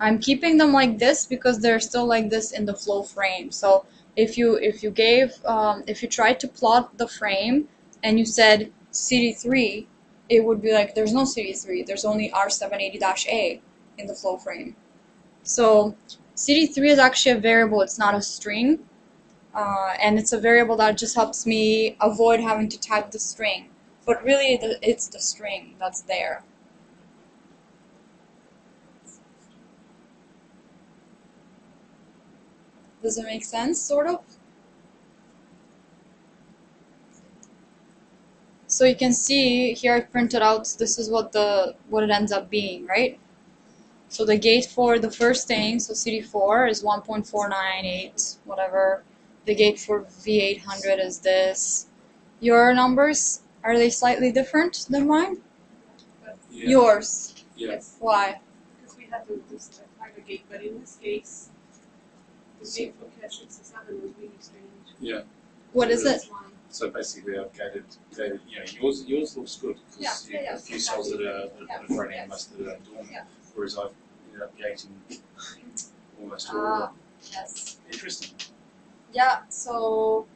Speaker 2: I'm keeping them like this because they're still like this in the flow frame. So if you if you gave um, if you tried to plot the frame and you said CD3, it would be like there's no CD3. There's only R780-A in the flow frame. So CD3 is actually a variable. It's not a string, uh, and it's a variable that just helps me avoid having to type the string. But really, it's the string that's there. Does it make sense, sort of? So you can see here I printed out this is what the what it ends up being, right? So the gate for the first thing, so CD4 is 1.498, whatever. The gate for V800 is this. Your numbers, are they slightly different than mine?
Speaker 3: Yeah.
Speaker 2: Yours.
Speaker 3: Yeah.
Speaker 7: Yes,
Speaker 2: Why?
Speaker 7: because we had to just aggregate, but in this case, the gate for catch sixty-seven was really strange. Yeah.
Speaker 2: What is it?
Speaker 3: So basically, I've gated, gated, you know, yours, yours looks good because
Speaker 2: Yeah,
Speaker 3: you've
Speaker 2: yeah,
Speaker 3: got
Speaker 2: yeah,
Speaker 3: a few cells that are, that
Speaker 2: Yeah,
Speaker 3: are front end, most that are dormant. Whereas I've ended up gating almost all of
Speaker 2: Ah,
Speaker 3: them.
Speaker 2: yes.
Speaker 3: Interesting.
Speaker 2: Yeah, so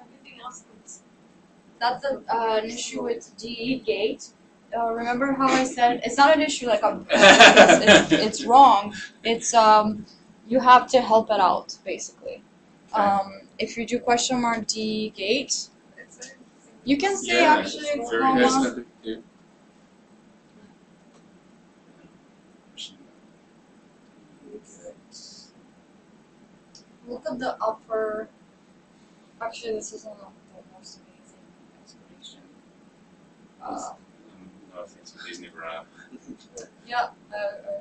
Speaker 7: Everything else looks.
Speaker 2: that's a, uh, an issue with DE gate. Uh, remember how I said it's not an issue like I'm, it's, it's, it's wrong. It's um, you have to help it out basically. Um, if you do question mark D gate, you can say
Speaker 3: yeah,
Speaker 2: actually it's
Speaker 3: very
Speaker 2: comma.
Speaker 3: nice. Yeah.
Speaker 2: Look at the upper. Actually, this isn't the most amazing explanation. Uh,
Speaker 3: no offense, but these never are.
Speaker 2: yeah. Uh, uh,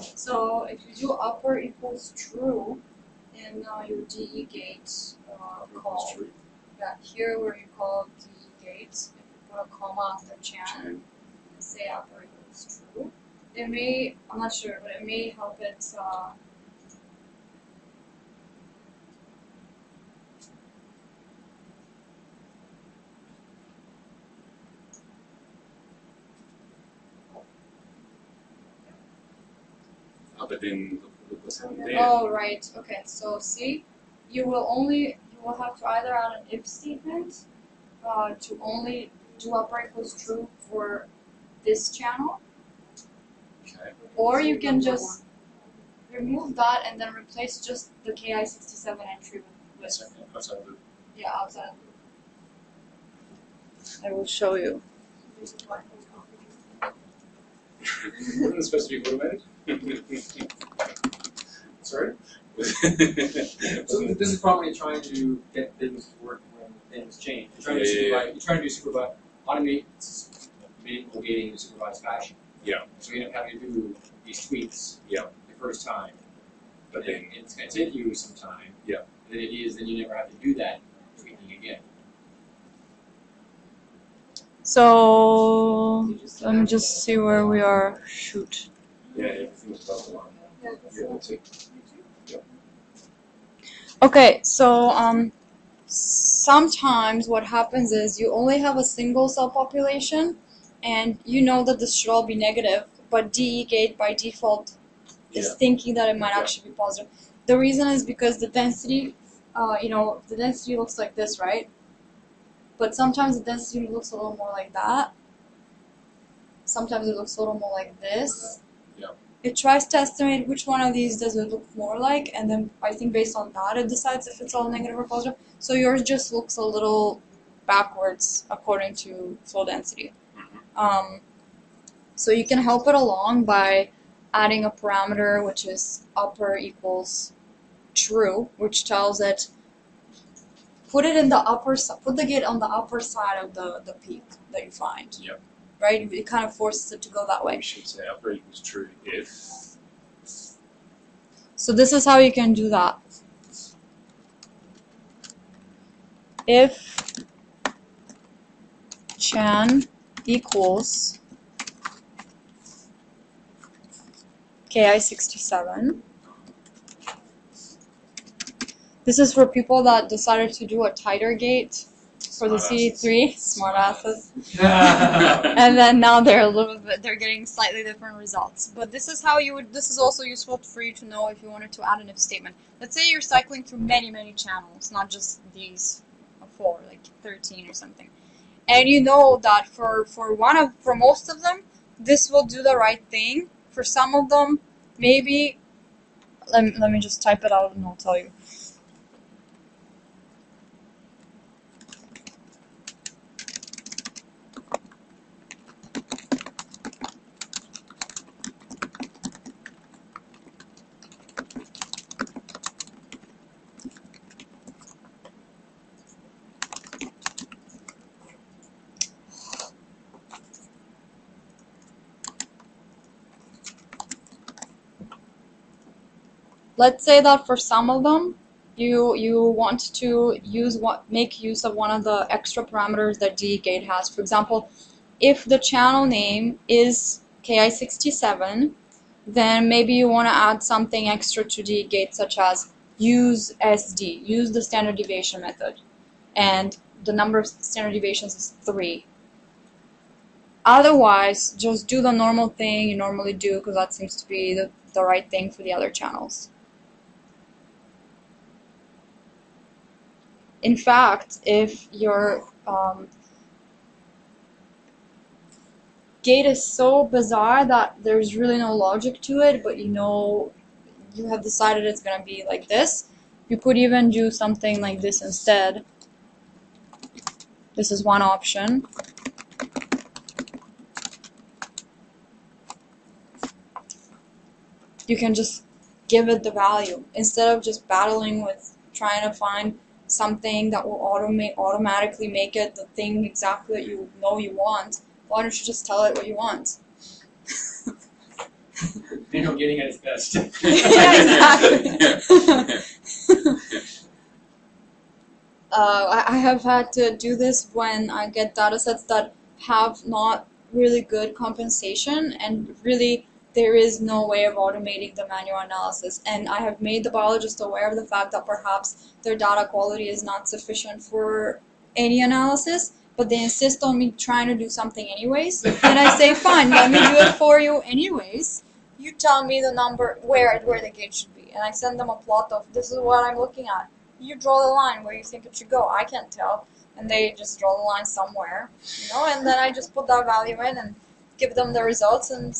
Speaker 2: so if you do upper equals true in uh, your DE gate uh, call, yeah, here where you call DE gate, if you put a comma after chan and say upper equals true, it may, I'm not sure, but it may help it. Uh,
Speaker 3: Oh, but then look, look what's happening there.
Speaker 2: Oh, right. Okay. So see, you will only you will have to either add an if statement uh, to only do upper equals true for this channel,
Speaker 3: Okay.
Speaker 2: or you can just remove that and then replace just the ki67 entry with,
Speaker 3: That's
Speaker 2: with
Speaker 3: okay. That's over.
Speaker 2: yeah outside. I will show you.
Speaker 3: Wasn't it supposed to be automated?
Speaker 6: Sorry? So this is probably trying to get things to work when things change. You're trying to
Speaker 3: Yeah, yeah,
Speaker 6: you're trying to do supervise, automate manual gating in a supervised fashion.
Speaker 3: Yeah.
Speaker 6: So you end up having to do these tweaks.
Speaker 3: Yeah.
Speaker 6: The first time.
Speaker 3: But
Speaker 6: And
Speaker 3: then,
Speaker 6: it's gonna take you some time.
Speaker 3: Yeah.
Speaker 6: Then it is, then you never have to do that tweaking again.
Speaker 2: So let me just see where we are. Shoot.
Speaker 3: Yeah, everything's above the line.
Speaker 7: Yeah,
Speaker 3: Yeah, that's it.
Speaker 2: Okay, so um, sometimes what happens is you only have a single cell population, and you know that this should all be negative, but DE gate by default is
Speaker 3: Yeah.
Speaker 2: thinking that it might
Speaker 3: Yeah.
Speaker 2: actually be positive. The reason is because the density, uh, you know, the density looks like this, right? But sometimes the density looks a little more like that. Sometimes it looks a little more like this. It tries to estimate which one of these does it look more like, and then I think based on that it decides if it's all negative or positive. So yours just looks a little backwards according to flowDensity.
Speaker 3: Mhm.
Speaker 2: Um, so you can help it along by adding a parameter which is upper equals true, which tells it put it in the upper put the gate on the upper side of the, the peak that you find.
Speaker 3: Yep.
Speaker 2: Right? It kind of forces it to go that way.
Speaker 3: We should say upper equals true if
Speaker 2: So this is how you can do that. If chan equals ki67. This is for people that decided to do a tighter gate for the CD3, smart asses. and then now they're a little bit they're getting slightly different results. But this is how you would this is also useful for you to know if you wanted to add an if statement. Let's say you're cycling through many many channels not just these four like 13 or something. And you know that for for one of for most of them this will do the right thing. For some of them maybe let let me just type it out and i'll tell you let's say that for some of them you you want to use what make use of one of the extra parameters that deGate has. For example if the channel name is ki67 then maybe you want to add something extra to deGate such as use sd use the standard deviation method. And the number of standard deviations is 3 otherwise just do the normal thing you normally do because that seems to be the, the right thing for the other channels in fact, if your um, gate is so bizarre that there's really no logic to it, but you know you have decided it's gonna be like this, you could even do something like this instead. This is one option. You can just give it the value instead of just battling with trying to find something that will automate automatically make it the thing exactly that you know you want, why don't you just tell it what you want?
Speaker 6: Know getting at its best.
Speaker 2: yeah, exactly. uh, I, I have had to do this when I get data sets that have not really good compensation and really there is no way of automating the manual analysis. And I have made the biologist aware of the fact that perhaps their data quality is not sufficient for any analysis, but they insist on me trying to do something anyways. And I say, fine, let me do it for you anyways. You tell me the number where where the gate should be, and I send them a plot of this is what I'm looking at. You draw the line where you think it should go. I can't tell, and they just draw the line somewhere, you know. And then I just put that value in and give them the results, and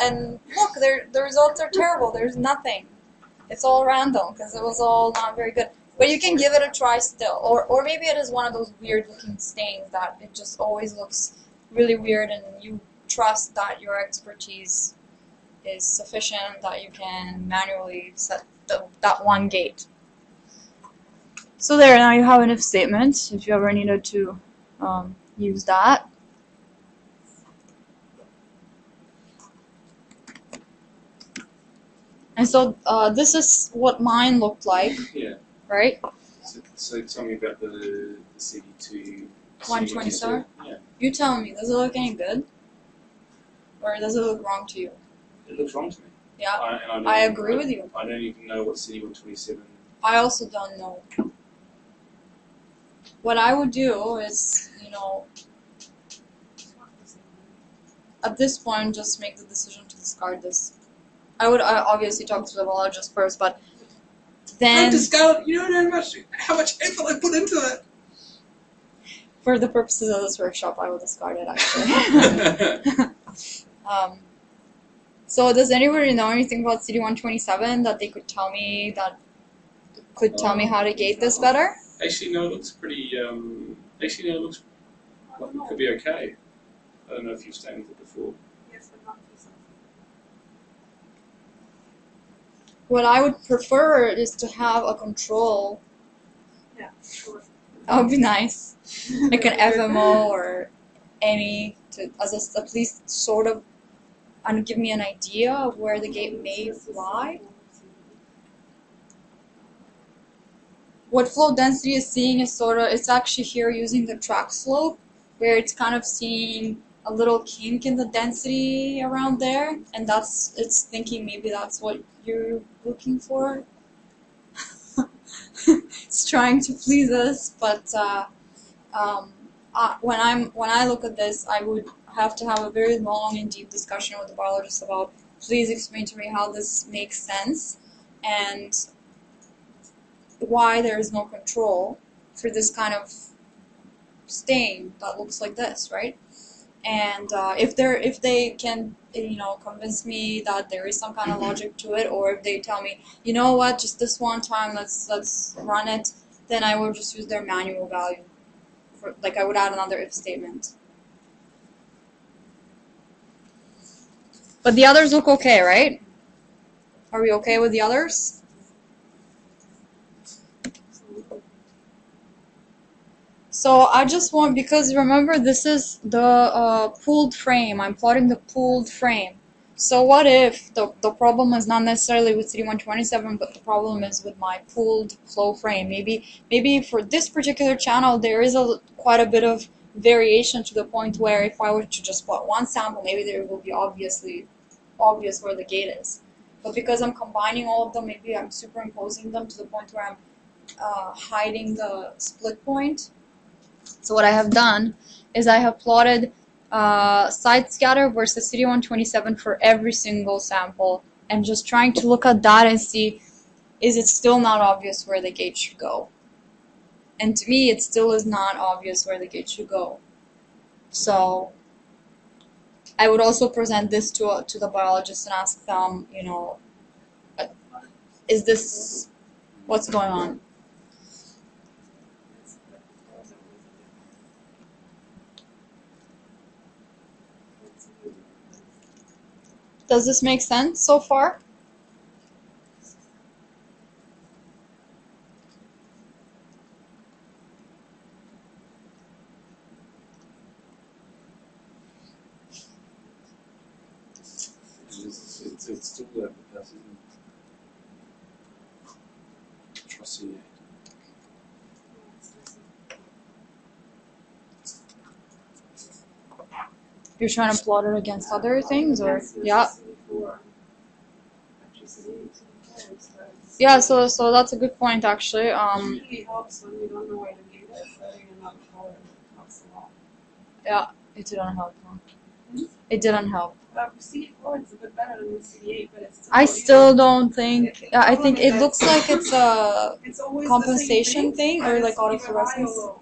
Speaker 2: and look, the results are terrible. There's nothing. It's all random because it was all not very good. But you can give it a try still, or or maybe it is one of those weird looking stains that it just always looks really weird, and you trust that your expertise is sufficient that you can manually set the, that one gate. So there, now you have an if statement if you ever needed to um, use that. And so uh, this is what mine looked like,
Speaker 3: Yeah.
Speaker 2: right?
Speaker 3: So, so tell me about the, the CD2.
Speaker 2: 120
Speaker 3: CD2.
Speaker 2: star?
Speaker 3: Yeah.
Speaker 2: You tell me, does it look any good? Or does it look wrong to you?
Speaker 3: It looks wrong to me.
Speaker 2: Yeah,
Speaker 3: I, I,
Speaker 2: I agree with you.
Speaker 3: I don't even know what CD127.
Speaker 2: I also don't know. What I would do is, you know, at this point, just make the decision to discard this. I would uh, obviously talk to the biologist first, but then,
Speaker 8: discount. You don't know how much how much effort I put into it.
Speaker 2: for the purposes of this workshop, I will discard it actually. um, so, does anybody know anything about CD127 that they could tell me that could tell me how to gate this better?
Speaker 3: actually, no, it looks pretty. Um, actually, no, it looks like it could be okay. I don't know if you've stayed with it before.
Speaker 7: Yes, but not too soft.
Speaker 2: What I would prefer is to have a control.
Speaker 7: Yeah, sure.
Speaker 2: That would be nice. Like an FMO or any to as a, at least sort of and give me an idea of where the gate may lie. What flowDensity is seeing is sort of it's actually here using the track slope where it's kind of seeing a little kink in the density around there and that's it's thinking maybe that's what you're looking for. it's trying to please us, but uh, um, uh, when I'm when I look at this, I would have to have a very long and deep discussion with the biologist about. Please explain to me how this makes sense, and why there is no control for this kind of stain that looks like this, right? And uh, if they're if they can you know convince me that there is some kind of logic to it, or if they tell me you know what, just this one time let's let's run it, then I will just use their manual value. For, like I would add another if statement. But the others look okay, right? Are we okay with the others? So I just want, because remember this is the uh, pooled frame, I'm plotting the pooled frame. So what if the, the problem is not necessarily with CD127, but the problem is with my pooled flow frame? Maybe maybe for this particular channel there is a quite a bit of variation to the point where if I were to just plot one sample, maybe there will be obviously obvious where the gate is. But because I'm combining all of them, maybe I'm superimposing them to the point where I'm uh, hiding the split point. So what I have done is I have plotted uh, side scatter versus CD127 for every single sample and just trying to look at that and see is it still not obvious where the gate should go. And to me, it still is not obvious where the gate should go. So I would also present this to to the biologist and ask them, you know, uh, is this what's going on? Does this make sense so far?
Speaker 3: It's, it's, it's still there, but that isn't. Trusty.
Speaker 2: You're trying to plot it against other things, or yeah, yeah. So so that's a good point actually. Um,
Speaker 7: It really helps when we don't know where the gate is, setting another color helps a lot.
Speaker 2: it didn't help. huh? It didn't help.
Speaker 7: Uh, CD4 is a bit better than the CD8, but it's.
Speaker 2: I still don't think. I think it looks like it's a compensation thing, or like autofluorescence.
Speaker 7: high or low.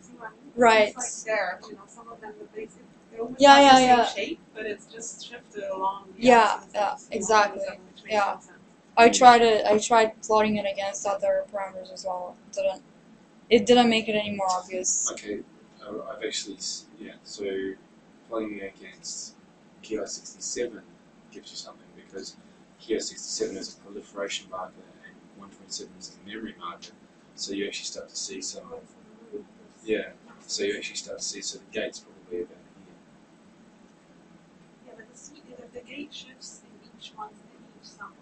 Speaker 7: See what I mean?
Speaker 2: Right.
Speaker 7: Like there, you know, some of them, the basic, they almost
Speaker 2: Yeah,
Speaker 7: the
Speaker 2: yeah,
Speaker 7: same shape, but it's just shifted along the
Speaker 2: Yeah, yeah,
Speaker 7: and so on,
Speaker 2: exactly,
Speaker 7: so which makes
Speaker 2: yeah. I tried it. I tried plotting it against other parameters as well. It didn't. It didn't make it any more obvious.
Speaker 3: Okay, uh, I've actually, s- yeah, so plotting it against KI67 gives you something because KI67 is a proliferation marker and 127 is a memory marker. So you actually start to see some, yeah, so you actually start to see, so the gate's probably about here.
Speaker 7: Yeah, but the, C- the, the gate shifts each in each sample.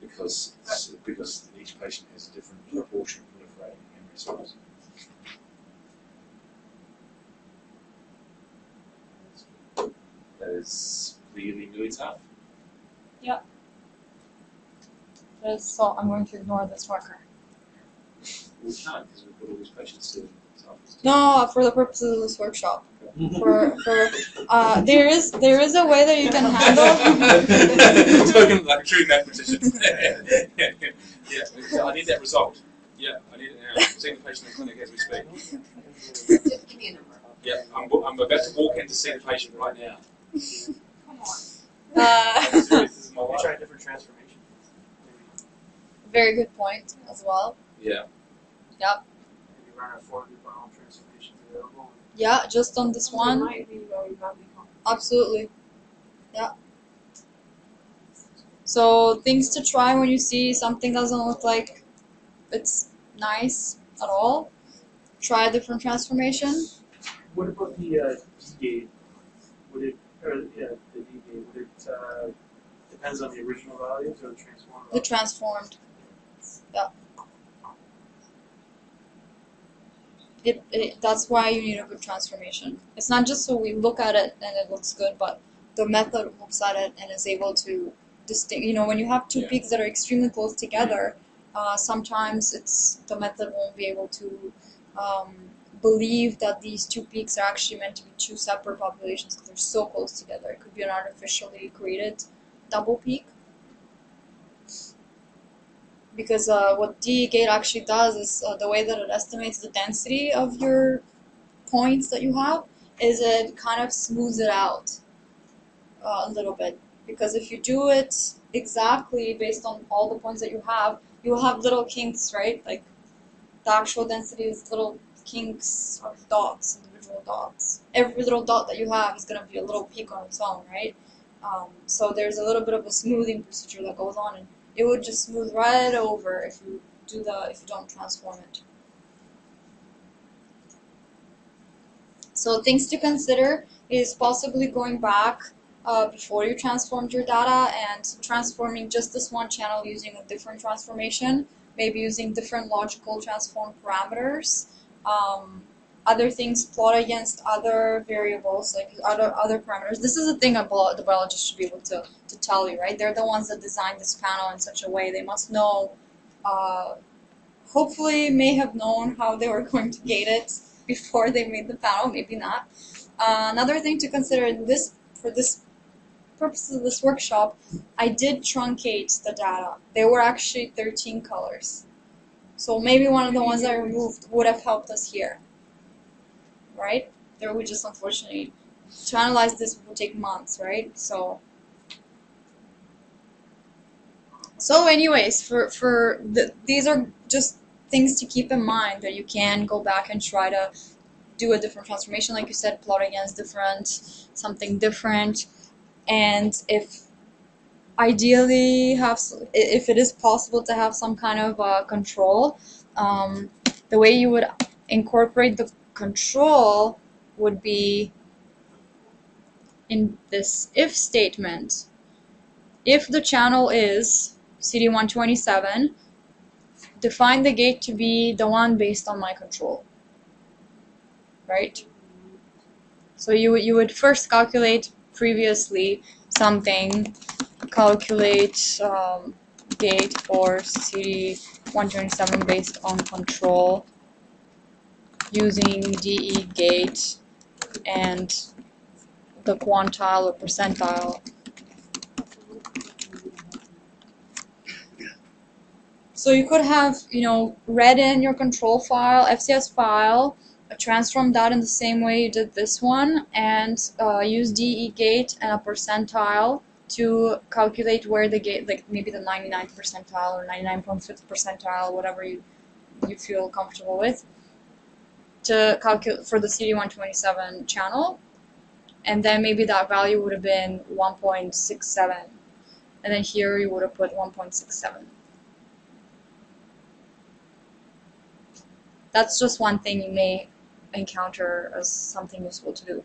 Speaker 3: because because each patient has a different proportion of proliferating memory cells. That is really really tough.
Speaker 2: Just- so I'm going to ignore this marker.
Speaker 3: We can't because we've got all these patients doing.
Speaker 2: No, for the purposes of this workshop. For for uh, there is there is a way that you can handle.
Speaker 3: Spoken like a true mathematician. yeah, yeah, yeah. I need that result. Yeah, I need it now. I'm seeing the patient in the clinic as we speak.
Speaker 4: Give me a number.
Speaker 3: Yeah, I'm, I'm about to walk in to see the patient right now.
Speaker 7: Come on.
Speaker 2: Uh,
Speaker 3: I'm serious, this is my
Speaker 5: Maybe
Speaker 3: life.
Speaker 5: try a different transformation. Maybe,
Speaker 2: very good point as well.
Speaker 3: Yeah.
Speaker 5: maybe run a 400 bomb transformation available.
Speaker 2: Yeah, just on this
Speaker 7: It
Speaker 2: one.
Speaker 7: might be very badly complicated.
Speaker 2: Absolutely. Yeah. So things to try when you see something doesn't look like it's nice at all. Try a different transformation.
Speaker 5: What about the uh, gate, would it, or, yeah, the deGate, would it, uh, depends on the original values or the transformed
Speaker 2: The transformed. Yeah. It, it that's why you need a good transformation. It's not just so we look at it and it looks good, but the method looks at it and is able to distinct. You know, when you have two
Speaker 3: Yeah.
Speaker 2: peaks that are extremely close together, uh, sometimes it's the method won't be able to um, believe that these two peaks are actually meant to be two separate populations because they're so close together. It could be an artificially created double peak because uh, what deGate actually does is uh, the way that it estimates the density of your points that you have is it kind of smooths it out uh, a little bit. Because if you do it exactly based on all the points that you have you will have little kinks right? Like the actual density is little kinks of dots individual dots. Every little dot that you have is going to be a little peak on its own right? Um, so there's a little bit of a smoothing procedure that goes on it would just smooth right over if you do the if you don't transform it. So things to consider is possibly going back uh, before you transformed your data and transforming just this one channel using a different transformation, maybe using different logicle transform parameters. Um, other things plot against other variables like other other parameters. This is a thing a the biologist should be able to, to tell you, right? They're the ones that designed this panel in such a way. They must know, uh, hopefully, may have known how they were going to gate it before they made the panel. Maybe not. Uh, another thing to consider in this for this purposes of this workshop, I did truncate the data. There were actually 13 colors. So maybe one of the ones I removed would have helped us here right? There we just unfortunately to analyze this will take months, right? So so anyways, for for the, these are just things to keep in mind that you can go back and try to do a different transformation, like you said, plot against different something different, and if ideally have if it is possible to have some kind of uh, control, um, the way you would incorporate the control would be in this if statement. If the channel is CD127, define the gate to be the one based on my control. Right? So you, you would first calculate previously something, calculate um, gate for CD127 based on control using DE gate and the quantile or percentile. So you could have, you know, read in your control file, FCS file, transform that in the same way you did this one, and uh, use deGate and a percentile to calculate where the gate, like maybe the 99th percentile or 99.5th percentile, whatever you you feel comfortable with to calculate for the CD127 channel, and then maybe that value would have been 1.67, and then here you would have put 1.67. That's just one thing you may encounter as something useful to do.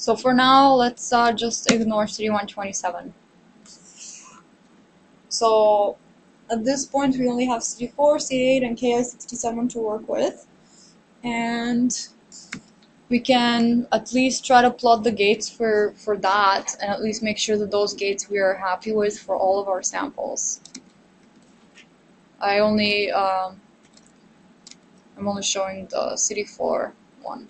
Speaker 2: So for now, let's uh, just ignore CD127. So at this point, we only have CD4, CD8, and KI67 to work with. And we can at least try to plot the gates for, for that and at least make sure that those gates we are happy with for all of our samples. I only, um, I'm only showing the CD4 one.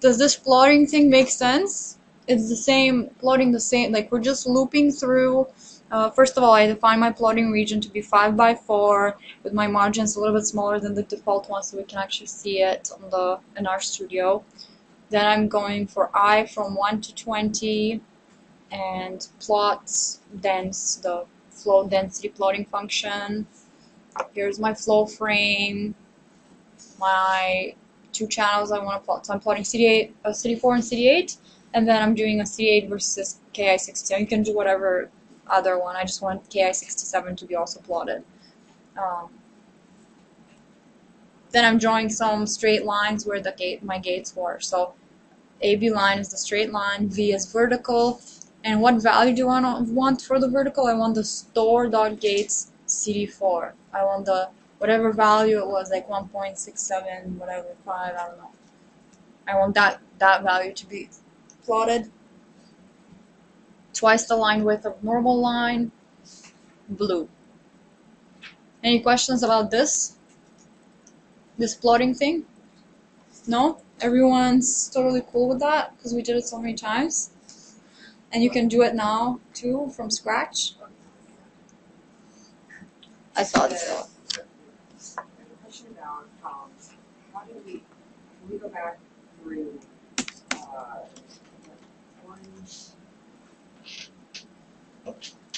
Speaker 2: Does this plotting thing make sense? It's the same, plotting the same, like we're just looping through. Uh, first of all, I define my plotting region to be 5 by 4 with my margins a little bit smaller than the default one so we can actually see it on the in RStudio. Then I'm going for i from 1 to 20 and plot dense, the flowDensity plotting function. Here's my flow frame, my two channels I want to plot. So I'm plotting CD8, uh, CD4 and CD8, and then I'm doing a CD8 versus KI67. You can do whatever other one. I just want KI67 to be also plotted. Um, then I'm drawing some straight lines where the gate my gates were. So abline is the straight line, V is vertical, and what value do I want- for the vertical? I want the store dot gates CD4. I want the whatever value it was, like 1.67, whatever, 5, I don't know. I want that, that value to be plotted. Twice the line width of normal line, blue. Any questions about this? This plotting thing? No? Everyone's totally cool with that because we did it so many times. And you can do it now too from scratch. I thought so.
Speaker 4: I have a question about, um, how do we, can we go back through, uh, one,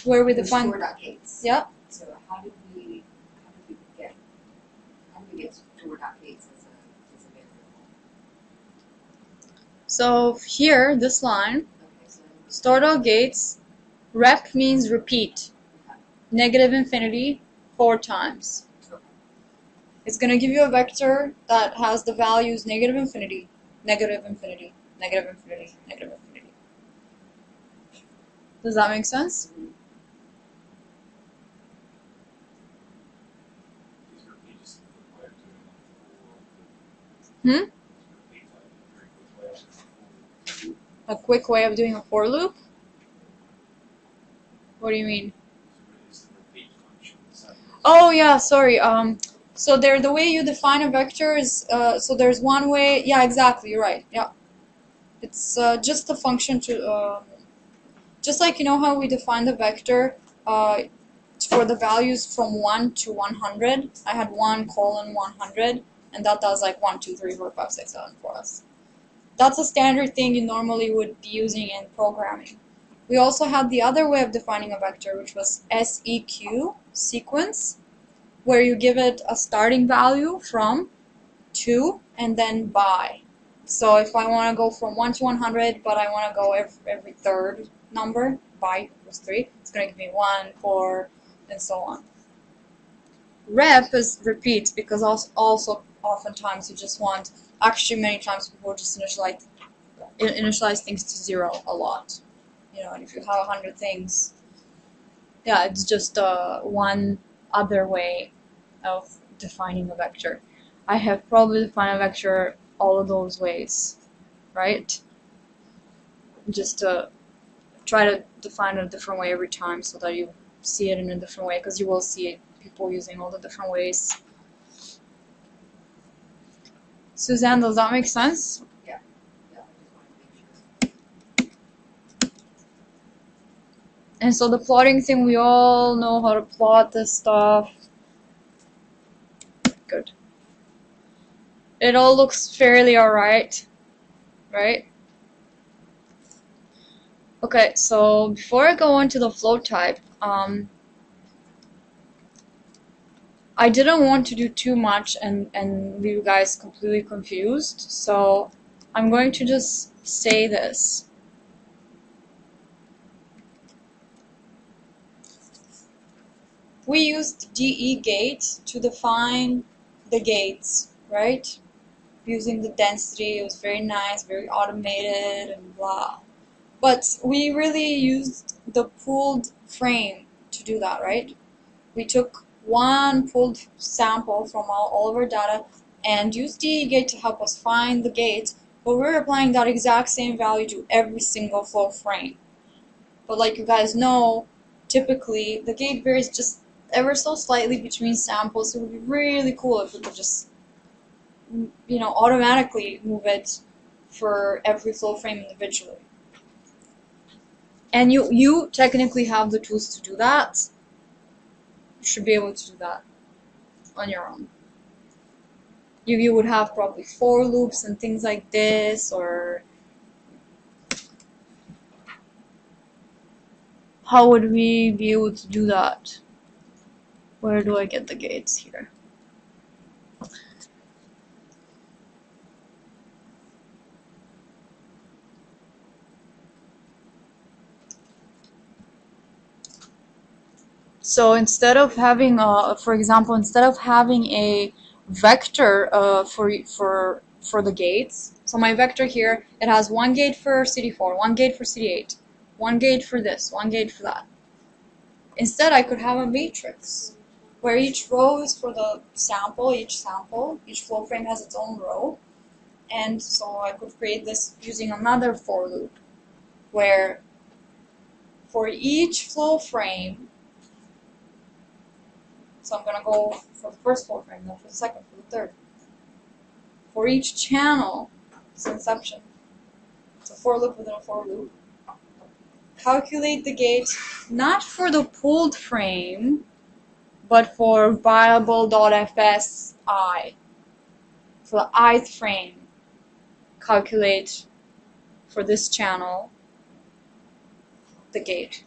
Speaker 2: Where we
Speaker 4: the store dot gates?
Speaker 2: Yeah.
Speaker 4: So how did we, how did we get, how did we get store dot gates as a, as a variable?
Speaker 2: So here, this line,
Speaker 4: Okay, so then
Speaker 2: start out gates, rep means repeat, negative infinity four times. It's going to give you a vector that has the values negative infinity, negative infinity, negative infinity, negative infinity. Does that make sense? Hmm?
Speaker 3: a quick way of doing.
Speaker 2: A for loop? What do you mean? Oh yeah, sorry. Um, so there, the way you define a vector is, uh, so there's one way. Yeah, exactly. You're right. Yeah, it's uh, just a function to, um, just like you know how we define the vector uh, for the values from one to 100. I had one colon 100, and that does like one, two, three, four, five, six, seven for us. That's a standard thing you normally would be using in programming. We also had the other way of defining a vector, which was SEQ, sequence, where you give it a starting value from, 2 and then by. So if I want to go from 1 to 100, but I want to go every, every third number, by equals 3, it's going to give me 1, 4, and so on. Rep is repeat because also, also oftentimes you just want, actually many times people just initialize, initialize things to 0 a lot. You know, and if you have 100 things, yeah, it's just uh, one other way of defining a vector. I have probably defined a vector all of those ways, right? Just to try to define it a different way every time so that you see it in a different way because you will see people using all the different ways. Suzanne, does that make sense?
Speaker 4: yeah, I just wanted to make sure.
Speaker 2: And so the plotting thing, we all know how to plot this stuff. Good. It all looks fairly alright, right? Okay, so before I go on to the flowType, um, I didn't want to do too much and, and leave you guys completely confused, so I'm going to just say this. we used deGate to define the gates, right? Using the density, it was very nice, very automated, and blah. But we really used the pooled frame to do that, right? We took one pooled sample from all, all of our data and used deGate to help us find the gates, but we're applying that exact same value to every single flow frame. But like you guys know, typically the gate varies just ever so slightly between samples. It would be really cool if we could just, you know, automatically move it for every flow frame individually. And you, you technically have the tools to do that. You should be able to do that on your own. You, you would have probably for loops and things like this, or how would we be able to do that? Where do I get the gates here? So instead of having a, for example, instead of having a vector uh, for for for the gates, so my vector here, it has one gate for CD4, one gate for CD8, one gate for this, one gate for that. Instead, I could have a matrix where each row is for the sample, each sample, each flow frame has its own row, and so I could create this using another for loop, where for each flow frame so I'm gonna go for the first flow frame, then for the second, for the third. For each channel, it's inception. It's a for loop within a for loop. Calculate the gate not for the pulled frame, but for viable.fsi. For the ith frame, calculate for this channel the gate.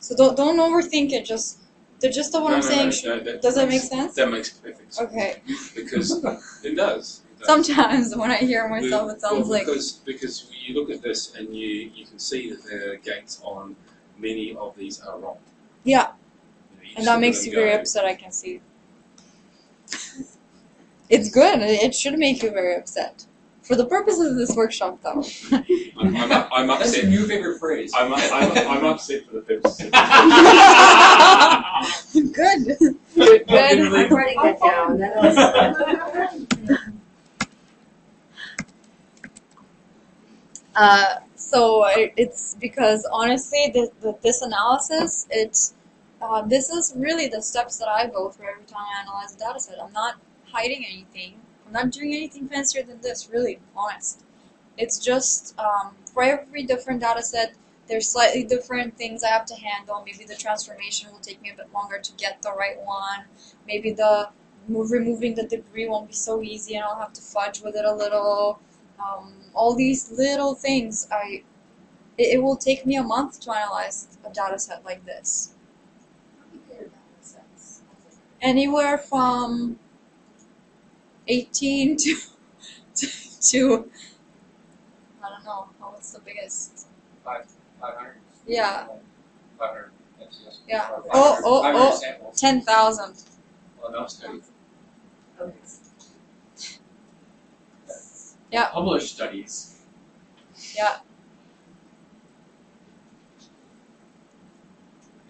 Speaker 2: So don't don't overthink it. Just the gist of what
Speaker 3: No,
Speaker 2: I'm
Speaker 3: no,
Speaker 2: saying.
Speaker 3: no, that
Speaker 2: does that make sense?
Speaker 3: That makes perfect sense.
Speaker 2: Okay.
Speaker 3: Because it does. It does.
Speaker 2: Sometimes when I hear myself, it sounds
Speaker 3: well,
Speaker 2: like
Speaker 3: because because you look at this and you you can see that the gates on many of these are wrong.
Speaker 2: yeah,
Speaker 3: You know, you
Speaker 2: and that makes you
Speaker 3: them
Speaker 2: very upset. I can see. It's good. It should make you very upset. For the purposes of this workshop, though.
Speaker 3: I'm, I'm, I'm
Speaker 6: That's
Speaker 3: upset.
Speaker 6: a new favorite phrase.
Speaker 3: I'm, I'm, I'm upset for the purposes.
Speaker 2: good. Good.
Speaker 4: I'm writing that down.
Speaker 2: Uh, so it, it's because honestly, the, the, this analysis, it's uh, this is really the steps that I go through every time I analyze a data set. I'm not hiding anything. I'm not doing anything fancier than this. Really, honest. It's just um, for every different data set, there's slightly different things I have to handle. Maybe the transformation will take me a bit longer to get the right one. Maybe the move, removing the debris won't be so easy, and I'll have to fudge with it a little um, all these little things i it, it will take me a month to analyze a data set like this anywhere from 18 to to, to i don't know what's the biggest
Speaker 6: Five hundred?
Speaker 2: Yeah.
Speaker 6: Five hundred, yes, yes.
Speaker 2: Yeah.
Speaker 6: Or
Speaker 2: Oh,
Speaker 6: 500
Speaker 2: oh,
Speaker 6: 500
Speaker 2: oh. 10000
Speaker 6: Well, no study.
Speaker 4: Okay.
Speaker 2: Yeah.
Speaker 6: Published studies.
Speaker 2: Yeah.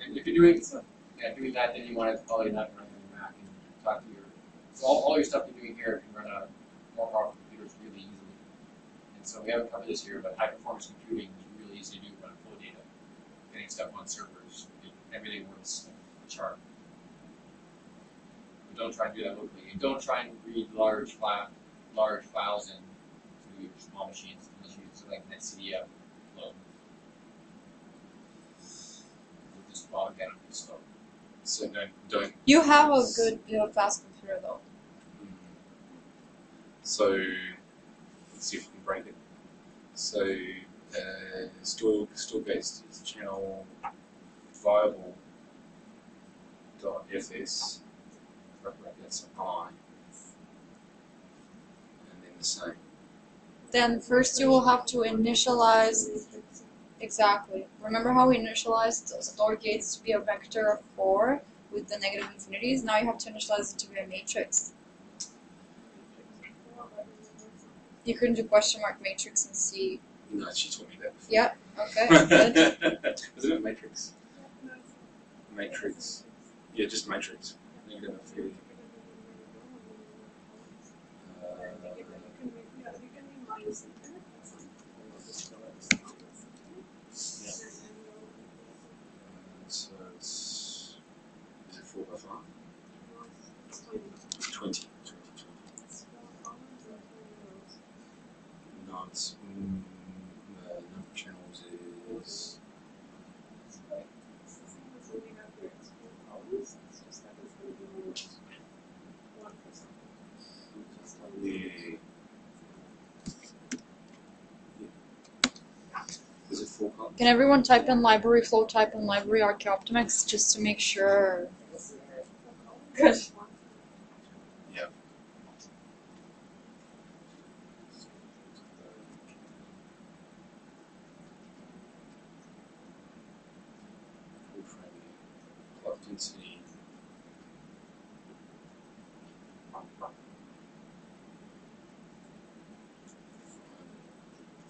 Speaker 6: And if you're doing, yeah, doing that, then you want to probably not run so all, all your stuff you're doing here can run on more powerful computers really easily. And so we haven't covered this here, but high performance computing is really easy to do on flow data. Getting stuff on servers, everything works sharp. But don't try and do that locally. And don't try and read large file, large files in to your small machines unless you use like NetCDF flow. Just bog down and slow.
Speaker 3: So don't don't.
Speaker 2: you have a good know, fast computer though
Speaker 3: So let's see if we can break it. So uh, still still based is channel viable dot fs brackets i and then the same.
Speaker 2: then first you will have to initialize Exactly. Remember how we initialized the store gates to be a vector of 4 with the negative infinities? Now you have to initialize it to be a matrix. You couldn't do question mark matrix and C.
Speaker 3: No, she taught me that before.
Speaker 2: Yeah, okay, good.
Speaker 3: Isn't it matrix? Matrix. Yeah, just matrix. Negative infinity. Uh, So it's is it four by five? Twenty. 20, 20. No, it's mm, the number of channels is yeah. Is it four columns?
Speaker 2: Can everyone type in library flowType in library RchyOptimyx just to make sure? Good.
Speaker 3: Full frame plugged in Continue.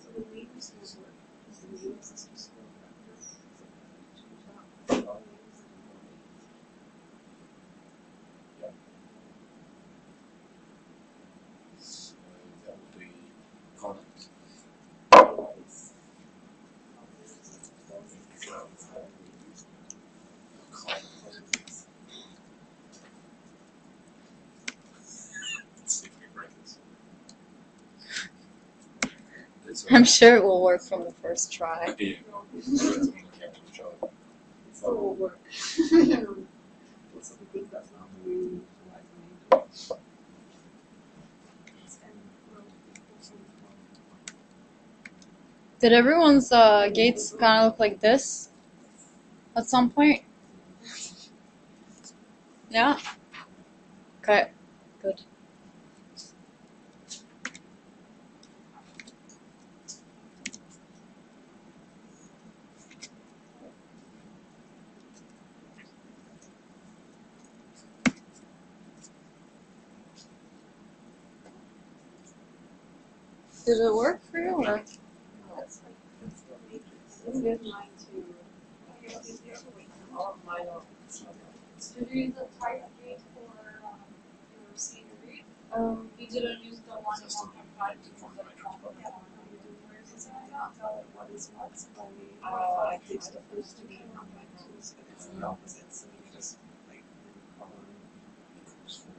Speaker 7: So the leaves will work, because the leaves is just go vector. So choose out all leaves and all leaves.
Speaker 3: So that will be Connor. Connor. Sticky breakers. That's all
Speaker 2: I'm sure it will work from the first try.
Speaker 3: Yeah. That's on the camera job.
Speaker 7: So it will work. It's because that's not the way we utilize the nature. And road people from
Speaker 2: Did everyone's uh, gates kind of look like this at some point? Yeah. Okay. Good. Did it work for you? Or?
Speaker 7: That's like, that's the matrix. It's good mine too. All of mine are.
Speaker 2: Did you use a type gate for um, your scenery?
Speaker 7: Um,
Speaker 2: You didn't use the one in one point five to
Speaker 3: one
Speaker 2: the
Speaker 3: matrix
Speaker 2: top
Speaker 3: problem.
Speaker 7: I cannot tell it what is what, so I,
Speaker 2: Oh,
Speaker 7: fixed the first to be on my tools, but it's the opposite, so you just like color.
Speaker 3: Equals four.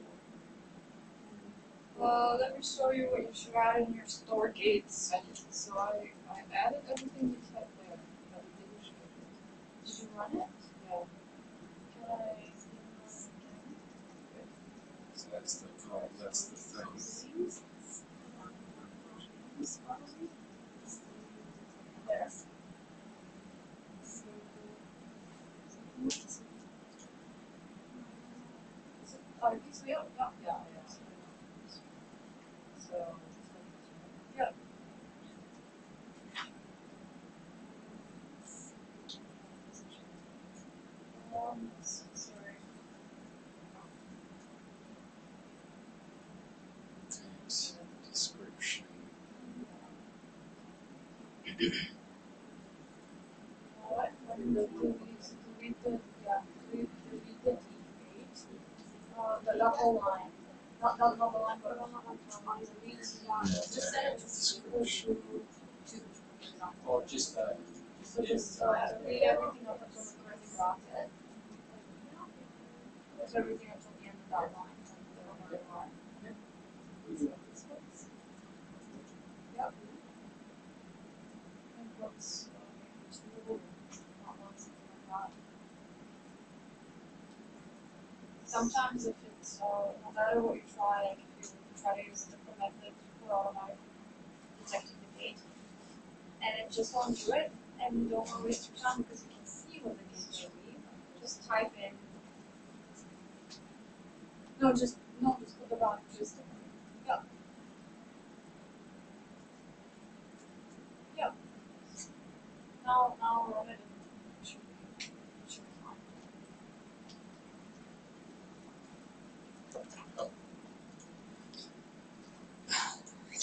Speaker 2: Uh, let me show you what you should add in your store gates.
Speaker 7: So I, I added everything you had there, but it didn't show it.
Speaker 2: Did you run it?
Speaker 7: Yeah.
Speaker 2: Can I see this again?
Speaker 3: So that's the col- that's the thing.
Speaker 2: There. Oh, you see it? Yeah.
Speaker 7: Yeah, yeah. So.
Speaker 2: Yep. Um, sorry.
Speaker 3: Text description.
Speaker 2: What? When the delete, delete the, yeah, delete, delete the deep Uh, the, the whole line. Not, not, not the line, but on the line, delete, yeah, just set it to to for example.
Speaker 6: Or just, uh,
Speaker 2: So just, uh, delete everything up until the curly bracket. There's everything until the end of that line. the curly line. Yep. What's, uh, maybe two, not one, something like that. Sometimes if uh, no matter what you try, like if you try to use a different method for automatic detecting the gate, and it just won't do it, and don't waste your time because you can see what the gate may be, just type in. No, just, no, just put the box, just, yep. Yep. Now, now it and it should be, it should be fine.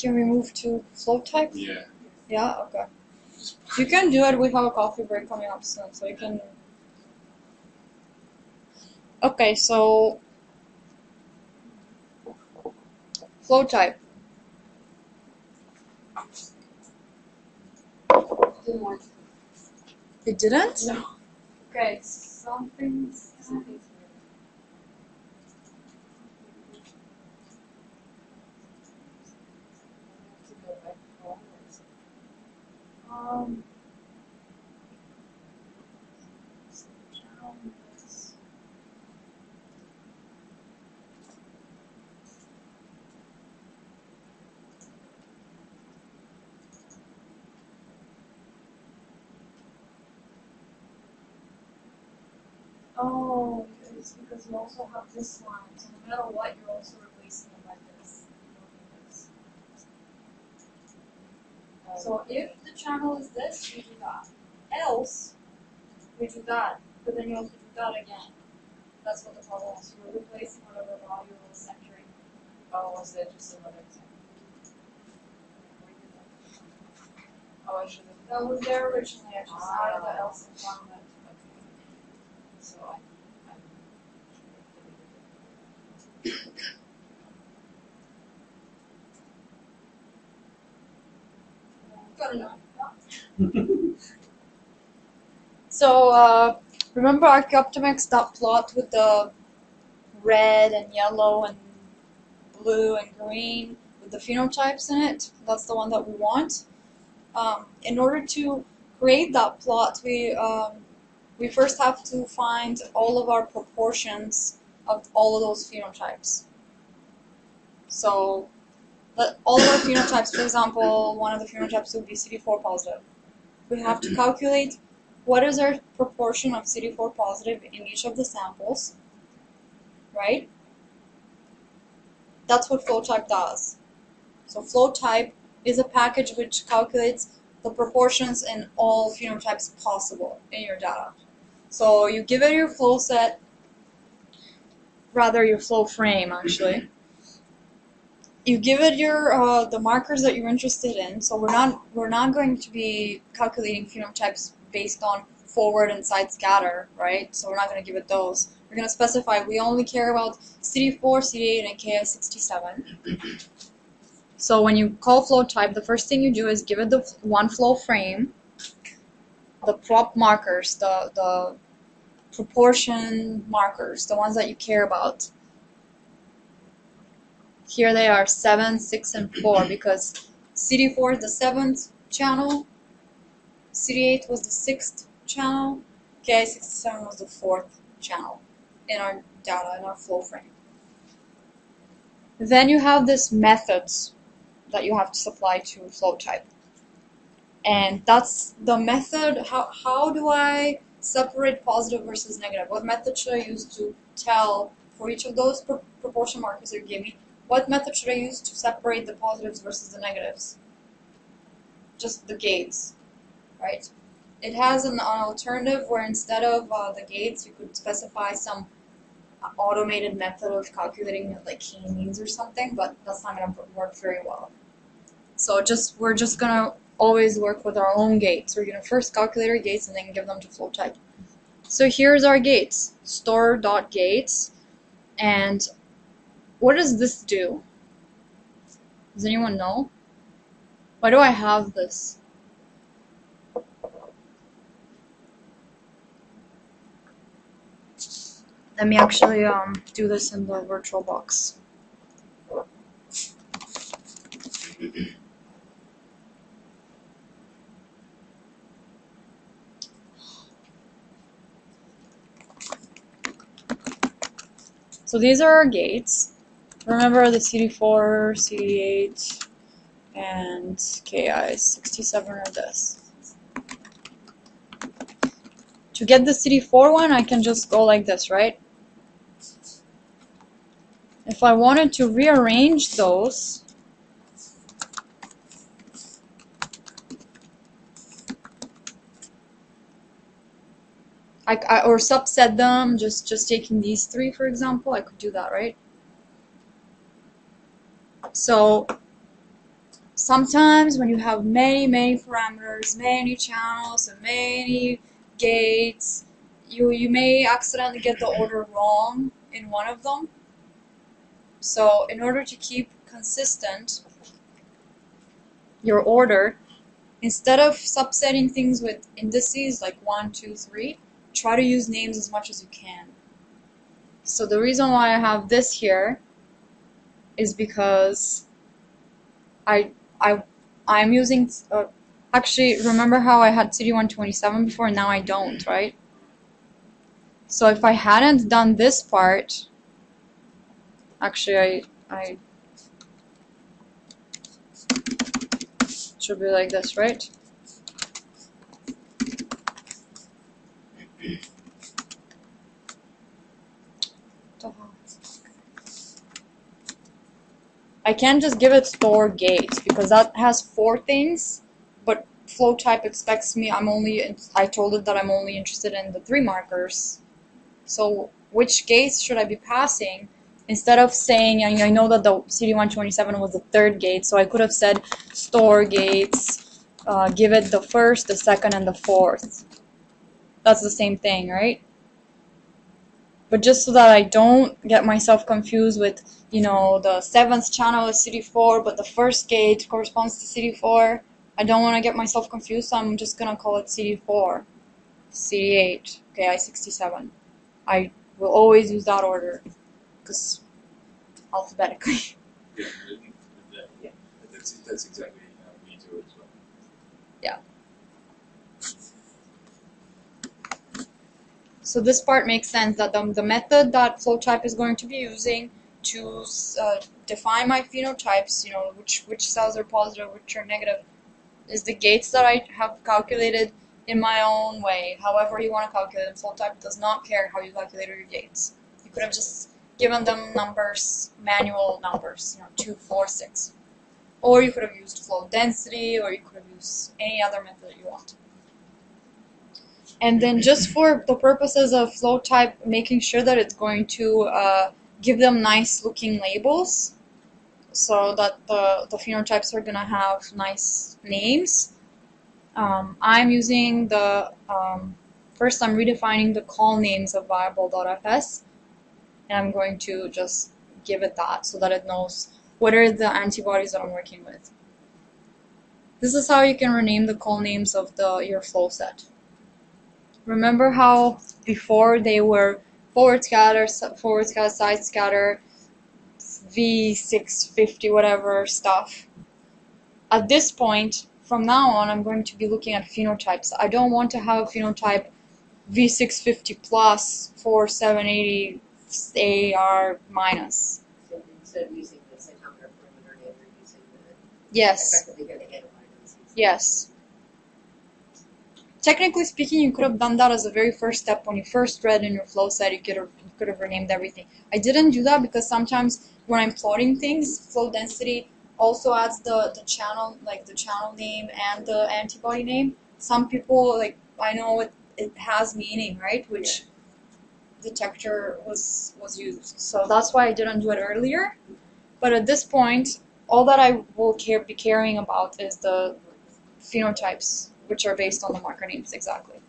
Speaker 2: Can we move to flowType?
Speaker 3: Yeah.
Speaker 2: Yeah, okay. You can do it. We have a coffee break coming up soon, so you can. Okay, so
Speaker 7: flowType.
Speaker 2: It didn't.
Speaker 7: No.
Speaker 2: Okay, something's.
Speaker 7: Something's weird. To go back forwards.
Speaker 2: Um. Oh, it's because you also have this line, so no matter what, you're also replacing it by this. this. So if the channel is this, you do that. Else, we do that, but then you also do that again. That's what the problem is. We're replacing whatever value was entering.
Speaker 7: Oh, was it just another example? Oh, I should have,
Speaker 2: That was there originally. I just added the
Speaker 7: Ah.
Speaker 2: else and found it.
Speaker 7: okay. So I, I.
Speaker 2: Good enough. So, uh, remember RchyOptimyx, that plot with the red and yellow and blue and green with the phenotypes in it? That's the one that we want. Um, in order to create that plot, we, um, we first have to find all of our proportions of all of those phenotypes. So, let all our phenotypes, for example, one of the phenotypes would be CD4 positive. We have to calculate what is our proportion of CD4 positive in each of the samples, right? That's what flowType does. So flowType is a package which calculates the proportions in all phenotypes possible in your data. So you give it your flow set, rather your flow frame actually. You give it your uh, the markers that you're interested in. So we're not we're not going to be calculating phenotypes based on forward and side scatter, right? So we're not going to give it those. We're going to specify we only care about CD4, CD8, and Ki67. So when you call flowType, the first thing you do is give it the one flow frame, the prop markers, the, the proportion markers, the ones that you care about. Here they are 7, 6, and 4 because CD4 is the seventh channel, CD8 was the sixth channel, Ki67 was the fourth channel in our data, in our flow frame. Then you have this methods that you have to supply to flowType. And that's the method, how, how do I separate positive versus negative? What method should I use to tell for each of those pro- proportion markers give me? What method should I use to separate the positives versus the negatives? Just the gates, right? It has an, alternative where instead of uh, the gates, you could specify some uh, automated method of calculating like k-means or something, but that's not gonna work very well. So just we're just gonna always work with our own gates. We're gonna first calculate our gates and then give them to flowType. So here's our gates, store dot gates, and what does this do? Does anyone know? Why do I have this? Let me actually um, do this in the virtual box. So these are our gates. Remember the CD4, CD8, and KI67 are this. To get the CD4 one, I can just go like this, right? If I wanted to rearrange those, I, I, or subset them, just, just taking these three, for example, I could do that, right? So sometimes when you have many, many parameters, many channels, and many gates, you, you may accidentally get the order wrong in one of them. So in order to keep consistent your order, instead of subsetting things with indices like 1, 2, 3, try to use names as much as you can. So the reason why I have this here is because I I I'm using uh, actually remember how I had CD127 before? Now I don't right? So if I hadn't done this part actually I I should be like this right I can't just give it store gates because that has four things, but flowType expects me I'm only I told it that I'm only interested in the three markers. So which gates should I be passing instead of saying I know that the CD one twenty seven was the third gate, so I could have said store gates, uh, give it the first, the second, and the fourth. That's the same thing, right? But just so that I don't get myself confused with, you know, the seventh channel is CD4, but the first gate corresponds to CD4. I don't want to get myself confused, so I'm just gonna call it CD4, CD8, okay, I67. I will always use that order, because alphabetically.
Speaker 3: Yeah,
Speaker 2: Yeah.
Speaker 3: That's, that's exactly how we do it as well.
Speaker 2: So this part makes sense that the, the method that flowType is going to be using to uh, define my phenotypes, you know, which, which cells are positive, which are negative, is the gates that I have calculated in my own way. However you want to calculate them, flowType does not care how you calculate your gates. You could have just given them numbers, manual numbers, you know, two, four, six. Or you could have used flowDensity, or you could have used any other method that you want. And then just for the purposes of flowType, making sure that it's going to uh, give them nice looking labels so that the, the phenotypes are going to have nice names. Um, I'm using the, um, first I'm redefining the call names of viable.fs and I'm going to just give it that so that it knows what are the antibodies that I'm working with. This is how you can rename the call names of the your flow set. Remember how before they were forward scatter, forward scatter, side scatter, V650, whatever stuff. At this point, from now on, I'm going to be looking at phenotypes. I don't want to have a phenotype V650 plus 4780 AR minus.
Speaker 4: So instead of using the cytometer you're using the
Speaker 2: Yes,
Speaker 4: effectively here the antibody disease.
Speaker 2: yes. Technically speaking, you could have done that as a very first step when you first read in your flow set. You could have you could have renamed everything. I didn't do that because sometimes when I'm plotting things, flowDensity also adds the the channel like the channel name and the antibody name. Some people like I know it it has meaning, right? Which detector was was used. So that's why I didn't do it earlier. But at this point, all that I will care be caring about is the phenotypes, which are based on the marker names exactly.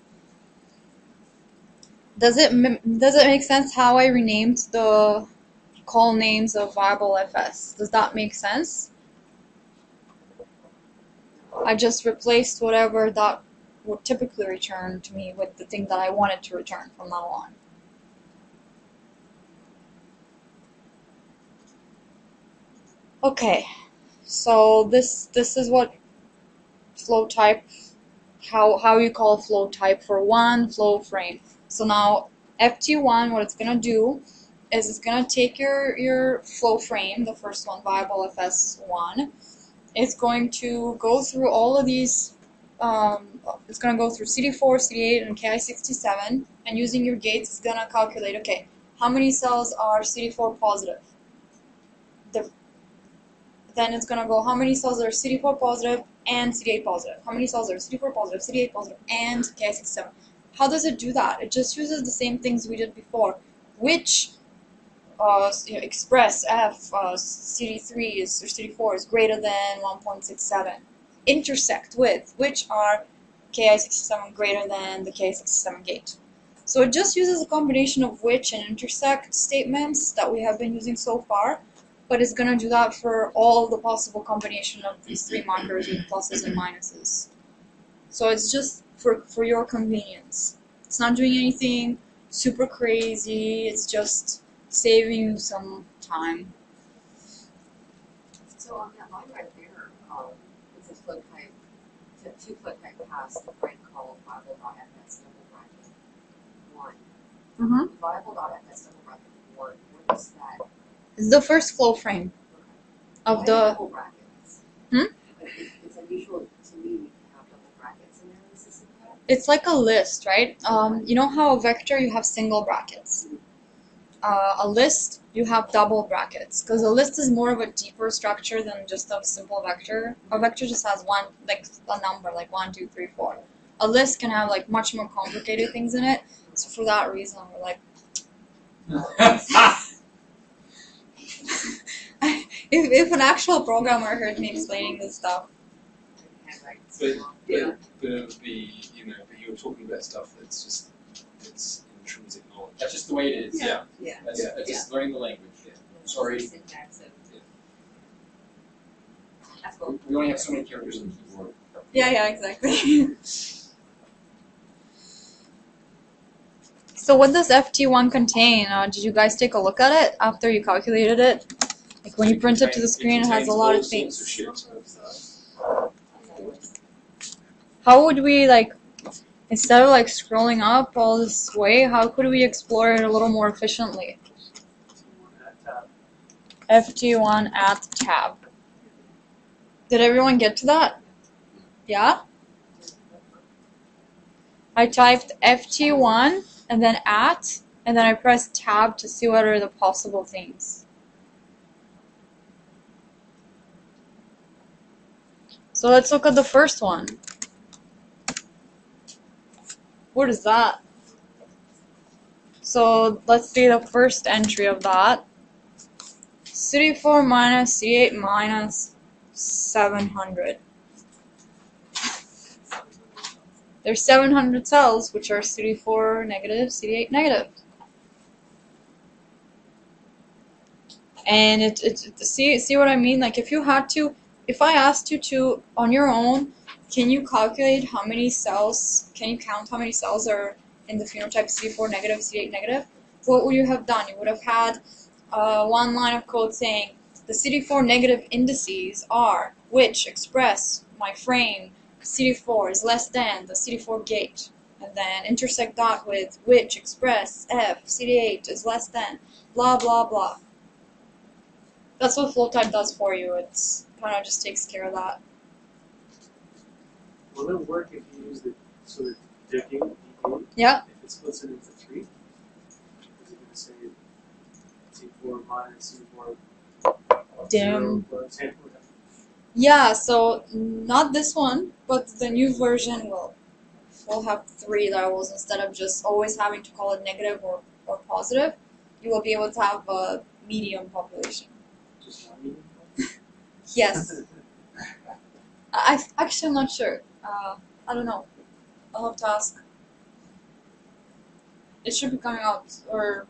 Speaker 2: Does it does it make sense how I renamed the call names of viable.fs? Does that make sense? I just replaced whatever that would typically return to me with the thing that I wanted to return from now on. Okay, so this this is what flowType how how you call flowType for one flow frame. So now FT1 what it's gonna do is it's gonna take your your flow frame, the first one, viable FS1, it's going to go through all of these um, it's going to go through CD4, CD8, and Ki67, and using your gates, it's going to calculate, okay, how many cells are CD4 positive? The, then it's going to go, how many cells are CD4 positive and CD8 positive? How many cells are CD4 positive, CD8 positive, and Ki67? How does it do that? It just uses the same things we did before, which uh, you know, express F uh, CD3 is, or CD4 is greater than 1.67 intersect with, which are Ki67 greater than the Ki67 gate. So it just uses a combination of which and intersect statements that we have been using so far, but it's going to do that for all the possible combination of these three markers with pluses and minuses. So it's just for, for your convenience. It's not doing anything super crazy, it's just saving you some time.
Speaker 4: So on that line right there, um, it says flow type, two flowType pass, the find call viable.fs double bracket one.
Speaker 2: Mm-hmm.
Speaker 4: Viable.fs double bracket one, what is that?
Speaker 2: It's the first flow frame of
Speaker 4: Why
Speaker 2: the.
Speaker 4: double brackets?
Speaker 2: Hmm?
Speaker 4: It's unusual to me to have double brackets in there, is this in that?
Speaker 2: It's like a list, right? Um, you know how a vector you have single brackets. Uh, a list you have double brackets because a list is more of a deeper structure than just a simple vector. A vector just has one like a number like one, two, three, four. A list can have like much more complicated things in it. So for that reason, we're like If, if an actual programmer heard me explaining this stuff,
Speaker 4: Handwriting's
Speaker 3: But, but, but it would be, you know, but you were talking about stuff that's just, it's intrinsic knowledge.
Speaker 6: That's just the way it is.
Speaker 3: Yeah.
Speaker 4: Yeah.
Speaker 6: That's,
Speaker 3: Yeah.
Speaker 6: that's just learning the language. Yeah. Sorry.
Speaker 4: Syntax of.
Speaker 3: Yeah.
Speaker 4: That's what
Speaker 6: We we only have so many characters on the keyboard.
Speaker 2: yeah, yeah, exactly. so what does FT1 contain? Uh, did you guys take a look at it after you calculated it? Like when you print it to the screen, it has a lot of things. How would we like instead of like scrolling up all this way, how could we explore it a little more efficiently? FT1 at tab. Did everyone get to that? Yeah? I typed FT1 and then at and then I press tab to see what are the possible things. So let's look at the first one. What is that? So let's see the first entry of that. CD4 minus C8 minus 700. There's 700 cells, which are CD4 negative, CD8 negative. And it, it, see, see what I mean? Like if you had to, if I asked you to, on your own, can you calculate how many cells, can you count how many cells are in the phenotype CD4 negative, CD8 negative? What would you have done? You would have had uh, one line of code saying the CD4 negative indices are which express my frame CD4 is less than the CD4 gate, and then intersect dot with which express F CD8 is less than blah blah blah. That's what flowType does for you. It's kind of just takes care of that.
Speaker 5: Will it work if you use the sort of decay?
Speaker 2: Yeah.
Speaker 5: If it splits it into three? Is it gonna say C four minus C four zero
Speaker 2: Dim.
Speaker 5: plus ten?
Speaker 2: Yeah. So not this one, but the new version will will have three levels instead of just always having to call it negative or, or positive. You will be able to have a medium population.
Speaker 5: Just one medium?
Speaker 2: Yes. I I- actually I'm not sure. Uh, I don't know. I'll have to ask. It should be coming out, or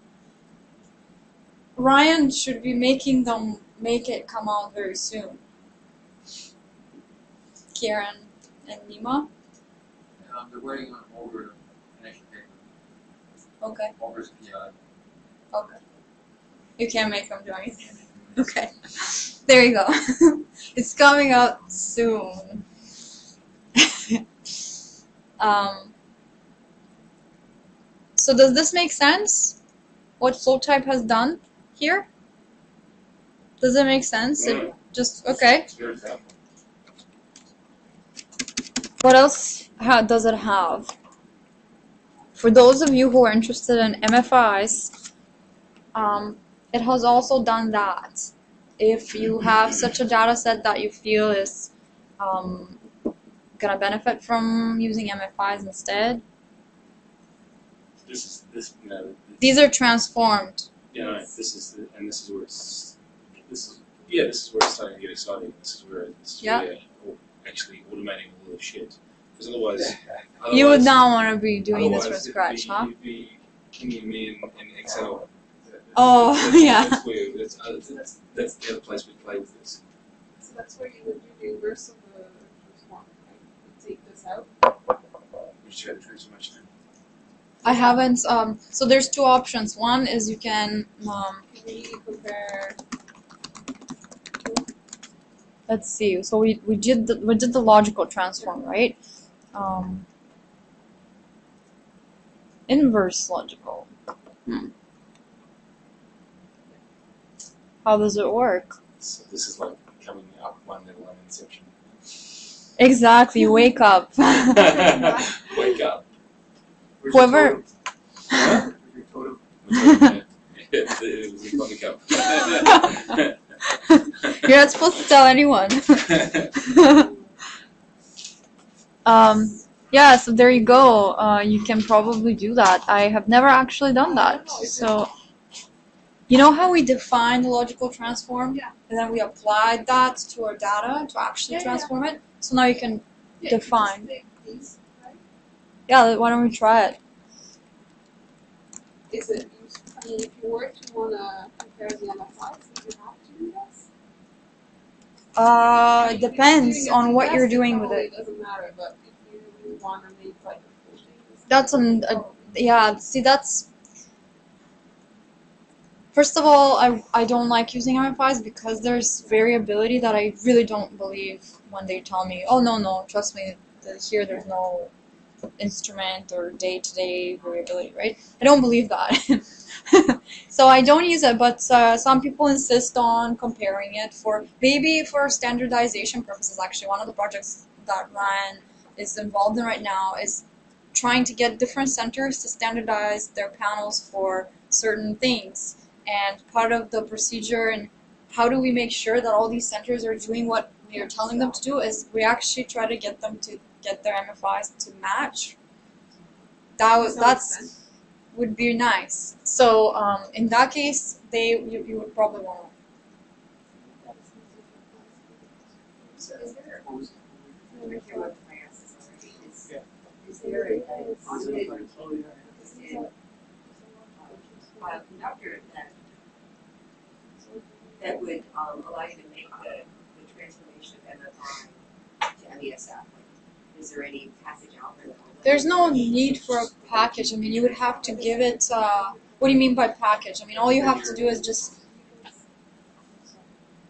Speaker 2: Ryan should be making them make it come out very soon. Kieran and Nima.
Speaker 6: Um, they're waiting on Olga to finish the paper.
Speaker 2: Okay,
Speaker 6: Olga's PI.
Speaker 2: okay. You can't make them do anything. Okay. There you go. it's coming out soon. um, so does this make sense? What flowType has done here? Does it make sense? It just okay.
Speaker 3: It's.
Speaker 2: What else does it have? For those of you who are interested in MFIs, um, it has also done that. If you have such a data set that you feel is um, gonna benefit from using MFIs instead,
Speaker 3: This is, this, you know,
Speaker 2: these are transformed.
Speaker 3: you know, this is, the, and this is where it's, this is, yeah, this is where it's starting to get exciting. This is where, this is
Speaker 2: Yeah.
Speaker 3: Where au- actually automating all of the shit. Because otherwise,
Speaker 2: You would
Speaker 3: otherwise-
Speaker 2: not want to be doing this from scratch,
Speaker 3: be,
Speaker 2: huh?
Speaker 3: You'd be pinging me in, in Excel.
Speaker 2: Oh,
Speaker 3: that's,
Speaker 2: yeah.
Speaker 3: That's where, that's, uh, that's, that's the other place we play with this.
Speaker 7: So that's where you would do the inverse of the first one, right? Take this out.
Speaker 3: We just had to transformation.
Speaker 2: I haven't. Um, so there's two options. One is you can um,
Speaker 7: Can we compare
Speaker 2: let's see. So we, we did the, we did the logicle transform, right? Um, inverse logicle. Hmm. How does it work?
Speaker 3: So this is like coming up one level in Inception.
Speaker 2: Exactly. Wake up.
Speaker 3: Wake up.
Speaker 5: Where's your
Speaker 2: Whoever-
Speaker 5: totem? Where's your totem?
Speaker 3: it, it was a comic up.
Speaker 2: You're not supposed to tell anyone. um, yeah. So there you go. Uh, you can probably do that. I have never actually done that. So You know how we define the logicle transform?
Speaker 7: Yeah.
Speaker 2: And then we applied that to our data to actually
Speaker 7: Yeah, yeah.
Speaker 2: transform it. So now you can
Speaker 7: Yeah,
Speaker 2: Define.
Speaker 7: just take these, right?
Speaker 2: yeah, why don't we try it?
Speaker 7: Is it, I mean, if you were to wanna compare the MFIs, do you have to do this?
Speaker 2: Uh, it depends on what you're doing with it. That's an, a, yeah, see, that's. First of all, I, I don't like using MFIs because there's variability that I really don't believe when they tell me, oh, no, no, trust me, here there's no instrument or day to day variability, right? I don't believe that. so I don't use it, but uh, some people insist on comparing it for maybe for standardization purposes. Actually, one of the projects that Ryan is involved in right now is trying to get different centers to standardize their panels for certain things. And part of the procedure and how do we make sure that all these centers are doing what we are telling them to do is we actually try to get them to get their MFIs to match. That was that's
Speaker 7: extent.
Speaker 2: would be nice. So um, in that case, they you, you would probably want
Speaker 4: um, bioconductor that, that would, um, allow you to make the, the transformation of MFI to MESF? There any out
Speaker 2: There's no need for a package. I mean, you would have to give it. Uh, what do you mean by package? I mean, all you have to do is just.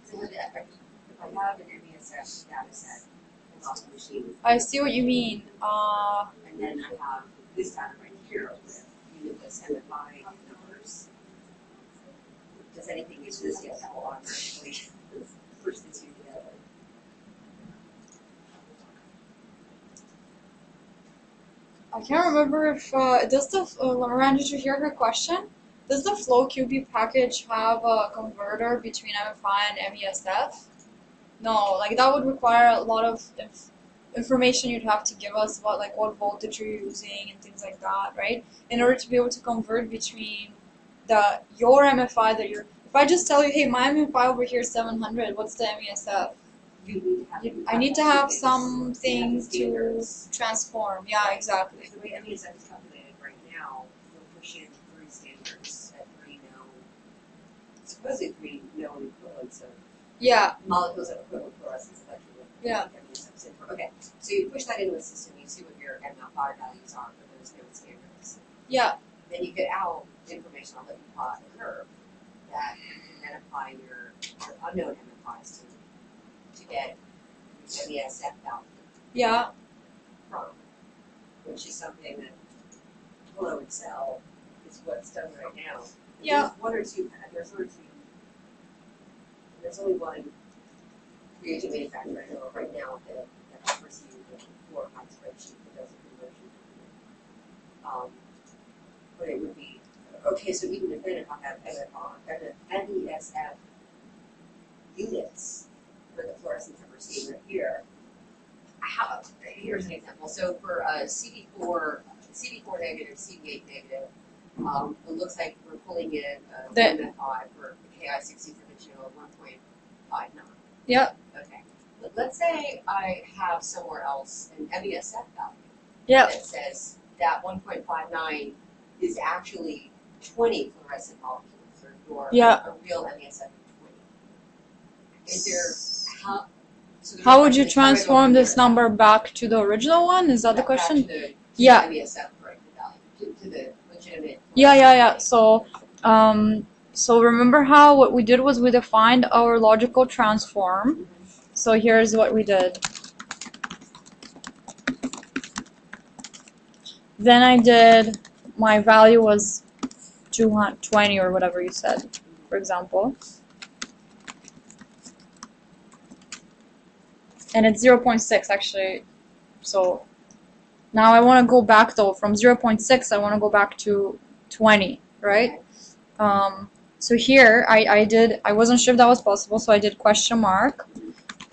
Speaker 4: So with that, if I have an MESF data set, it's off the machine,
Speaker 2: I see what you mean. Uh,
Speaker 4: and then I have this data right here with unitless MFI numbers. Does anything exist yet that will automatically push the two together?
Speaker 2: I can't remember if uh, does the uh. Did you hear her question? Does the FlowQB package have a converter between MFI and MESF? No, like that would require a lot of inf- information you'd have to give us about like what voltage you're using and things like that, right? In order to be able to convert between the your MFI that you're. If I just tell you, hey, my MFI over here is 700, what's the MESF?
Speaker 4: You need to have.
Speaker 2: You, I need to have
Speaker 4: some things
Speaker 2: to transform. Yeah, exactly.
Speaker 4: The way MESF is calculated right now, you'll push in three standards at three known, supposedly three known equivalents of
Speaker 2: Yeah,
Speaker 4: molecules of equivalent fluorescence electron.
Speaker 2: Yeah.
Speaker 4: MESF stands for. Okay, so you push that into a system, you see what your MFI values are for those known standards.
Speaker 2: yeah,
Speaker 4: Then you get out information, I'll let you plot a curve that you can then apply your, your unknown MFIs to, to get your MESF
Speaker 2: yeah.
Speaker 4: from, which is something that Hello Excel is what's done right now.
Speaker 2: Yeah.
Speaker 4: There's one or two, there's one or two, there's only one reagent manufacturer I know of right now that, that offers you the four high spreadsheet that does a conversion. Um, but it would be, okay, so even if then if I have MFR, MESF units for the fluorescence that we're seeing right here, how, here's an example, so for a CD four, CD four negative, CD eight negative, um, it looks like we're pulling in a
Speaker 2: The-
Speaker 4: MFI for the KI sixty for the channel one point five nine.
Speaker 2: Yep.
Speaker 4: Okay, but let's say I have somewhere else an MESF value
Speaker 2: Yep.
Speaker 4: that says that one point five nine is actually twenty fluorescent molecules, or your,
Speaker 2: Yeah.
Speaker 4: a real MESF of twenty. Is there, how, so
Speaker 2: How would you
Speaker 4: question is, how do I go
Speaker 2: transform this number back to the original one? Is that the question?
Speaker 4: to the- to
Speaker 2: Yeah.
Speaker 4: the MESF corrected value, to, to the legitimate.
Speaker 2: Yeah, yeah, yeah. So, um, so remember how what we did was we defined our logicle transform. So here's what we did. Then I did my value was 220 or whatever you said, for example. And it's 0.6 actually. So now I want to go back though from 0.6 I want to go back to 20, right? Um, so here I, I did I wasn't sure if that was possible, so I did question mark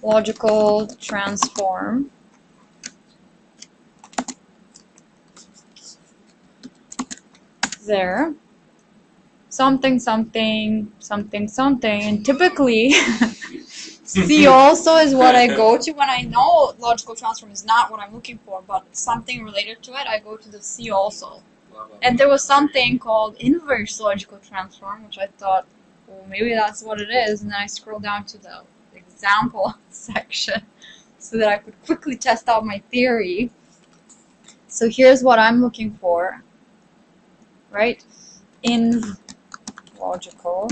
Speaker 2: logicle transform. There. something something something something and typically See also is what I go to when I know logicle transform is not what I'm looking for, but something related to it, I go to the See also. And there was something called inverse logicle transform, which I thought, well, maybe that's what it is. And then I scroll down to the example section so that I could quickly test out my theory. So here's what I'm looking for, right? In logicle.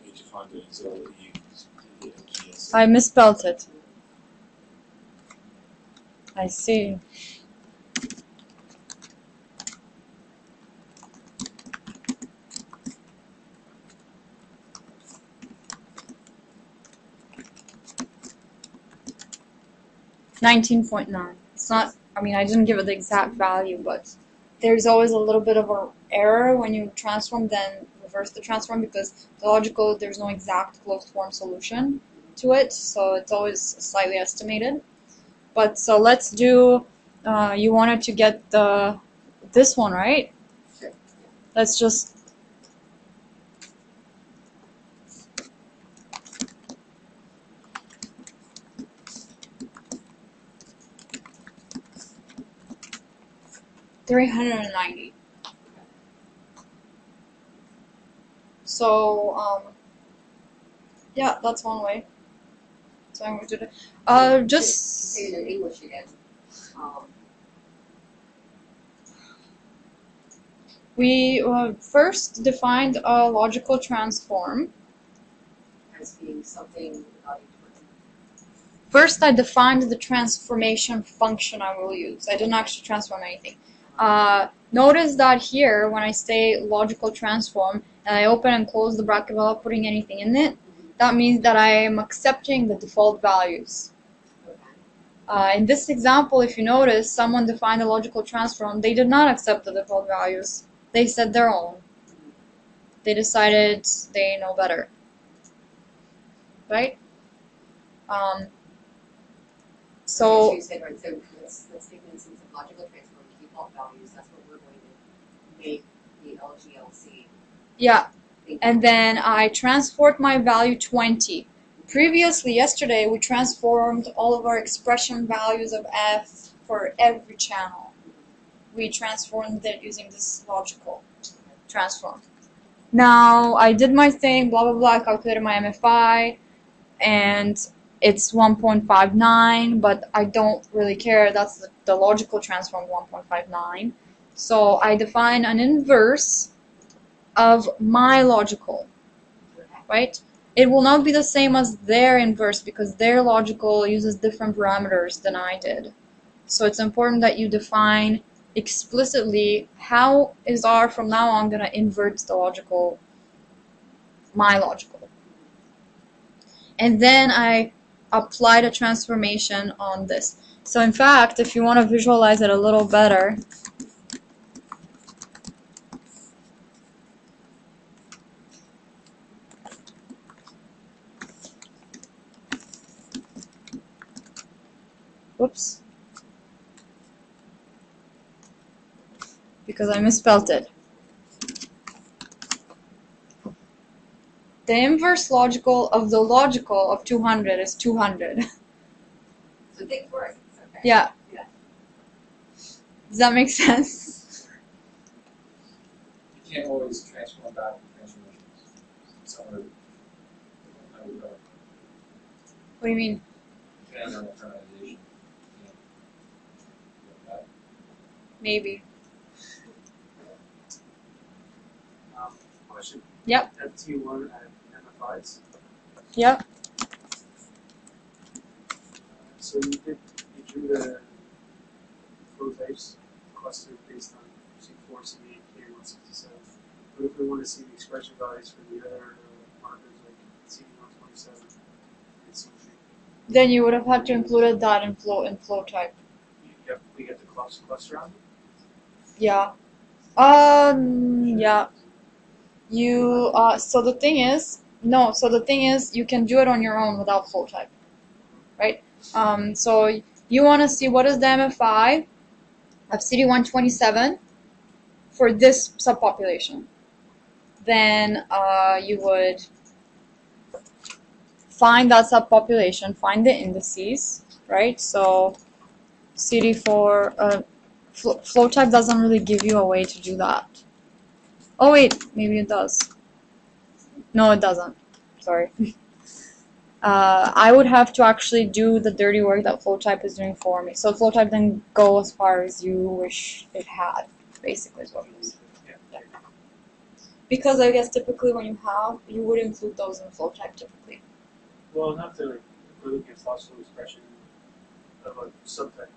Speaker 3: You need to find it until you use the LGS.
Speaker 2: I misspelled it. I see. Nineteen point nine. It's not. I mean, I didn't give it the exact value, but there's always a little bit of an error when you transform, then reverse the transform because the logicle there's no exact closed form solution to it, so it's always slightly estimated. But so let's do. Uh, you wanted to get the this one right?
Speaker 4: Sure.
Speaker 2: Let's just. Three hundred and ninety. So um. Yeah, that's one way. So I'm going to do. Uh, just.
Speaker 4: In English again. Um,
Speaker 2: We uh, first defined a logicle transform.
Speaker 4: as being something
Speaker 2: First, I defined the transformation function I will use. I didn't actually transform anything. Uh, notice that here, when I say logicle transform, and I open and close the bracket without putting anything in it, that means that I am accepting the default values. Uh, in this example, if you notice, someone defined a logicle transform. They did not accept the default values. They set their own. They decided they know better. Right? Um, so,
Speaker 4: you said, right, so let's, let's take an instance of logicle transform, default values, that's what we're going to make the LGLC.
Speaker 2: yeah. And then I transport my value 20. Previously, yesterday, we transformed all of our expression values of f for every channel. We transformed it using this logicle transform. Now, I did my thing, blah, blah, blah, I calculated my MFI, and it's 1.59, but I don't really care. That's the, the logicle transform 1.59. So I define an inverse of my
Speaker 4: logicle,
Speaker 2: right? It will not be the same as their inverse because their logicle uses different parameters than I did. So it's important that you define explicitly how is R from now on going to invert the logicle, my logicle. And then I applied a transformation on this. So in fact, if you want to visualize it a little better, whoops, because I misspelled it. The inverse logicle of the logicle of 200 is 200.
Speaker 4: So think for okay.
Speaker 2: yeah.
Speaker 4: Yeah.
Speaker 2: Does that make sense?
Speaker 6: You can't always transform back to transformations. Somewhere, I would go,
Speaker 2: What do you mean?
Speaker 6: depending on the fertilization. Yeah.
Speaker 2: Maybe.
Speaker 5: Um, question.
Speaker 2: Yep.
Speaker 5: FT one and MFIs.
Speaker 2: Yep.
Speaker 5: Uh, so you did, you drew the flow types cluster based on C four, C eight, K one sixty-seven. But if we want to see the expression values for the other uh, markers like C one twenty-seven and C three,
Speaker 2: Then you would have had to include that in flow in
Speaker 5: flowType. get, we get the cluster, cluster on it?
Speaker 2: Yeah. Um. Yeah. you uh, so the thing is no so the thing is you can do it on your own without flowType right um, so you want to see what is the mfi of cd127 for this subpopulation then uh, you would find that subpopulation find the indices right so cd4 uh, fl- flowType doesn't really give you a way to do that Oh wait, maybe it does. No, it doesn't. Sorry. Uh, I would have to actually do the dirty work that flowType is doing for me. So flow flowType then go as far as you wish it had, basically is what it is. Because I guess typically when you have, you would include those in flowType typically.
Speaker 5: Well, not to looking at philosophical expression of a subtype.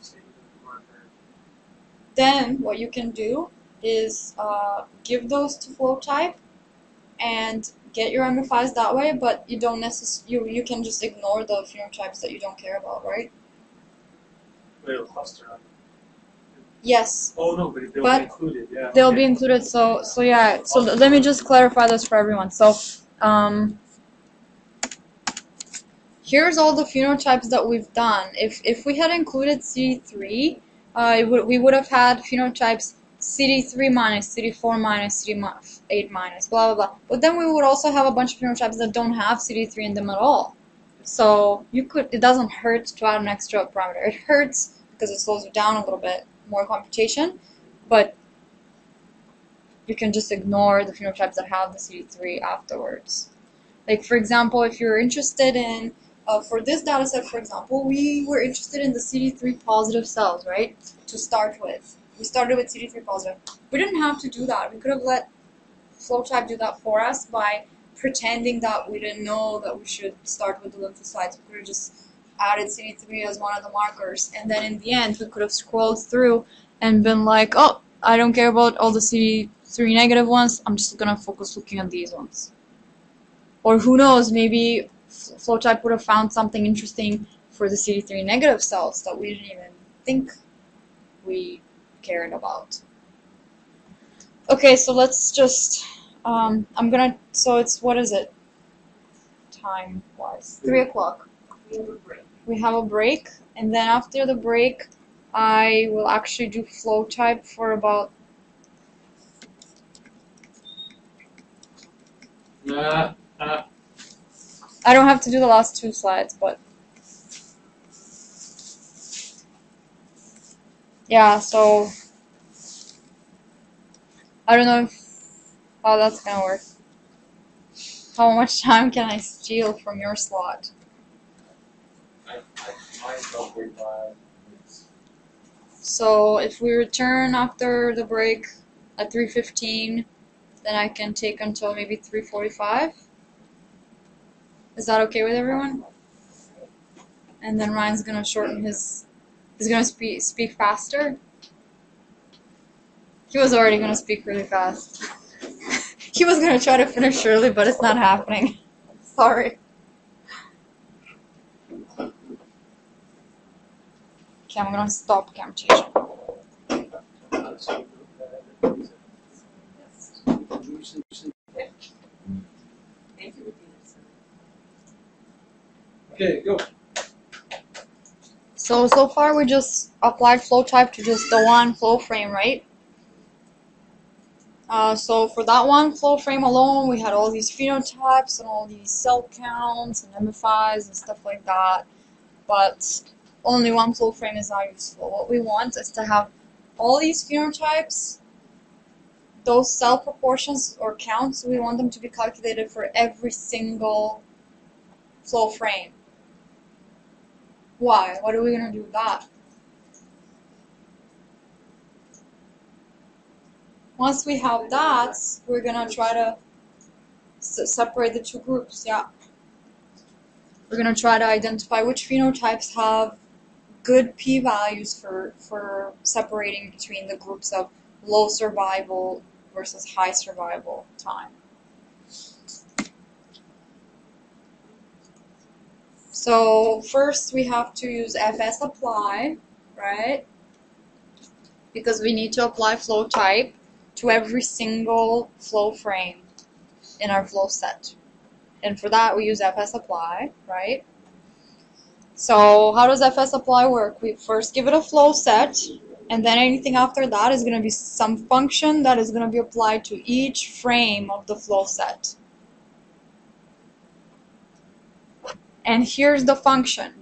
Speaker 5: Say, marker.
Speaker 2: Then what you can do is uh, give those to flowType and get your MFIs that way, but you don't necess- you you can just ignore the phenotypes that you don't care about, right?
Speaker 5: But it'll cluster.
Speaker 2: Yes,
Speaker 5: Oh no, but they'll
Speaker 2: But
Speaker 5: be included. Yeah.
Speaker 2: they'll
Speaker 5: okay.
Speaker 2: be included. So so yeah. So let me just clarify this for everyone. So um, here's all the phenotypes that we've done. If if we had included CD3, uh, we would have had phenotypes CD3 minus, CD4 minus, CD8 minus, blah blah blah. But then we would also have a bunch of phenotypes that don't have CD3 in them at all. So you could it doesn't hurt to add an extra parameter. It hurts because it slows you down a little bit more computation, but you can just ignore the phenotypes that have the CD3 afterwards. Like for example, if you're interested in, uh, for this data set, for example, we were interested in the CD3 positive cells, right? To start with, we started with CD3 positive. We didn't have to do that. We could have let flowType do that for us by pretending that we didn't know that we should start with the lymphocytes. We could have just added CD3 as one of the markers, and then in the end, we could have scrolled through and been like, oh, I don't care about all the CD3 negative ones. I'm just gonna focus looking at these ones. Or who knows, maybe flowType would have found something interesting for the CD3 negative cells that we didn't even think we cared about. Okay, so let's just. Um, I'm gonna. So it's what is it? Time wise, three o'clock.
Speaker 4: We have a break.
Speaker 2: We have a break, and then after the break, I will actually do flowType for about.
Speaker 6: Nah, nah.
Speaker 2: I don't have to do the last two slides, but. Yeah, so. I don't know if how that's gonna work. How much time can I steal from your slot?
Speaker 6: I, I, mine's about forty-five minutes.
Speaker 2: So if we return after the break at 3:15, then I can take until maybe 3:45. Is that okay with everyone? And then Ryan's gonna shorten his. He's gonna speak speak faster. He was already gonna speak really fast. he was gonna try to finish early, but it's not happening. Sorry. Okay, I'm gonna stop computation.
Speaker 4: Thank you for doing this.
Speaker 6: Okay, go.
Speaker 2: So, so far we just applied flowType to just the one flow frame, right? Uh, so for that one flow frame alone, we had all these phenotypes and all these cell counts and MFIs and stuff like that. But only one flow frame is not useful. What we want is to have all these phenotypes, those cell proportions or counts, we want them to be calculated for every single flow frame. Why? What are we gonna do with that? Once we have that, we're gonna try to separate the two groups. Yeah. We're gonna try to identify which phenotypes have good p-values for for separating between the groups of low survival versus high survival time. So first we have to use fsApply, right? Because we need to apply flowType to every single flow frame in our flow set. And for that, we use fsApply, right? So how does fsApply work? We first give it a flow set, and then anything after that is going to be some function that is going to be applied to each frame of the flow set. And here's the function.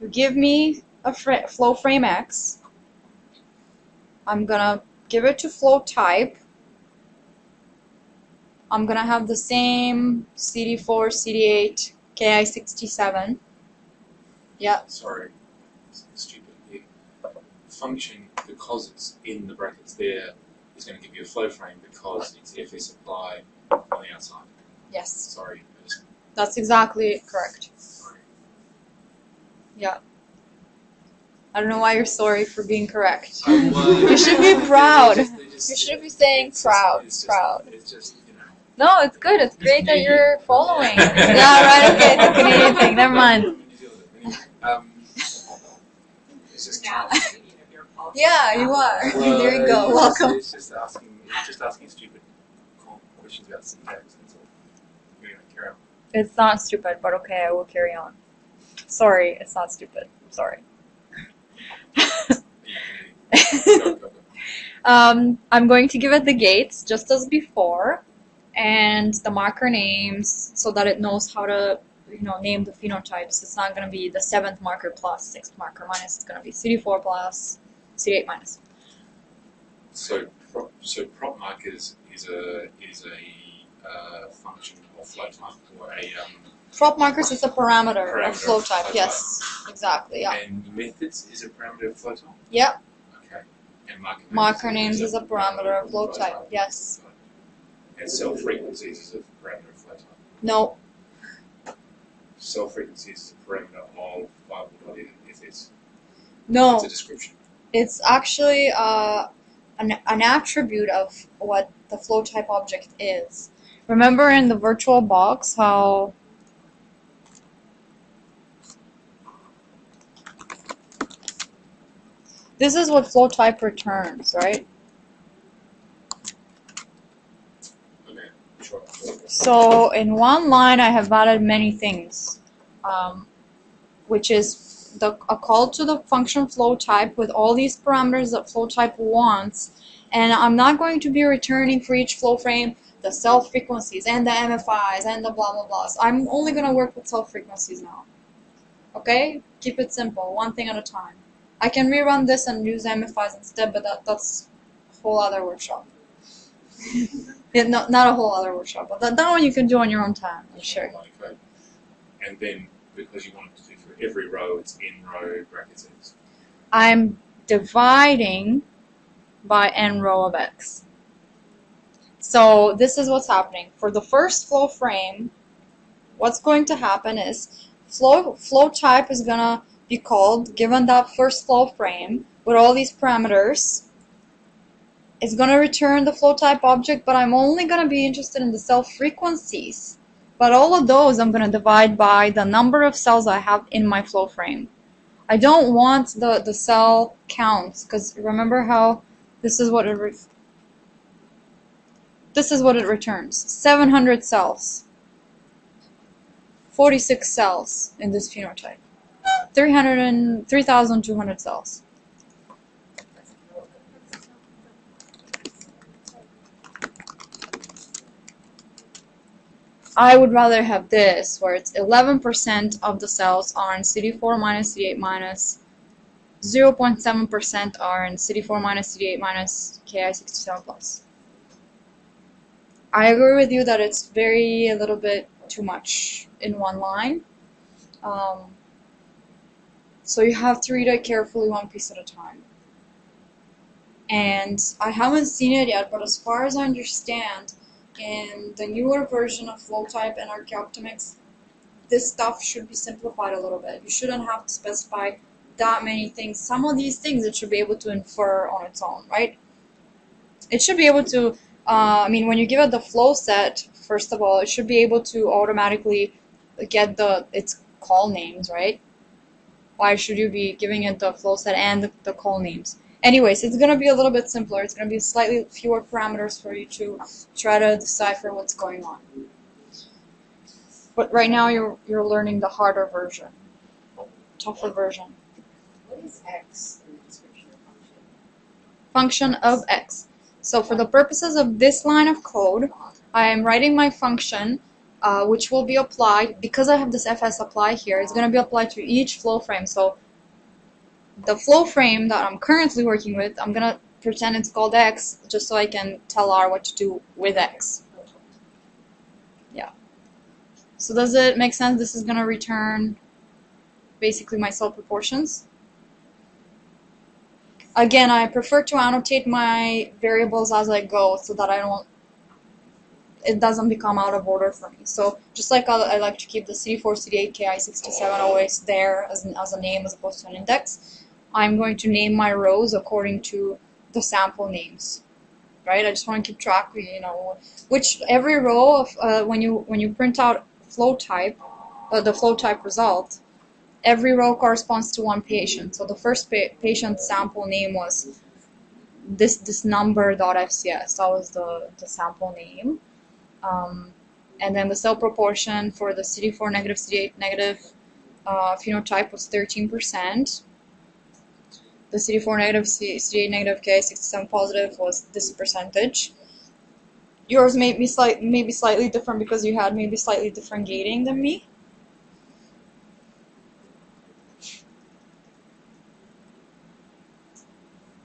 Speaker 2: You give me a fr- flow frame X. I'm going to give it to flowType. I'm going to have the same CD4, CD8, KI67. Yeah.
Speaker 3: Sorry, stupid. The function, because it's in the brackets there, is going to give you a flow frame because it's fsApply on the outside.
Speaker 2: Yes.
Speaker 3: Sorry,
Speaker 2: That's exactly correct.
Speaker 3: Yeah.
Speaker 2: I don't know why you're sorry for being correct.
Speaker 3: Well,
Speaker 2: You should be
Speaker 3: they
Speaker 2: proud.
Speaker 3: just- they just-
Speaker 2: You should be saying
Speaker 3: it's just-
Speaker 2: proud,
Speaker 3: it's just-
Speaker 2: proud.
Speaker 3: It's just, you know.
Speaker 2: No, it's good. It's great that you're following. yeah, right. Okay, it's a Canadian thing. Never mind.
Speaker 3: Um, it's just
Speaker 4: Now,
Speaker 3: trying-
Speaker 4: thinking of your policy.
Speaker 2: Yeah, you are.
Speaker 3: Well,
Speaker 2: there you go. Welcome.
Speaker 3: Just, it's just asking, it's just asking stupid questions about syntax. That's all. Anyway, carry on.
Speaker 2: It's not stupid, but okay, I will carry on. Sorry, it's not stupid. I'm sorry. Um, I'm going to give it the gates just as before, and the marker names so that it knows how to, you know, name the phenotypes. It's not going to be the seventh marker plus sixth marker minus. It's going to be CD4 plus CD8 minus.
Speaker 3: So, prop, so prop markers is a is a uh, function flowType or a um,
Speaker 2: Prop markers is a parameter,
Speaker 3: Parameter
Speaker 2: of flowType.
Speaker 3: flow
Speaker 2: yes, exactly. Yeah.
Speaker 3: and methods is a parameter of flowType.
Speaker 2: Yep.
Speaker 3: Okay. And marker names,
Speaker 2: Marker names is a parameter of flowType. Yes.
Speaker 3: And cell frequencies is a parameter of flowType.
Speaker 2: No.
Speaker 3: Cell frequencies is a parameter of viable.fs.
Speaker 2: No.
Speaker 3: It's a description.
Speaker 2: It's actually uh, an, an attribute of what the flowType object is. Remember in the virtual box how this is what flowType returns, right? So in one line, I have added many things, um, which is the, a call to the function flowType with all these parameters that flowType wants, and I'm not going to be returning for each flow frame the cell frequencies and the MFIs and the blah blah blahs. I'm only going to work with cell frequencies now. Okay, keep it simple, one thing at a time. I can rerun this and use MFIs instead, but that, that's a whole other workshop. Yeah, no, not a whole other workshop, but that, that one you can do on your own time, I'm sure.
Speaker 3: Code. And then because you want it to do for every row, it's n row brackets
Speaker 2: I'm dividing by n row of x. So this is what's happening. For the first flow frame, what's going to happen is flow flowType is gonna be called given that first flow frame with all these parameters. It's gonna return the flowType object, but I'm only gonna be interested in the cell frequencies. But all of those I'm gonna divide by the number of cells I have in my flow frame. I don't want the, the cell counts because remember how this is what it this is what it returns. 700 cells. 46 cells in this phenotype. 300 and 3200 cells. I would rather have this where it's 11% of the cells are in CD4 minus CD8 minus 0.7% are in CD4 minus CD8 minus Ki67 plus. I agree with you that it's very a little bit too much in one line. Um, so you have to read it carefully one piece at a time. And I haven't seen it yet, but as far as I understand, in the newer version of flowType and RchyOptimyx, this stuff should be simplified a little bit. You shouldn't have to specify that many things. Some of these things it should be able to infer on its own, right? It should be able to, uh, I mean, when you give it the flow set, first of all, it should be able to automatically get the its call names, right? Why should you be giving it the flow set and the, the call names? Anyways, it's gonna be a little bit simpler. It's gonna be slightly fewer parameters for you to try to decipher what's going on. But right now you're you're learning the harder version, tougher version.
Speaker 4: What is X in the description of function?
Speaker 2: Function of x. So for the purposes of this line of code, I am writing my function, uh, which will be applied because I have this fs apply here. It's gonna be applied to each flow frame. So the flow frame that I'm currently working with, I'm gonna pretend it's called x just so I can tell R what to do with x. Yeah. So does it make sense? This is going to return basically my cell proportions. Again, I prefer to annotate my variables as I go so that I don't, it doesn't become out of order for me. So just like I, I like to keep the CD4, CD8, Ki67 always there as, an, as a name as opposed to an index, I'm going to name my rows according to the sample names right? I just want to keep track, you know, which every row of uh, when you when you print out flowType, uh, the flowType result, every row corresponds to one patient. So the first pa- patient sample name was this this number dot FCS. That was the the sample name, um, and then the cell proportion for the CD4 negative CD8 negative uh, phenotype was 13 percent the CD4 negative, C- CD8 negative, Ki67 positive was this percentage. Yours may be slight, maybe slightly different because you had maybe slightly different gating than me.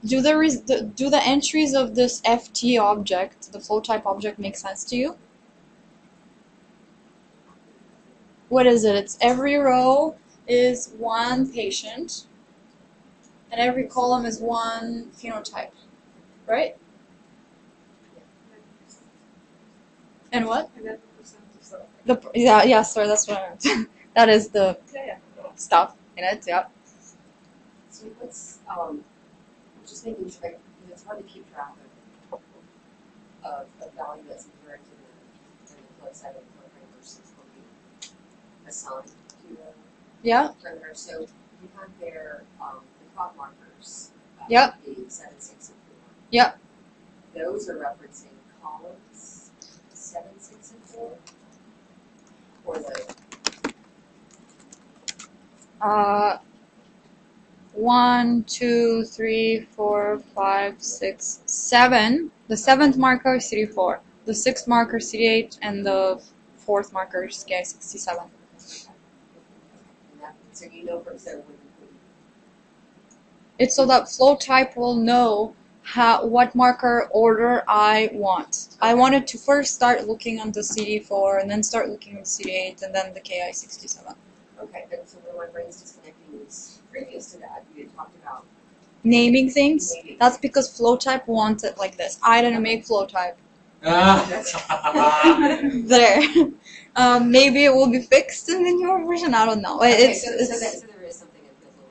Speaker 2: Do the, res- the do the entries of this FT object, the flowType object, make sense to you? What is it? It's every row is one patient and every column is one phenotype, right? And what?
Speaker 7: And then the percent of.
Speaker 2: The yeah yeah sorry that's what I meant. that is the
Speaker 7: Yeah, yeah.
Speaker 2: stuff in it. Yeah.
Speaker 4: So what's, um, Making sure, because it's hard to keep track of, of a value that's inherent in the, in the flow side of the program versus what we assign to the
Speaker 2: Yeah.
Speaker 4: parameter. So you have their, um, the clock markers. uh,
Speaker 2: Yep.
Speaker 4: Being seven, six, and four.
Speaker 2: Yep.
Speaker 4: Those are referencing columns, seven, six, and four. Or the,
Speaker 2: Uh, one, two, three, four, five, six, seven. The seventh marker is CD4. The sixth marker is CD8, and the fourth marker is Ki67.
Speaker 4: and so you know for, so when, when
Speaker 2: It's so that flowType will know how what marker order I want. I wanted to first start looking on the CD4 and then start looking at CD8 and then the Ki67.
Speaker 4: Okay, and so where my brain's disconnecting is previous to that, you had talked about
Speaker 2: Naming things,
Speaker 4: maybe.
Speaker 2: that's because flowType wants it like this. I didn't make flowType.
Speaker 6: Ah.
Speaker 2: There. Um, maybe it will be fixed in the newer version. I don't know.
Speaker 4: Okay,
Speaker 2: It's,
Speaker 4: so,
Speaker 2: it's
Speaker 4: so that, so there is something that feels a little.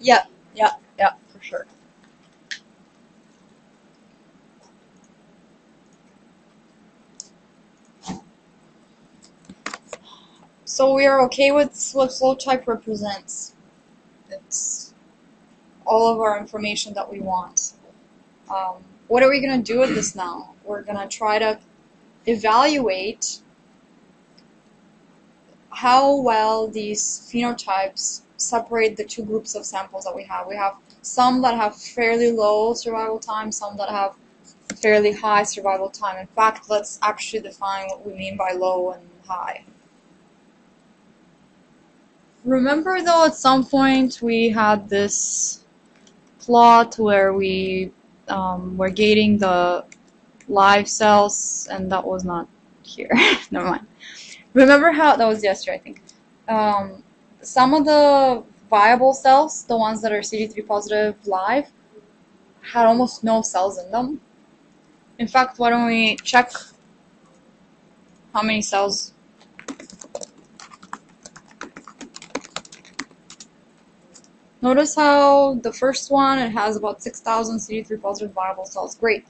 Speaker 2: Yeah. yeah, for sure. So we are okay with what flowType represents. It's all of our information that we want. Um, what are we gonna do with this now? We're gonna try to evaluate how well these phenotypes separate the two groups of samples that we have. We have some that have fairly low survival time, some that have fairly high survival time. In fact, let's actually define what we mean by low and high. Remember though, at some point we had this plot where we um, were gating the live cells, and that was not here. Never mind. Remember how that was yesterday, I think. Um, some of the viable cells, the ones that are CD3 positive live, had almost no cells in them. In fact, why don't we check how many cells? Notice how the first one it has about 6,000 CD3 positive viable cells. Great.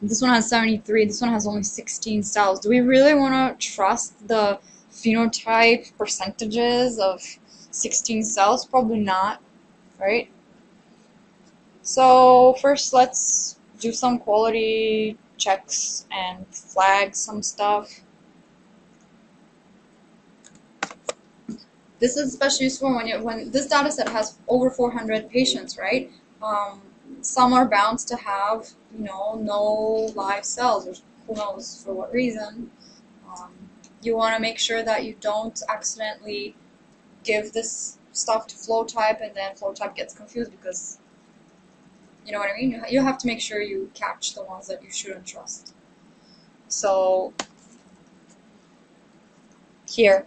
Speaker 2: This one has 73. This one has only 16 cells. Do we really want to trust the phenotype percentages of 16 cells? Probably not, right? So first, let's do some quality checks and flag some stuff. This is especially useful when you when this data set has over 400 patients, right? Um, some are bound to have, you know, no live cells, or who knows for what reason. Um, you want to make sure that you don't accidentally give this stuff to flowType and then flowType gets confused because you know what I mean? You You have to make sure you catch the ones that you shouldn't trust. So here,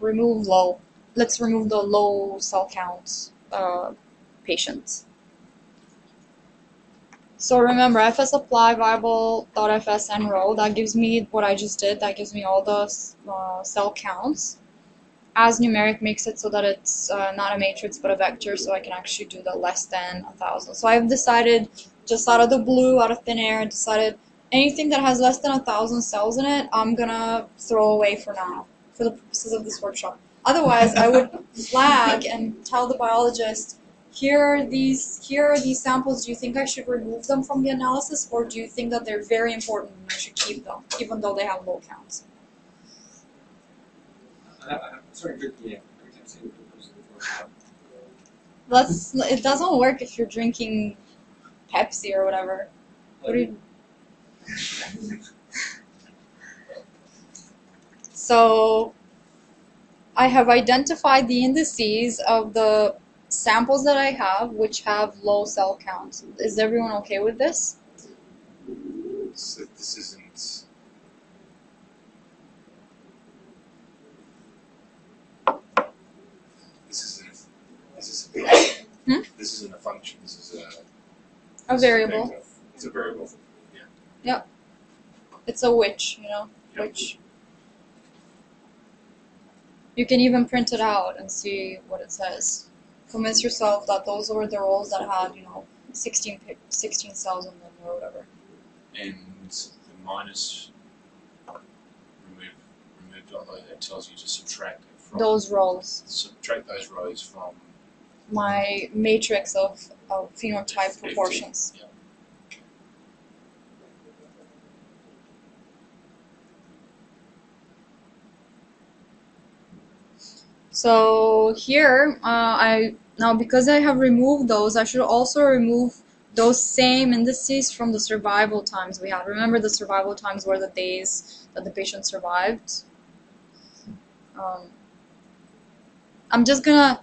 Speaker 2: remove low. Let's remove the low cell count uh, patients. So remember, fsApply viable.fs and row. That gives me what I just did. That gives me all the uh, cell counts. As numeric makes it so that it's uh, not a matrix but a vector, so I can actually do the less than a thousand. So I've decided, just out of the blue, out of thin air, decided anything that has less than a thousand cells in it, I'm gonna throw away for now, for the purposes of this workshop. Otherwise, I would flag and tell the biologist, here are these here are these samples. Do you think I should remove them from the analysis, or do you think that they're very important and I should keep them, even though they have low counts?
Speaker 6: I, I'm sorry, drinking it. Every time I say it goes before.
Speaker 2: That's it doesn't work if you're drinking Pepsi or whatever. What do you? So I have identified the indices of the samples that I have which have low cell counts. Is everyone okay with this?
Speaker 3: So this isn't. This isn't. This is a
Speaker 2: Hmm?
Speaker 3: This isn't a function. This is a.
Speaker 2: A variable.
Speaker 3: It's a variable. Yeah. Yep.
Speaker 2: It's a which, you know,
Speaker 3: Yep.
Speaker 2: which. You can even print it out and see what it says. Convince yourself that those were the roles that had, you know, 16, 16 cells in them or whatever.
Speaker 3: And the minus remove removed it tells you to subtract it from
Speaker 2: Those roles.
Speaker 3: subtract those rows from
Speaker 2: My matrix of, of phenotype proportions.
Speaker 3: Yeah.
Speaker 2: So here, uh, I now because I have removed those, I should also remove those same indices from the survival times we had. Remember, the survival times were the days that the patient survived. Um, I'm just gonna,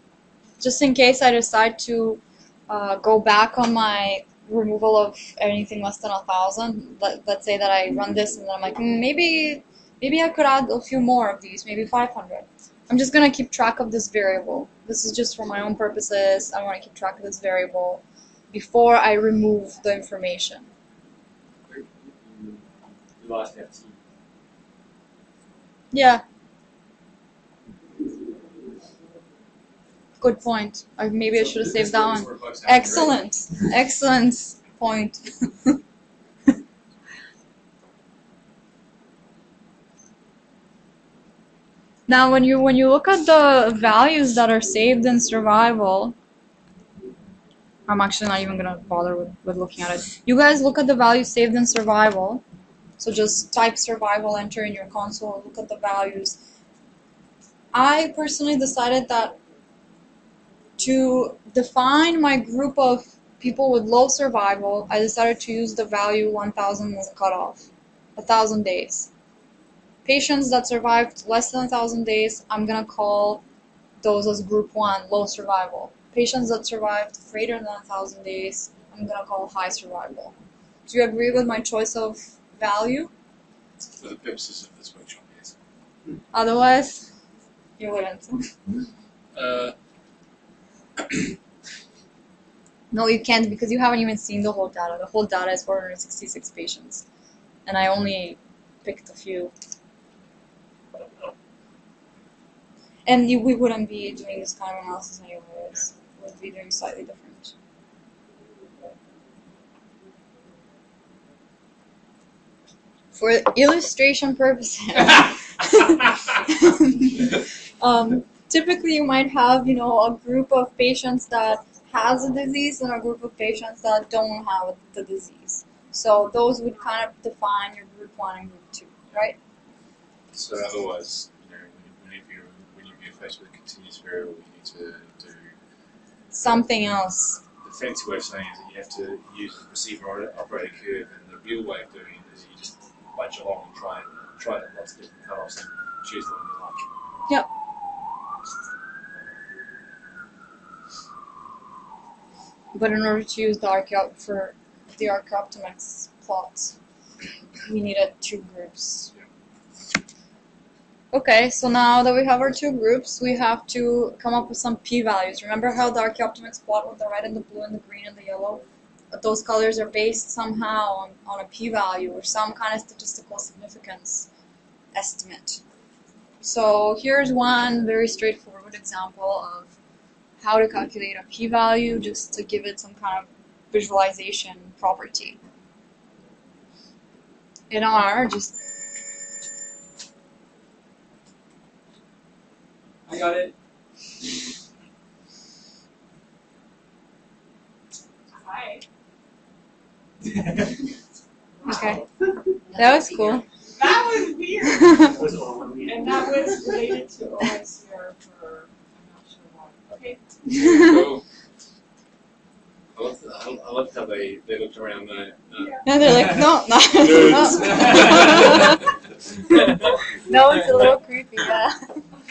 Speaker 2: just in case I decide to uh, go back on my removal of anything less than a thousand. Let, let's say that I run this and then I'm like, "Hmm, maybe, maybe I could add a few more of these, maybe 500. I'm just gonna keep track of this variable. This is just for my own purposes. I want to keep track of this variable before I remove the information. Yeah. Good point. I, maybe I should have saved that one. Excellent. Excellent point. now when you when you look at the values that are saved in survival I'm actually not even gonna bother with, with looking at it. You guys look at the values saved in survival. So just type survival, enter in your console, look at the values. I personally decided that to define my group of people with low survival, I decided to use the value 1000 as a cutoff, 1000 days. Patients that survived less than 1000 days, I'm gonna call those as group 1, low survival. Patients that survived greater than 1000 days, I'm gonna call high survival. Do you agree with my choice of value?
Speaker 3: for the purposes of this workshop, yes.
Speaker 2: Otherwise, you wouldn't.
Speaker 3: Uh,
Speaker 2: No, you can't because you haven't even seen the whole data. The whole data is 466 patients. And I only picked a few. And you, we wouldn't be doing this kind of analysis anyways. We'd be doing slightly different. For illustration purposes, um, typically you might have, you know, a group of patients that has a disease and a group of patients that don't have the disease. So those would kind of define your group one and group two, right?
Speaker 3: So otherwise, you know, whenever you you are faced with continuous variable, you need to do
Speaker 2: Something else.
Speaker 3: the fancy way of saying is that you have to use the receiver or operator curve, and the real way of doing it is you just bunch along and try and try it lots of different cutoffs and choose the one you like. Yep.
Speaker 2: But in order to use the archeo for the RchyOptimyx plots, we needed two groups. Okay, so now that we have our two groups, we have to come up with some p-values. Remember how the RchyOptimyx plot with the red and the blue and the green and the yellow? Those colors are based somehow on, on a p-value or some kind of statistical significance estimate. So here's one very straightforward example of how to calculate a p-value just to give it some kind of visualization property. In R, just
Speaker 8: I got it.
Speaker 1: Hi.
Speaker 2: okay, that was cool.
Speaker 1: That was weird.
Speaker 5: That was all when.
Speaker 1: And that was related to OSCR for, I'm not sure why. Okay.
Speaker 3: Cool. I love, I I love how they, they looked around the. Uh,
Speaker 2: and they're like, no, no, no. no, it's a little creepy. Yeah.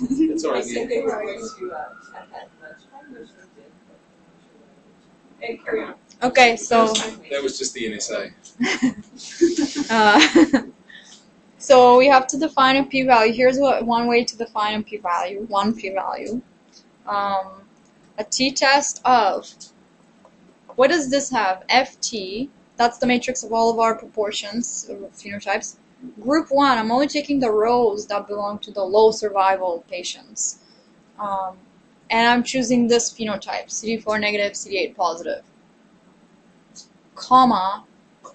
Speaker 1: It's I
Speaker 3: alright.
Speaker 1: said they were going to, uh, chat that lunchtime, which they did, but I'm not sure why. Hey, carry on.
Speaker 2: Okay, so.
Speaker 3: That was just the NSA.
Speaker 2: Uh, so we have to define a p-value. Here's what one way to define a p-value. One p-value. Um, a t-test of what does this have? ft. That's the matrix of all of our proportions or phenotypes. Group one. I'm only taking the rows that belong to the low survival patients, um, and I'm choosing this phenotype: CD4 negative, CD8 positive. Comma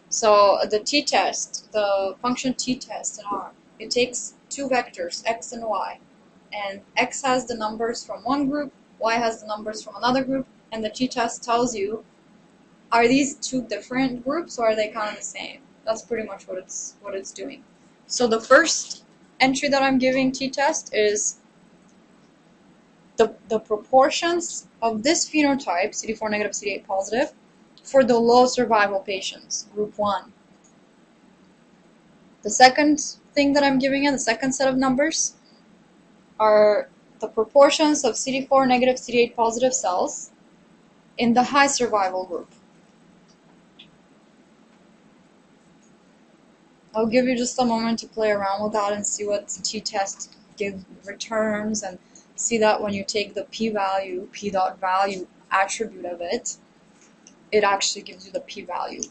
Speaker 2: so the t-test, the function t-test in R, it takes two vectors, x and y. And x has the numbers from one group, y has the numbers from another group, and the t-test tells you, are these two different groups or are they kind of the same? That's pretty much what it's what it's doing. So the first entry that I'm giving t-test is the, the proportions of this phenotype, CD4 negative, CD8 positive, for the low survival patients, group 1. The second thing that I'm giving you, the second set of numbers, are the proportions of CD4 negative, CD8 positive cells in the high survival group. I'll give you just a moment to play around with that and see what the t-test give returns and see that when you take the p-value, p dot value attribute of it, it actually gives you the p-value.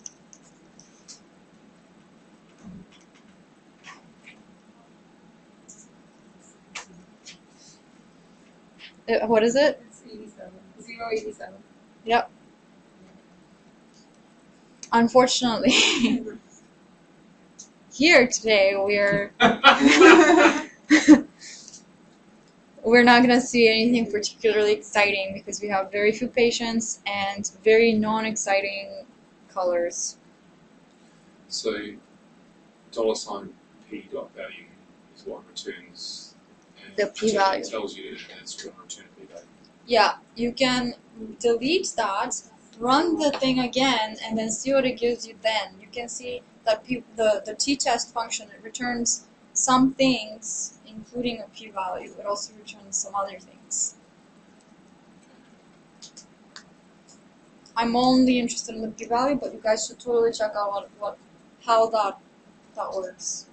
Speaker 2: Uh, what is it?
Speaker 1: It's Yep.
Speaker 2: Unfortunately, here today we're we're not gonna see anything particularly exciting because we have very few patients and very non-exciting colors.
Speaker 3: So, dollar sign p dot value is what returns. and
Speaker 2: The p-value.
Speaker 3: Tells you that it's going to return a p value.
Speaker 2: Yeah, you can delete that, run the thing again, and then see what it gives you then. You can see that p- the, the t-test function, it returns some things, including a p-value. It also returns some other things. I'm only interested in the p-value, but you guys should totally check out what, what how that that works.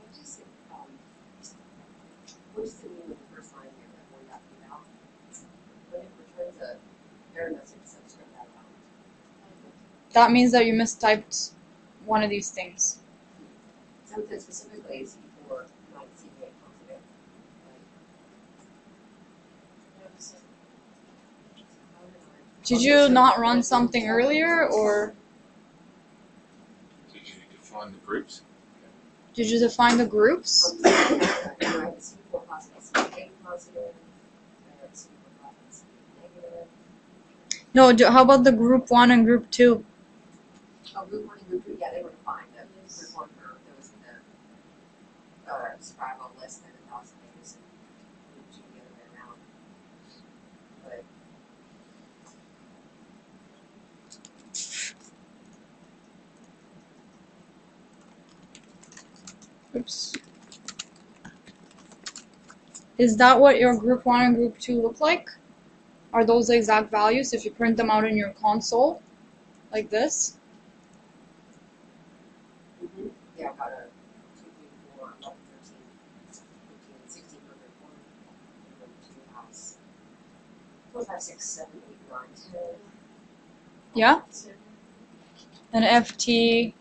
Speaker 4: What is it, um, what does it mean with the first line here, that one dot p val? When it returns a error message, so that out.
Speaker 2: that means that you mistyped one of these things.
Speaker 4: Something specifically is for like CPA confident.
Speaker 2: Did you not run something earlier, or
Speaker 3: Did you define the groups?
Speaker 2: did you define the groups?
Speaker 4: Like, I have C four positive, CPA positive, I have C four positive, negative.
Speaker 2: No, do, how about the group one and group two?
Speaker 4: Oh, group one and group two, yeah, they were defined, the group one, group, there was the, uh, survival list and the thousand days, and group the other way around. But
Speaker 2: Oops. Is that what your group one and group two look like? Are those the exact values if you print them out in your console? Like this?
Speaker 4: Yeah, I got a two, three, four, eleven, thirteen, fifteen, sixteen group one. And then two has four, five, six, seven, eight, nine, ten.
Speaker 2: Yeah? And FT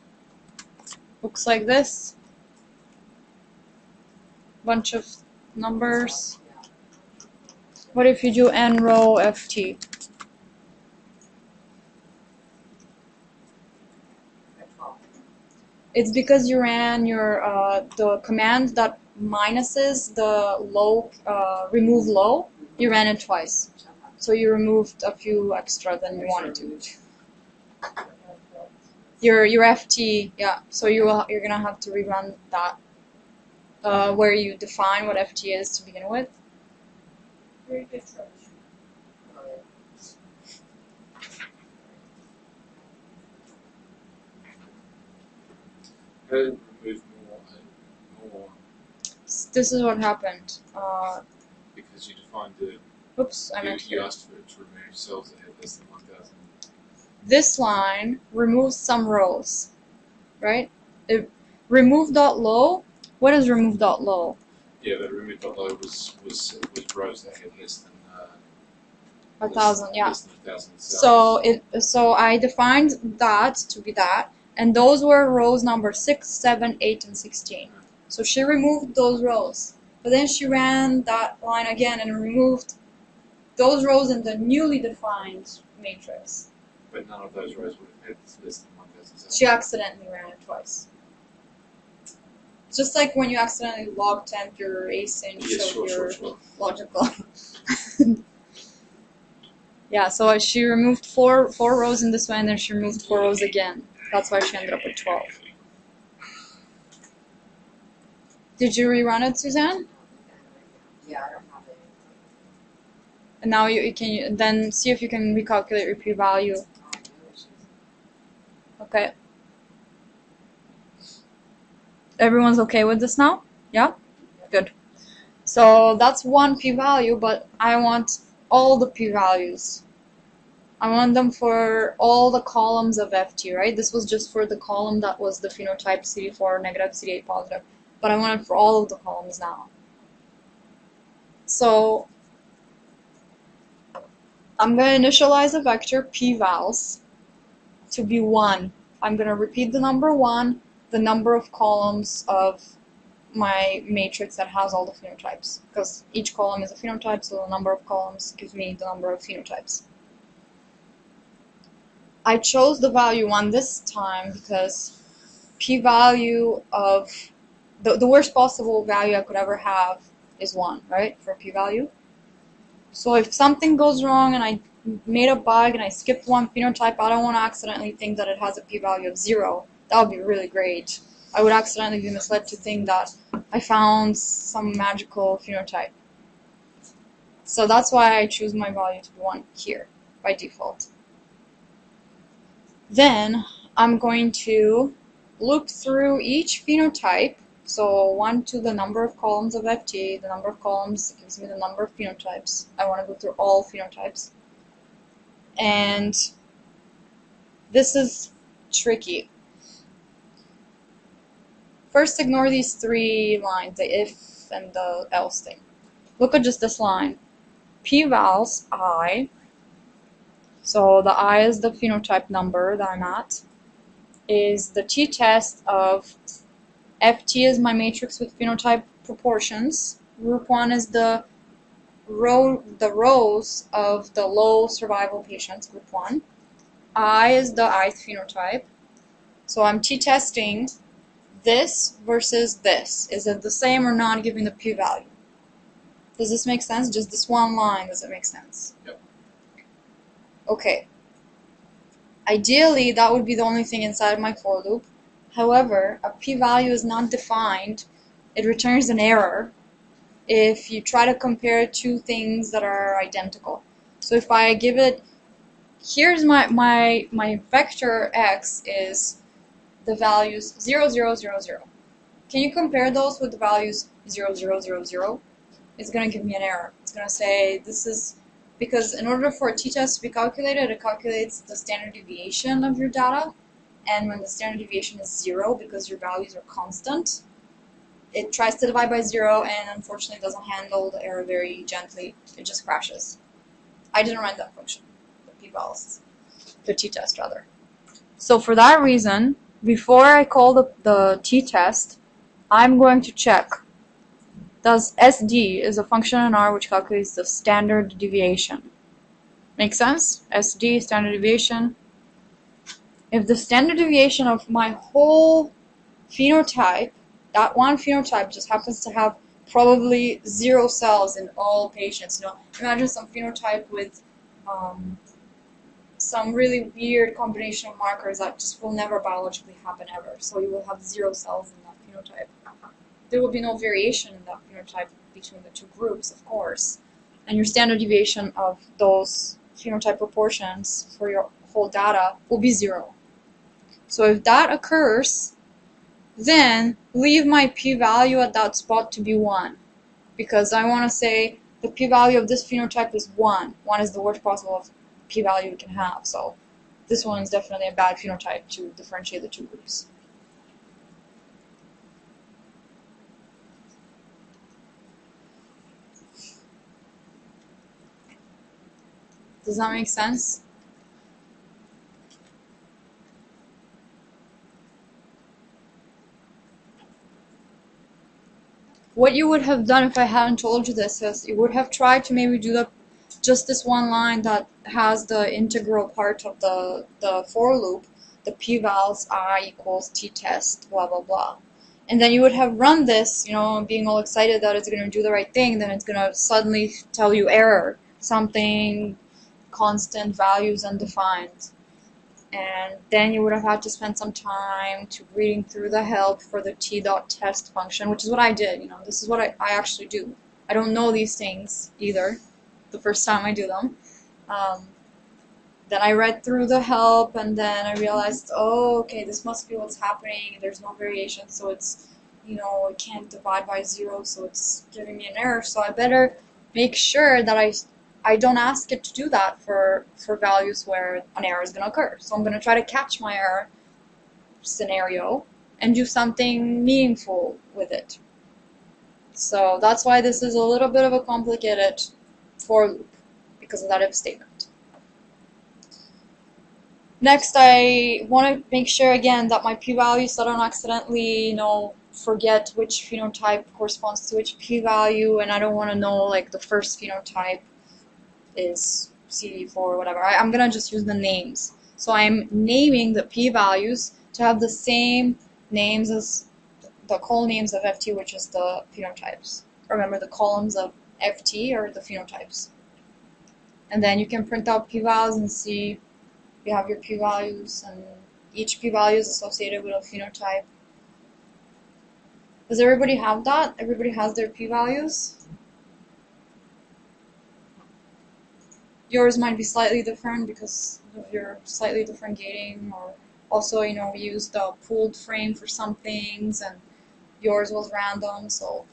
Speaker 2: looks like this. Bunch of numbers. What if you do n row FT?
Speaker 4: At twelve.
Speaker 2: It's because you ran your uh, the command that minuses the low uh, remove low. You ran it twice, so you removed a few extra than you wanted to. Your your FT, yeah. So you will, you're gonna have to rerun that, uh, where you define what FT is to begin with.
Speaker 1: Very good troubleshooting.
Speaker 4: Oh, yeah.
Speaker 3: Did more, uh, more
Speaker 2: This is what happened. Uh,
Speaker 3: because you defined the,
Speaker 2: oops, I
Speaker 3: you,
Speaker 2: meant
Speaker 3: you
Speaker 2: here.
Speaker 3: asked for it to remove cells that had less than 1,000.
Speaker 2: This line removes some rows, right? It remove dot low. What is remove dot low?
Speaker 3: Yeah, but remove dot low was, was, was rows that had less than, uh,
Speaker 2: A thousand, yeah.
Speaker 3: A thousand.
Speaker 2: So it so I defined that to be that, and those were rows number six, seven, eight, and sixteen. So she removed those rows, but then she ran that line again and removed those rows in the newly defined matrix.
Speaker 3: But none of those rows would have had than 1,000 cells.
Speaker 2: She accidentally ran it twice. Just like when you accidentally log temp your async,
Speaker 3: Yes,
Speaker 2: so
Speaker 3: sure,
Speaker 2: your
Speaker 3: sure, sure.
Speaker 2: logical. yeah, so she removed four four rows in this one, and then she removed four rows again. That's why she ended up with twelve. Did you rerun it, Suzanne?
Speaker 4: Yeah, I don't have it.
Speaker 2: And now you, you can then see if you can recalculate your p-value.
Speaker 4: I have no issues.
Speaker 2: Okay. Everyone's okay with this now? Yeah? Good. So that's one p-value, but I want all the p-values. I want them for all the columns of FT, right? This was just for the column that was the phenotype CD4 negative, CD8 positive. But I want it for all of the columns now. So I'm going to initialize a vector p-vals to be 1. I'm going to repeat the number 1, the number of columns of my matrix that has all the phenotypes. Because each column is a phenotype, so the number of columns gives me the number of phenotypes. I chose the value 1 this time because p-value of the, the worst possible value I could ever have is 1, right, for p-value. So if something goes wrong and I made a bug and I skipped one phenotype, I don't want to accidentally think that it has a p-value of 0. That would be really great. I would accidentally be misled to think that I found some magical phenotype. So that's why I choose my value to be 1 here by default. Then I'm going to loop through each phenotype. So 1 to the number of columns of FT, the number of columns gives me the number of phenotypes. I want to go through all phenotypes. And this is tricky. First, ignore these three lines, the if and the else thing. Look at just this line. p-vals i So the I is the phenotype number that I'm at. Is the t-test of ft is my matrix with phenotype proportions. Group one is the row the rows of the low survival patients. Group one. I is the ith phenotype. So I'm t-testing this versus this. Is it the same or not giving the p-value? Does this make sense? Just this one line, does it make sense?
Speaker 3: Yep.
Speaker 2: Okay. Ideally, that would be the only thing inside my for loop. However, a p-value is not defined. It returns an error if you try to compare two things that are identical. So if I give it, here's my, my, my vector x is the values 0, 0, 0, 0. Can you compare those with the values 0, 0, 0, 0? It's going to give me an error. It's going to say this is because in order for a t-test to be calculated, it calculates the standard deviation of your data. And when the standard deviation is zero, because your values are constant, it tries to divide by zero and unfortunately doesn't handle the error very gently. It just crashes. I didn't write that function, the p-vals, the t-test rather. So for that reason, before I call the, the t-test, I'm going to check does SD is a function in R which calculates the standard deviation. Make sense? SD, standard deviation. If the standard deviation of my whole phenotype, that one phenotype just happens to have probably zero cells in all patients. You know, imagine some phenotype with um, some really weird combination of markers that just will never biologically happen ever. So you will have zero cells in that phenotype there will be no variation in that phenotype between the two groups, of course. And your standard deviation of those phenotype proportions for your whole data will be zero. So if that occurs, then leave my p-value at that spot to be 1. Because I want to say the p-value of this phenotype is 1. 1 is the worst possible p-value you can have. So this one is definitely a bad phenotype to differentiate the two groups. Does that make sense? What you would have done if I hadn't told you this is you would have tried to maybe do the just this one line that has the integral part of the, the for loop, the p-vals i equals t-test, blah, blah, blah. And then you would have run this, you know, being all excited that it's going to do the right thing, then it's going to suddenly tell you error, something constant values undefined. And then you would have had to spend some time to reading through the help for the t.test function, which is what I did. You know, this is what I, I actually do. I don't know these things either the first time I do them. Um, then I read through the help and then I realized, oh, okay, this must be what's happening. There's no variation, so it's, you know, it can't divide by zero, so it's giving me an error. So I better make sure that I I don't ask it to do that for, for values where an error is going to occur. So I'm going to try to catch my error scenario and do something meaningful with it. So that's why this is a little bit of a complicated for loop because of that if statement. Next, I want to make sure again that my p-value so I don't accidentally, you know, forget which phenotype corresponds to which p-value, and I don't want to know like the first phenotype is CD4 or whatever. I, I'm gonna just use the names. So I'm naming the p-values to have the same names as the col names of FT, which is the phenotypes. Remember, the columns of FT are the phenotypes. And then you can print out p-values and see you have your p-values, and each p-value is associated with a phenotype. Does everybody have that? Everybody has their p-values? Yours might be slightly different because of your slightly different gating or also you know we used the pooled frame for some things and yours was random so.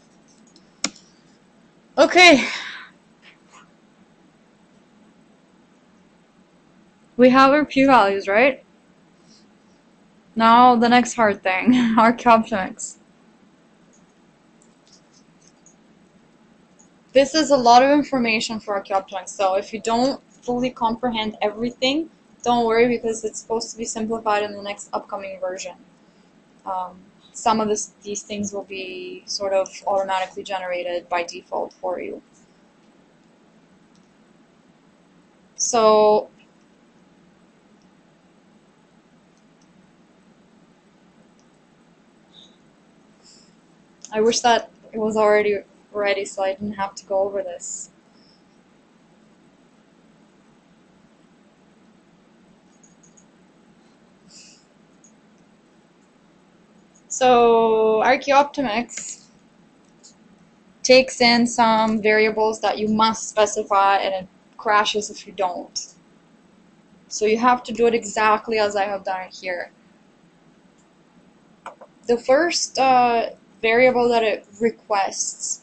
Speaker 2: Okay. We have our p-values right? Now the next hard thing our RchyOptimyx this is a lot of information for a RchyOptimyx. So if you don't fully comprehend everything, don't worry because it's supposed to be simplified in the next upcoming version. Um, some of this, these things will be sort of automatically generated by default for you. So I wish that it was already ready so I didn't have to go over this. So RchyOptimyx takes in some variables that you must specify and it crashes if you don't. So you have to do it exactly as I have done it here. The first uh, variable that it requests.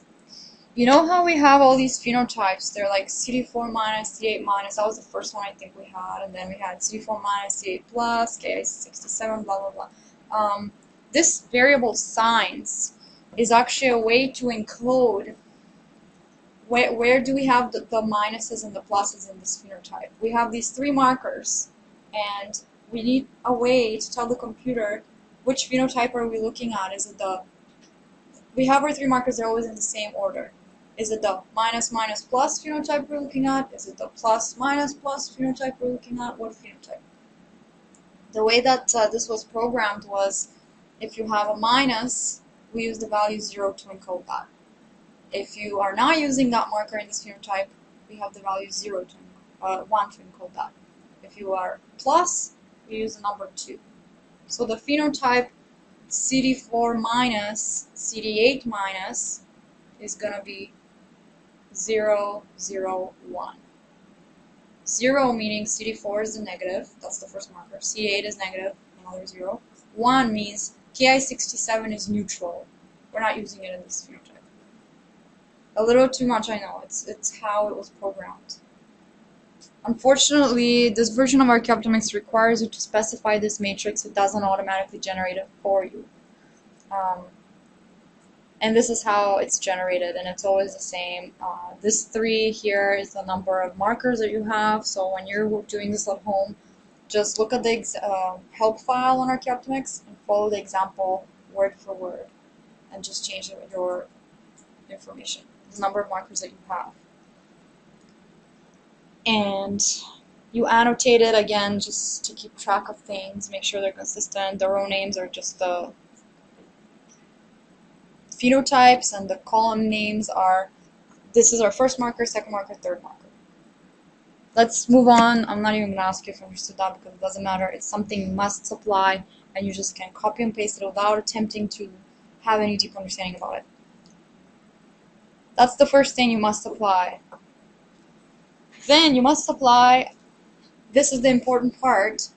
Speaker 2: You know how we have all these phenotypes? They're like CD4 minus, CD8 minus. That was the first one I think we had, and then we had CD4 minus, CD8 plus, Ki67, blah blah blah. Um, this variable signs is actually a way to encode where, where do we have the, the minuses and the pluses in this phenotype. We have these three markers, and we need a way to tell the computer which phenotype are we looking at. Is it the we have our three markers, they're always in the same order. Is it the minus minus plus phenotype we're looking at? Is it the plus minus plus phenotype we're looking at? What phenotype? The way that uh, this was programmed was if you have a minus, we use the value 0 to encode that. If you are not using that marker in this phenotype, we have the value 0 to uh, 1 to encode that. If you are plus, we use the number 2. So the phenotype CD4 minus CD8 minus is going to be 0, 0, 1. 0 meaning CD4 is the negative, that's the first marker. CD8 is negative, another 0. 1 means Ki67 is neutral. We're not using it in this phenotype. A little too much, I know. It's, it's how it was programmed. Unfortunately, this version of RchyOptimyx requires you to specify this matrix. It doesn't automatically generate it for you. Um, and this is how it's generated, and it's always the same. Uh, this 3 here is the number of markers that you have, so when you're doing this at home, just look at the uh, help file on RchyOptimyx and follow the example word for word, and just change your information, the number of markers that you have and you annotate it again just to keep track of things, make sure they're consistent. The row names are just the phenotypes, and the column names are this is our first marker, second marker, third marker. Let's move on. I'm not even going to ask you if you understood that because it doesn't matter. It's something you must supply, and you just can copy and paste it without attempting to have any deep understanding about it. That's the first thing you must apply. Then you must apply, this is the important part,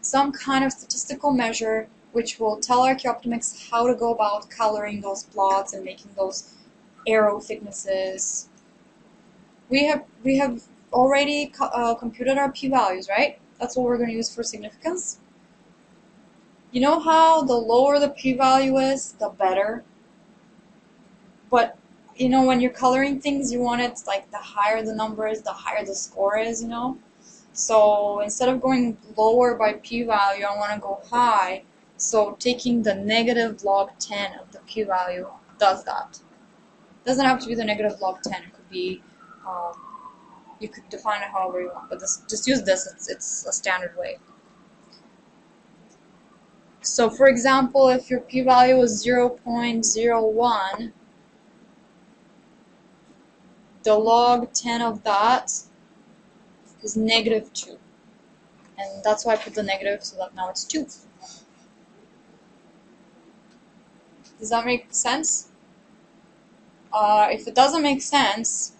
Speaker 2: some kind of statistical measure which will tell RchyOptimyx how to go about coloring those plots and making those arrow thicknesses. We have we have already co uh, computed our p-values, right? That's what we're going to use for significance. You know how the lower the p-value is, the better? But you know, when you're coloring things, you want it like the higher the number is, the higher the score is, you know? So instead of going lower by p-value, I want to go high. So taking the negative log 10 of the p-value does that. Doesn't have to be the negative log 10. It could be, um, you could define it however you want, but this, just use this. It's, it's a standard way. So for example, if your p-value is 0.01, the log 10 of that is negative 2. And that's why I put the negative so that now it's 2. Does that make sense? Uh, if it doesn't make sense,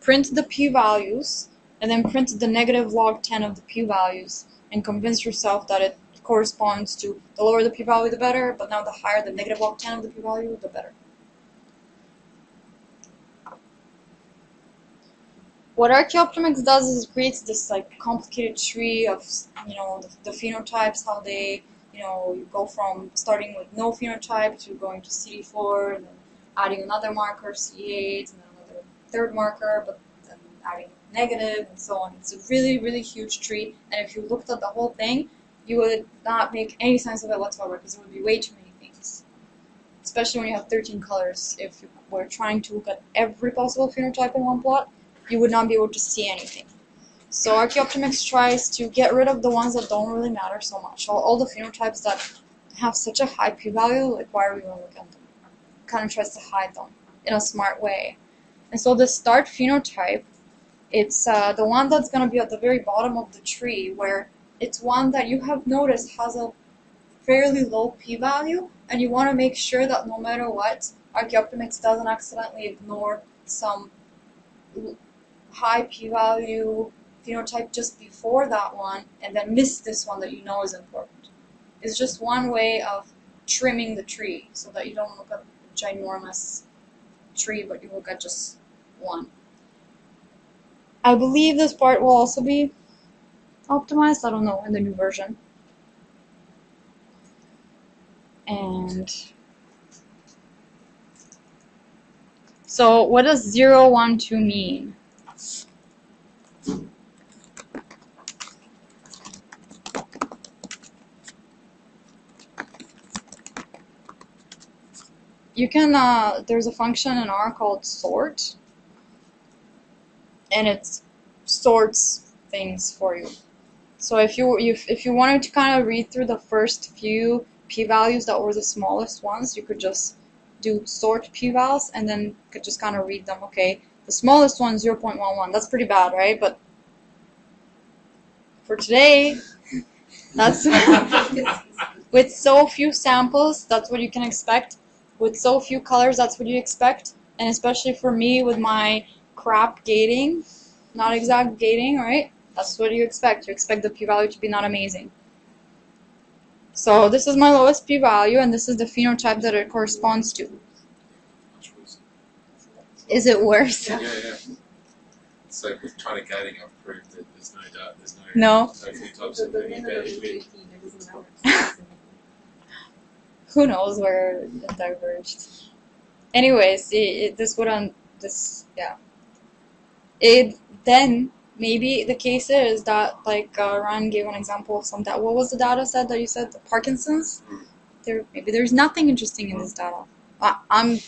Speaker 2: print the p-values and then print the negative log 10 of the p-values and convince yourself that it corresponds to the lower the p-value the better, but now the higher the negative log 10 of the p-value, the better. what RchyOptimyx does is it creates this like complicated tree of you know the, the, phenotypes, how they you know you go from starting with no phenotype to going to CD4 and then adding another marker CD8 and then another third marker, but then adding negative and so on. It's a really, really huge tree, and if you looked at the whole thing, you would not make any sense of it whatsoever because it would be way too many things. Especially when you have 13 colors. If you were trying to look at every possible phenotype in one plot, you would not be able to see anything. So RchyOptimyx tries to get rid of the ones that don't really matter so much. All, all the phenotypes that have such a high p-value, like why are we going to look at them? Kind of tries to hide them in a smart way. And so the start phenotype, it's uh, the one that's going to be at the very bottom of the tree, where it's one that you have noticed has a fairly low p-value, and you want to make sure that no matter what, RchyOptimyx doesn't accidentally ignore some high p-value phenotype just before that one, and then miss this one that you know is important. It's just one way of trimming the tree so that you don't look at a ginormous tree, but you look at just one. I believe this part will also be optimized. I don't know in the new version. And so, what does zero one two mean? You can. Uh, there's a function in R called sort, and it sorts things for you. So if you if, if you wanted to kind of read through the first few p-values that were the smallest ones, you could just do sort p-vals and then could just kind of read them. Okay, the smallest one 0.11. That's pretty bad, right? But for today, that's with so few samples, that's what you can expect. With so few colors, that's what you expect. And especially for me with my crap gating, not exact gating, right? That's what you expect. You expect the p-value to be not amazing. So this is my lowest p-value, and this is the phenotype that it corresponds to. Is it worse?
Speaker 3: Yeah, yeah. So with China gating, I've proved that there's no doubt, there's no
Speaker 2: No.
Speaker 3: no phenotypes
Speaker 4: The,
Speaker 3: of
Speaker 4: the
Speaker 3: any
Speaker 4: minute
Speaker 3: bad
Speaker 4: it's
Speaker 3: with
Speaker 4: fifteen, it doesn't matter.
Speaker 2: Who knows where it diverged? Anyways, it, it, this wouldn't. This yeah. It then maybe the case is that like uh, Ryan gave an example of some data. What was the data set that you said? The Parkinson's. There maybe there's nothing interesting in this data. I, I'm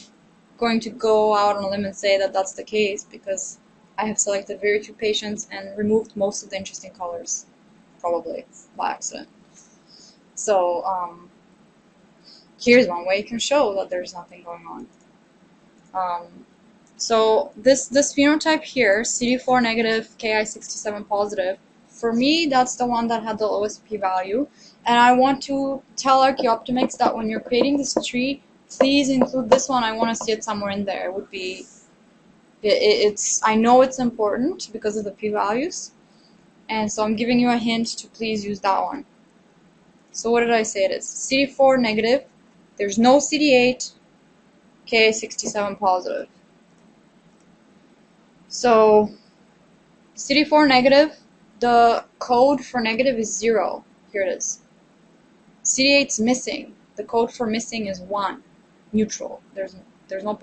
Speaker 2: going to go out on a limb and say that that's the case because I have selected very few patients and removed most of the interesting colors, probably by accident. So um, here's one way you can show that there's nothing going on. Um, so this this phenotype here, CD4 negative, Ki67 positive, for me that's the one that had the lowest p-value, and I want to tell RchyOptimyx that when you're creating this tree, please include this one. I want to see it somewhere in there. It would be it, it- it's I know it's important because of the p-values, and so I'm giving you a hint to please use that one. So what did I say it is? CD4 negative. There's no CD8. Ki67 positive. So CD4 negative, the code for negative is zero. Here it is. CD8's missing. The code for missing is one. Neutral. There's there's no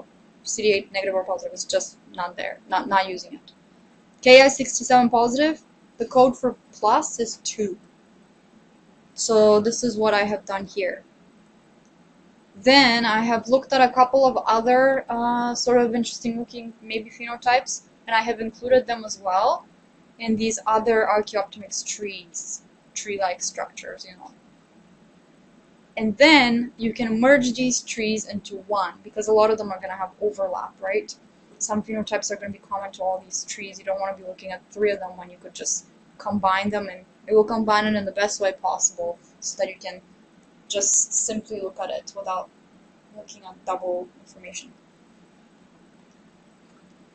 Speaker 2: CD8 negative or positive. It's just not there. Not not using it. Ki67 positive. The code for plus is two. So this is what I have done here. Then I have looked at a couple of other uh, sort of interesting looking maybe phenotypes, and I have included them as well in these other RchyOptimyx trees, tree-like structures, you know. And then you can merge these trees into one because a lot of them are going to have overlap, right? Some phenotypes are going to be common to all these trees. You don't want to be looking at three of them when you could just combine them, and it will combine it in the best way possible so that you can just simply look at it without looking at double information.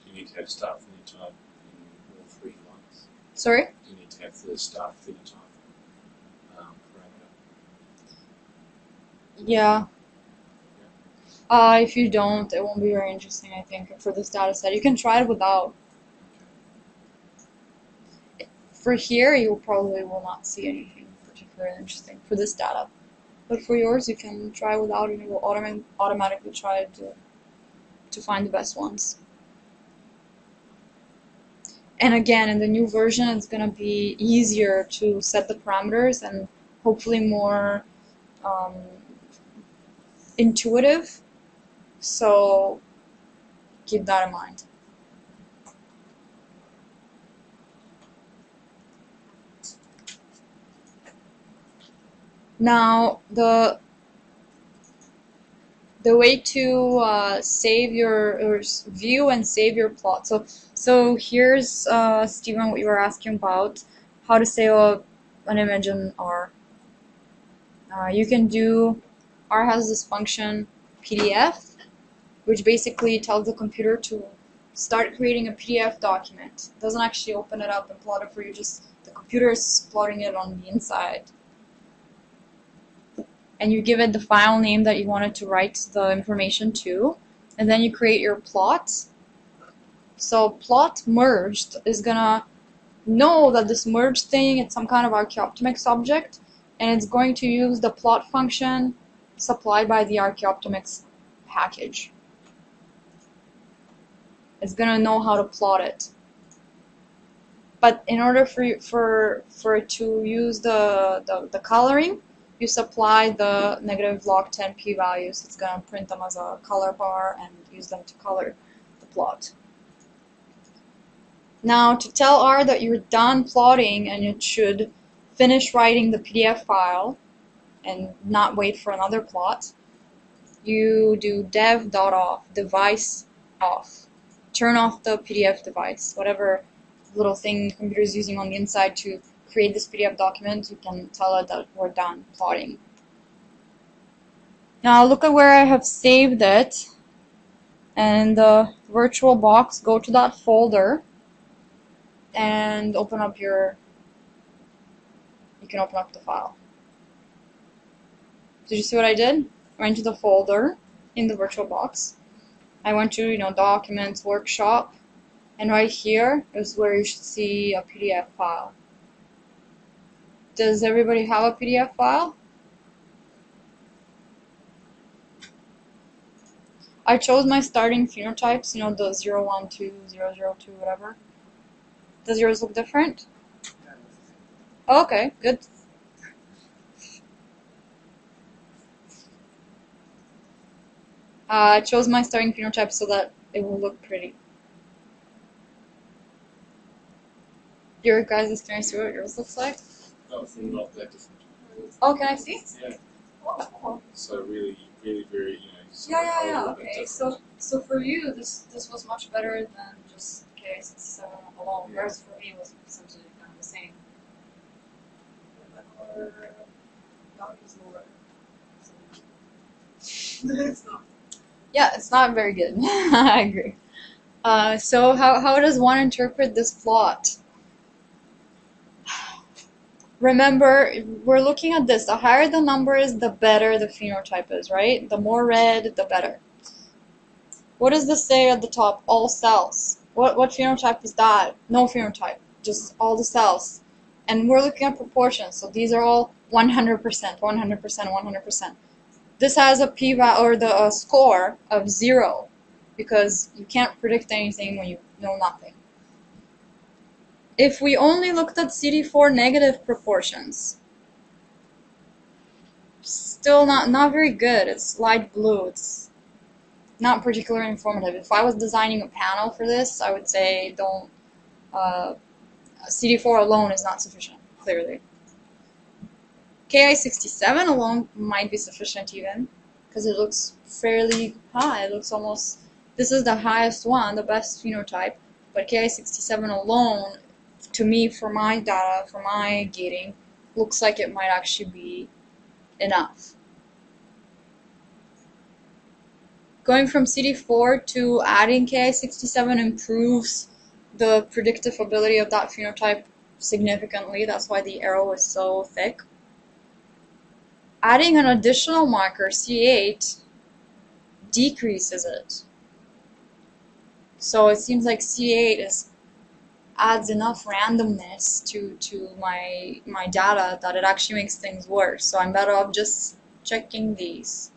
Speaker 3: You need to have start phenotype in all three lines.
Speaker 2: Sorry?
Speaker 3: You need to have the start phenotype um, parameter.
Speaker 2: Yeah. Uh, if you don't, it won't be very interesting, I think, for this data set. You can try it without. For here, you probably will not see anything particularly interesting for this data. But for yours, you can try without, and it will automa- automatically try to, to find the best ones. and again, in the new version, it's gonna be easier to set the parameters and hopefully more um, intuitive. So keep that in mind. Now the the way to uh, save your or view and save your plot. So so here's uh, Stephen what you were asking about how to save a, an image in R. Uh, you can do R has this function PDF, which basically tells the computer to start creating a PDF document. It doesn't actually open it up and plot it for you. Just the computer is plotting it on the inside and you give it the file name that you wanted to write the information to, and then you create your plot. So plot merged is gonna know that this merged thing is some kind of RchyOptimyx object, and it's going to use the plot function supplied by the RchyOptimyx package. It's gonna know how to plot it. But in order for for for it to use the, the, the coloring, you supply the negative log 10 p values. It's going to print them as a color bar and use them to color the plot. Now, to tell R that you're done plotting and it should finish writing the PDF file and not wait for another plot, you do dev.off, device off. Turn off the PDF device, whatever little thing the computer is using on the inside to create this PDF document, you can tell it that we're done plotting. Now look at where I have saved it. And the virtual box, go to that folder and open up your, you can open up the file. Did you see what I did? I went to the folder in the virtual box. I went to, you know, documents, workshop, and right here is where you should see a PDF file. Does everybody have a PDF file? I chose my starting phenotypes, you know, the 0, 1, 2, 0, 0, 2, whatever. Does yours look different? Oh, okay, good. Uh, I chose my starting phenotype so that it will look pretty. Your guys' I see what yours looks like?
Speaker 3: No, that different.
Speaker 2: Oh, can I see?
Speaker 3: Yeah.
Speaker 2: Oh, cool.
Speaker 3: So really, really very, you know.
Speaker 2: Yeah, yeah, yeah. Okay, so so for you, this this was much better than just Ki67 alone.
Speaker 3: Yeah.
Speaker 2: Whereas for me, it was essentially kind of the same.
Speaker 1: The color dot is lower. it's not.
Speaker 2: Yeah, it's not very good. I agree. Uh, so how how does one interpret this plot? Remember, we're looking at this. The higher the number is, the better the phenotype is, right? The more red, the better. What does this say at the top? All cells. What what phenotype is that? No phenotype, just all the cells. And we're looking at proportions, so these are all 100%, 100%, 100%. This has a p va- or the uh, score of zero, because you can't predict anything when you know nothing. If we only looked at CD4 negative proportions, still not not very good. It's light blue. It's not particularly informative. If I was designing a panel for this, I would say don't. Uh, CD4 alone is not sufficient. Clearly, Ki67 alone might be sufficient even, because it looks fairly high. It looks almost. This is the highest one, the best phenotype. But Ki67 alone, to me, for my data, for my gating, looks like it might actually be enough. Going from CD4 to adding Ki67 improves the predictive ability of that phenotype significantly. That's why the arrow is so thick. Adding an additional marker, CD8, decreases it. So it seems like CD8 is adds enough randomness to, to my my data that it actually makes things worse. So I'm better off just checking these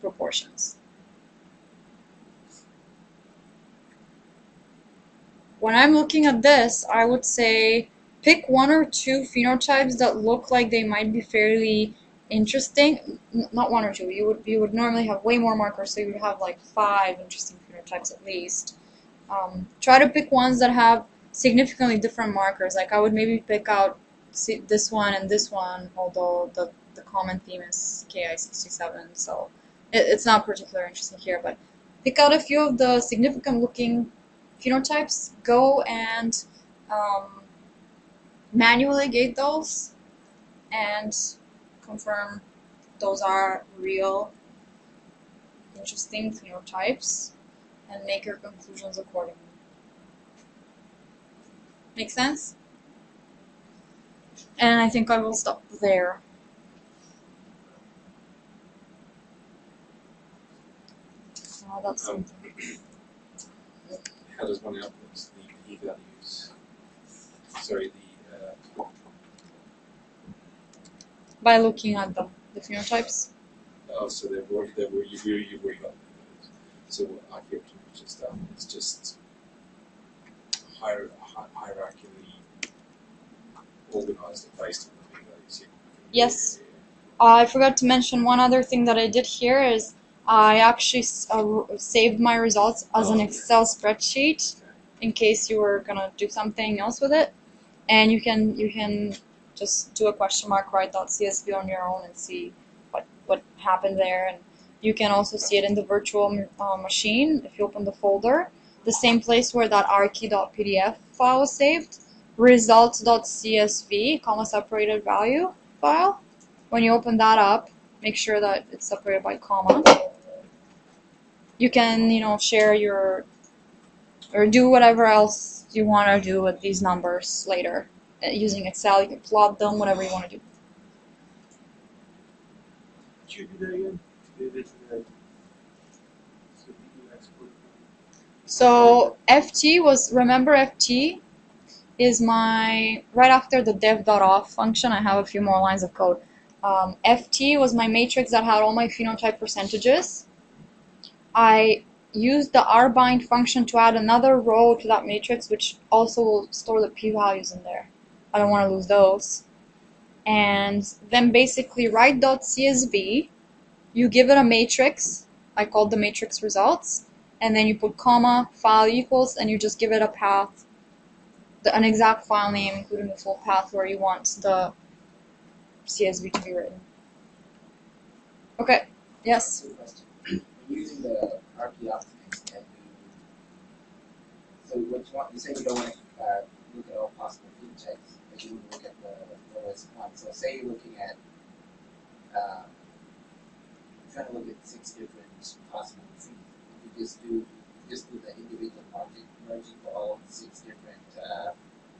Speaker 2: proportions. when I'm looking at this, I would say pick one or two phenotypes that look like they might be fairly interesting. Not one or two. You would you would normally have way more markers, so you would have like five interesting phenotypes at least. Um, try to pick ones that have significantly different markers. Like I would maybe pick out this one and this one, although the the common theme is Ki67, so it, it's not particularly interesting here. But pick out a few of the significant looking phenotypes. Go and um, manually gate those and confirm those are real interesting phenotypes and make your conclusions accordingly. Make sense? And I think I will stop there. Oh, that's
Speaker 3: Um. How does one output the p values? Sorry, the uh,
Speaker 2: By looking at them, the phenotypes.
Speaker 3: oh, so they've already they've already you've already, you've already got those. So what archaeopterymetry just done is just hier- hierarchically organized and based on values.
Speaker 2: Yes. I forgot to mention one other thing that I did here is I actually uh, saved my results as an
Speaker 3: Oh.
Speaker 2: Excel spreadsheet in case you were gonna do something else with it, and you can you can just do a question mark write dot CSV on your own and see what what happened there, and you can also see it in the virtual uh, machine if you open the folder, the same place where that archi.pdf file was saved, results.csv comma separated value file. When you open that up, make sure that it's separated by comma. You can, you know, share your or do whatever else you want to do with these numbers later uh, using Excel. You can plot them, whatever you want to do.
Speaker 5: Could you do that again? Do this, uh, so you export.
Speaker 2: So FT was remember FT is my right after the dev.off function. I have a few more lines of code. Um, FT was my matrix that had all my phenotype percentages. I used the rbind function to add another row to that matrix, which also will store the p-values in there. I don't want to lose those. And then basically write.csv, you give it a matrix. I called the matrix results and then you put comma, file equals, and you just give it a path, the, an exact file name, including the full path where you want the CSV to be written. Okay, yes.
Speaker 9: Say don't want to uh, look at all possible but you would look at the one. So say you're looking at, um, trying to look at six different possible just do, just do the individual merging for all six different, uh,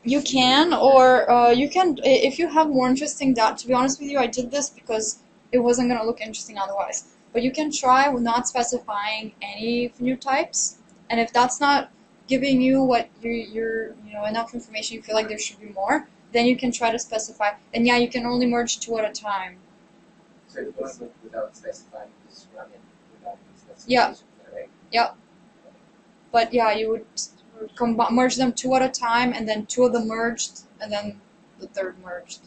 Speaker 2: You can, or uh, you can, if you have more interesting data. To be honest with you, I did this because it wasn't going to look interesting otherwise. But you can try not specifying any phenotypes, and if that's not giving you what you you're you know enough information, you feel like there should be more, then you can try to specify. And yeah, you can only merge two at a time.
Speaker 9: so you're going without specifying, just run it without any specifications,
Speaker 2: Yeah.
Speaker 9: Right?
Speaker 2: But yeah, you would merge them two at a time, and then two of them merged, and then the third merged.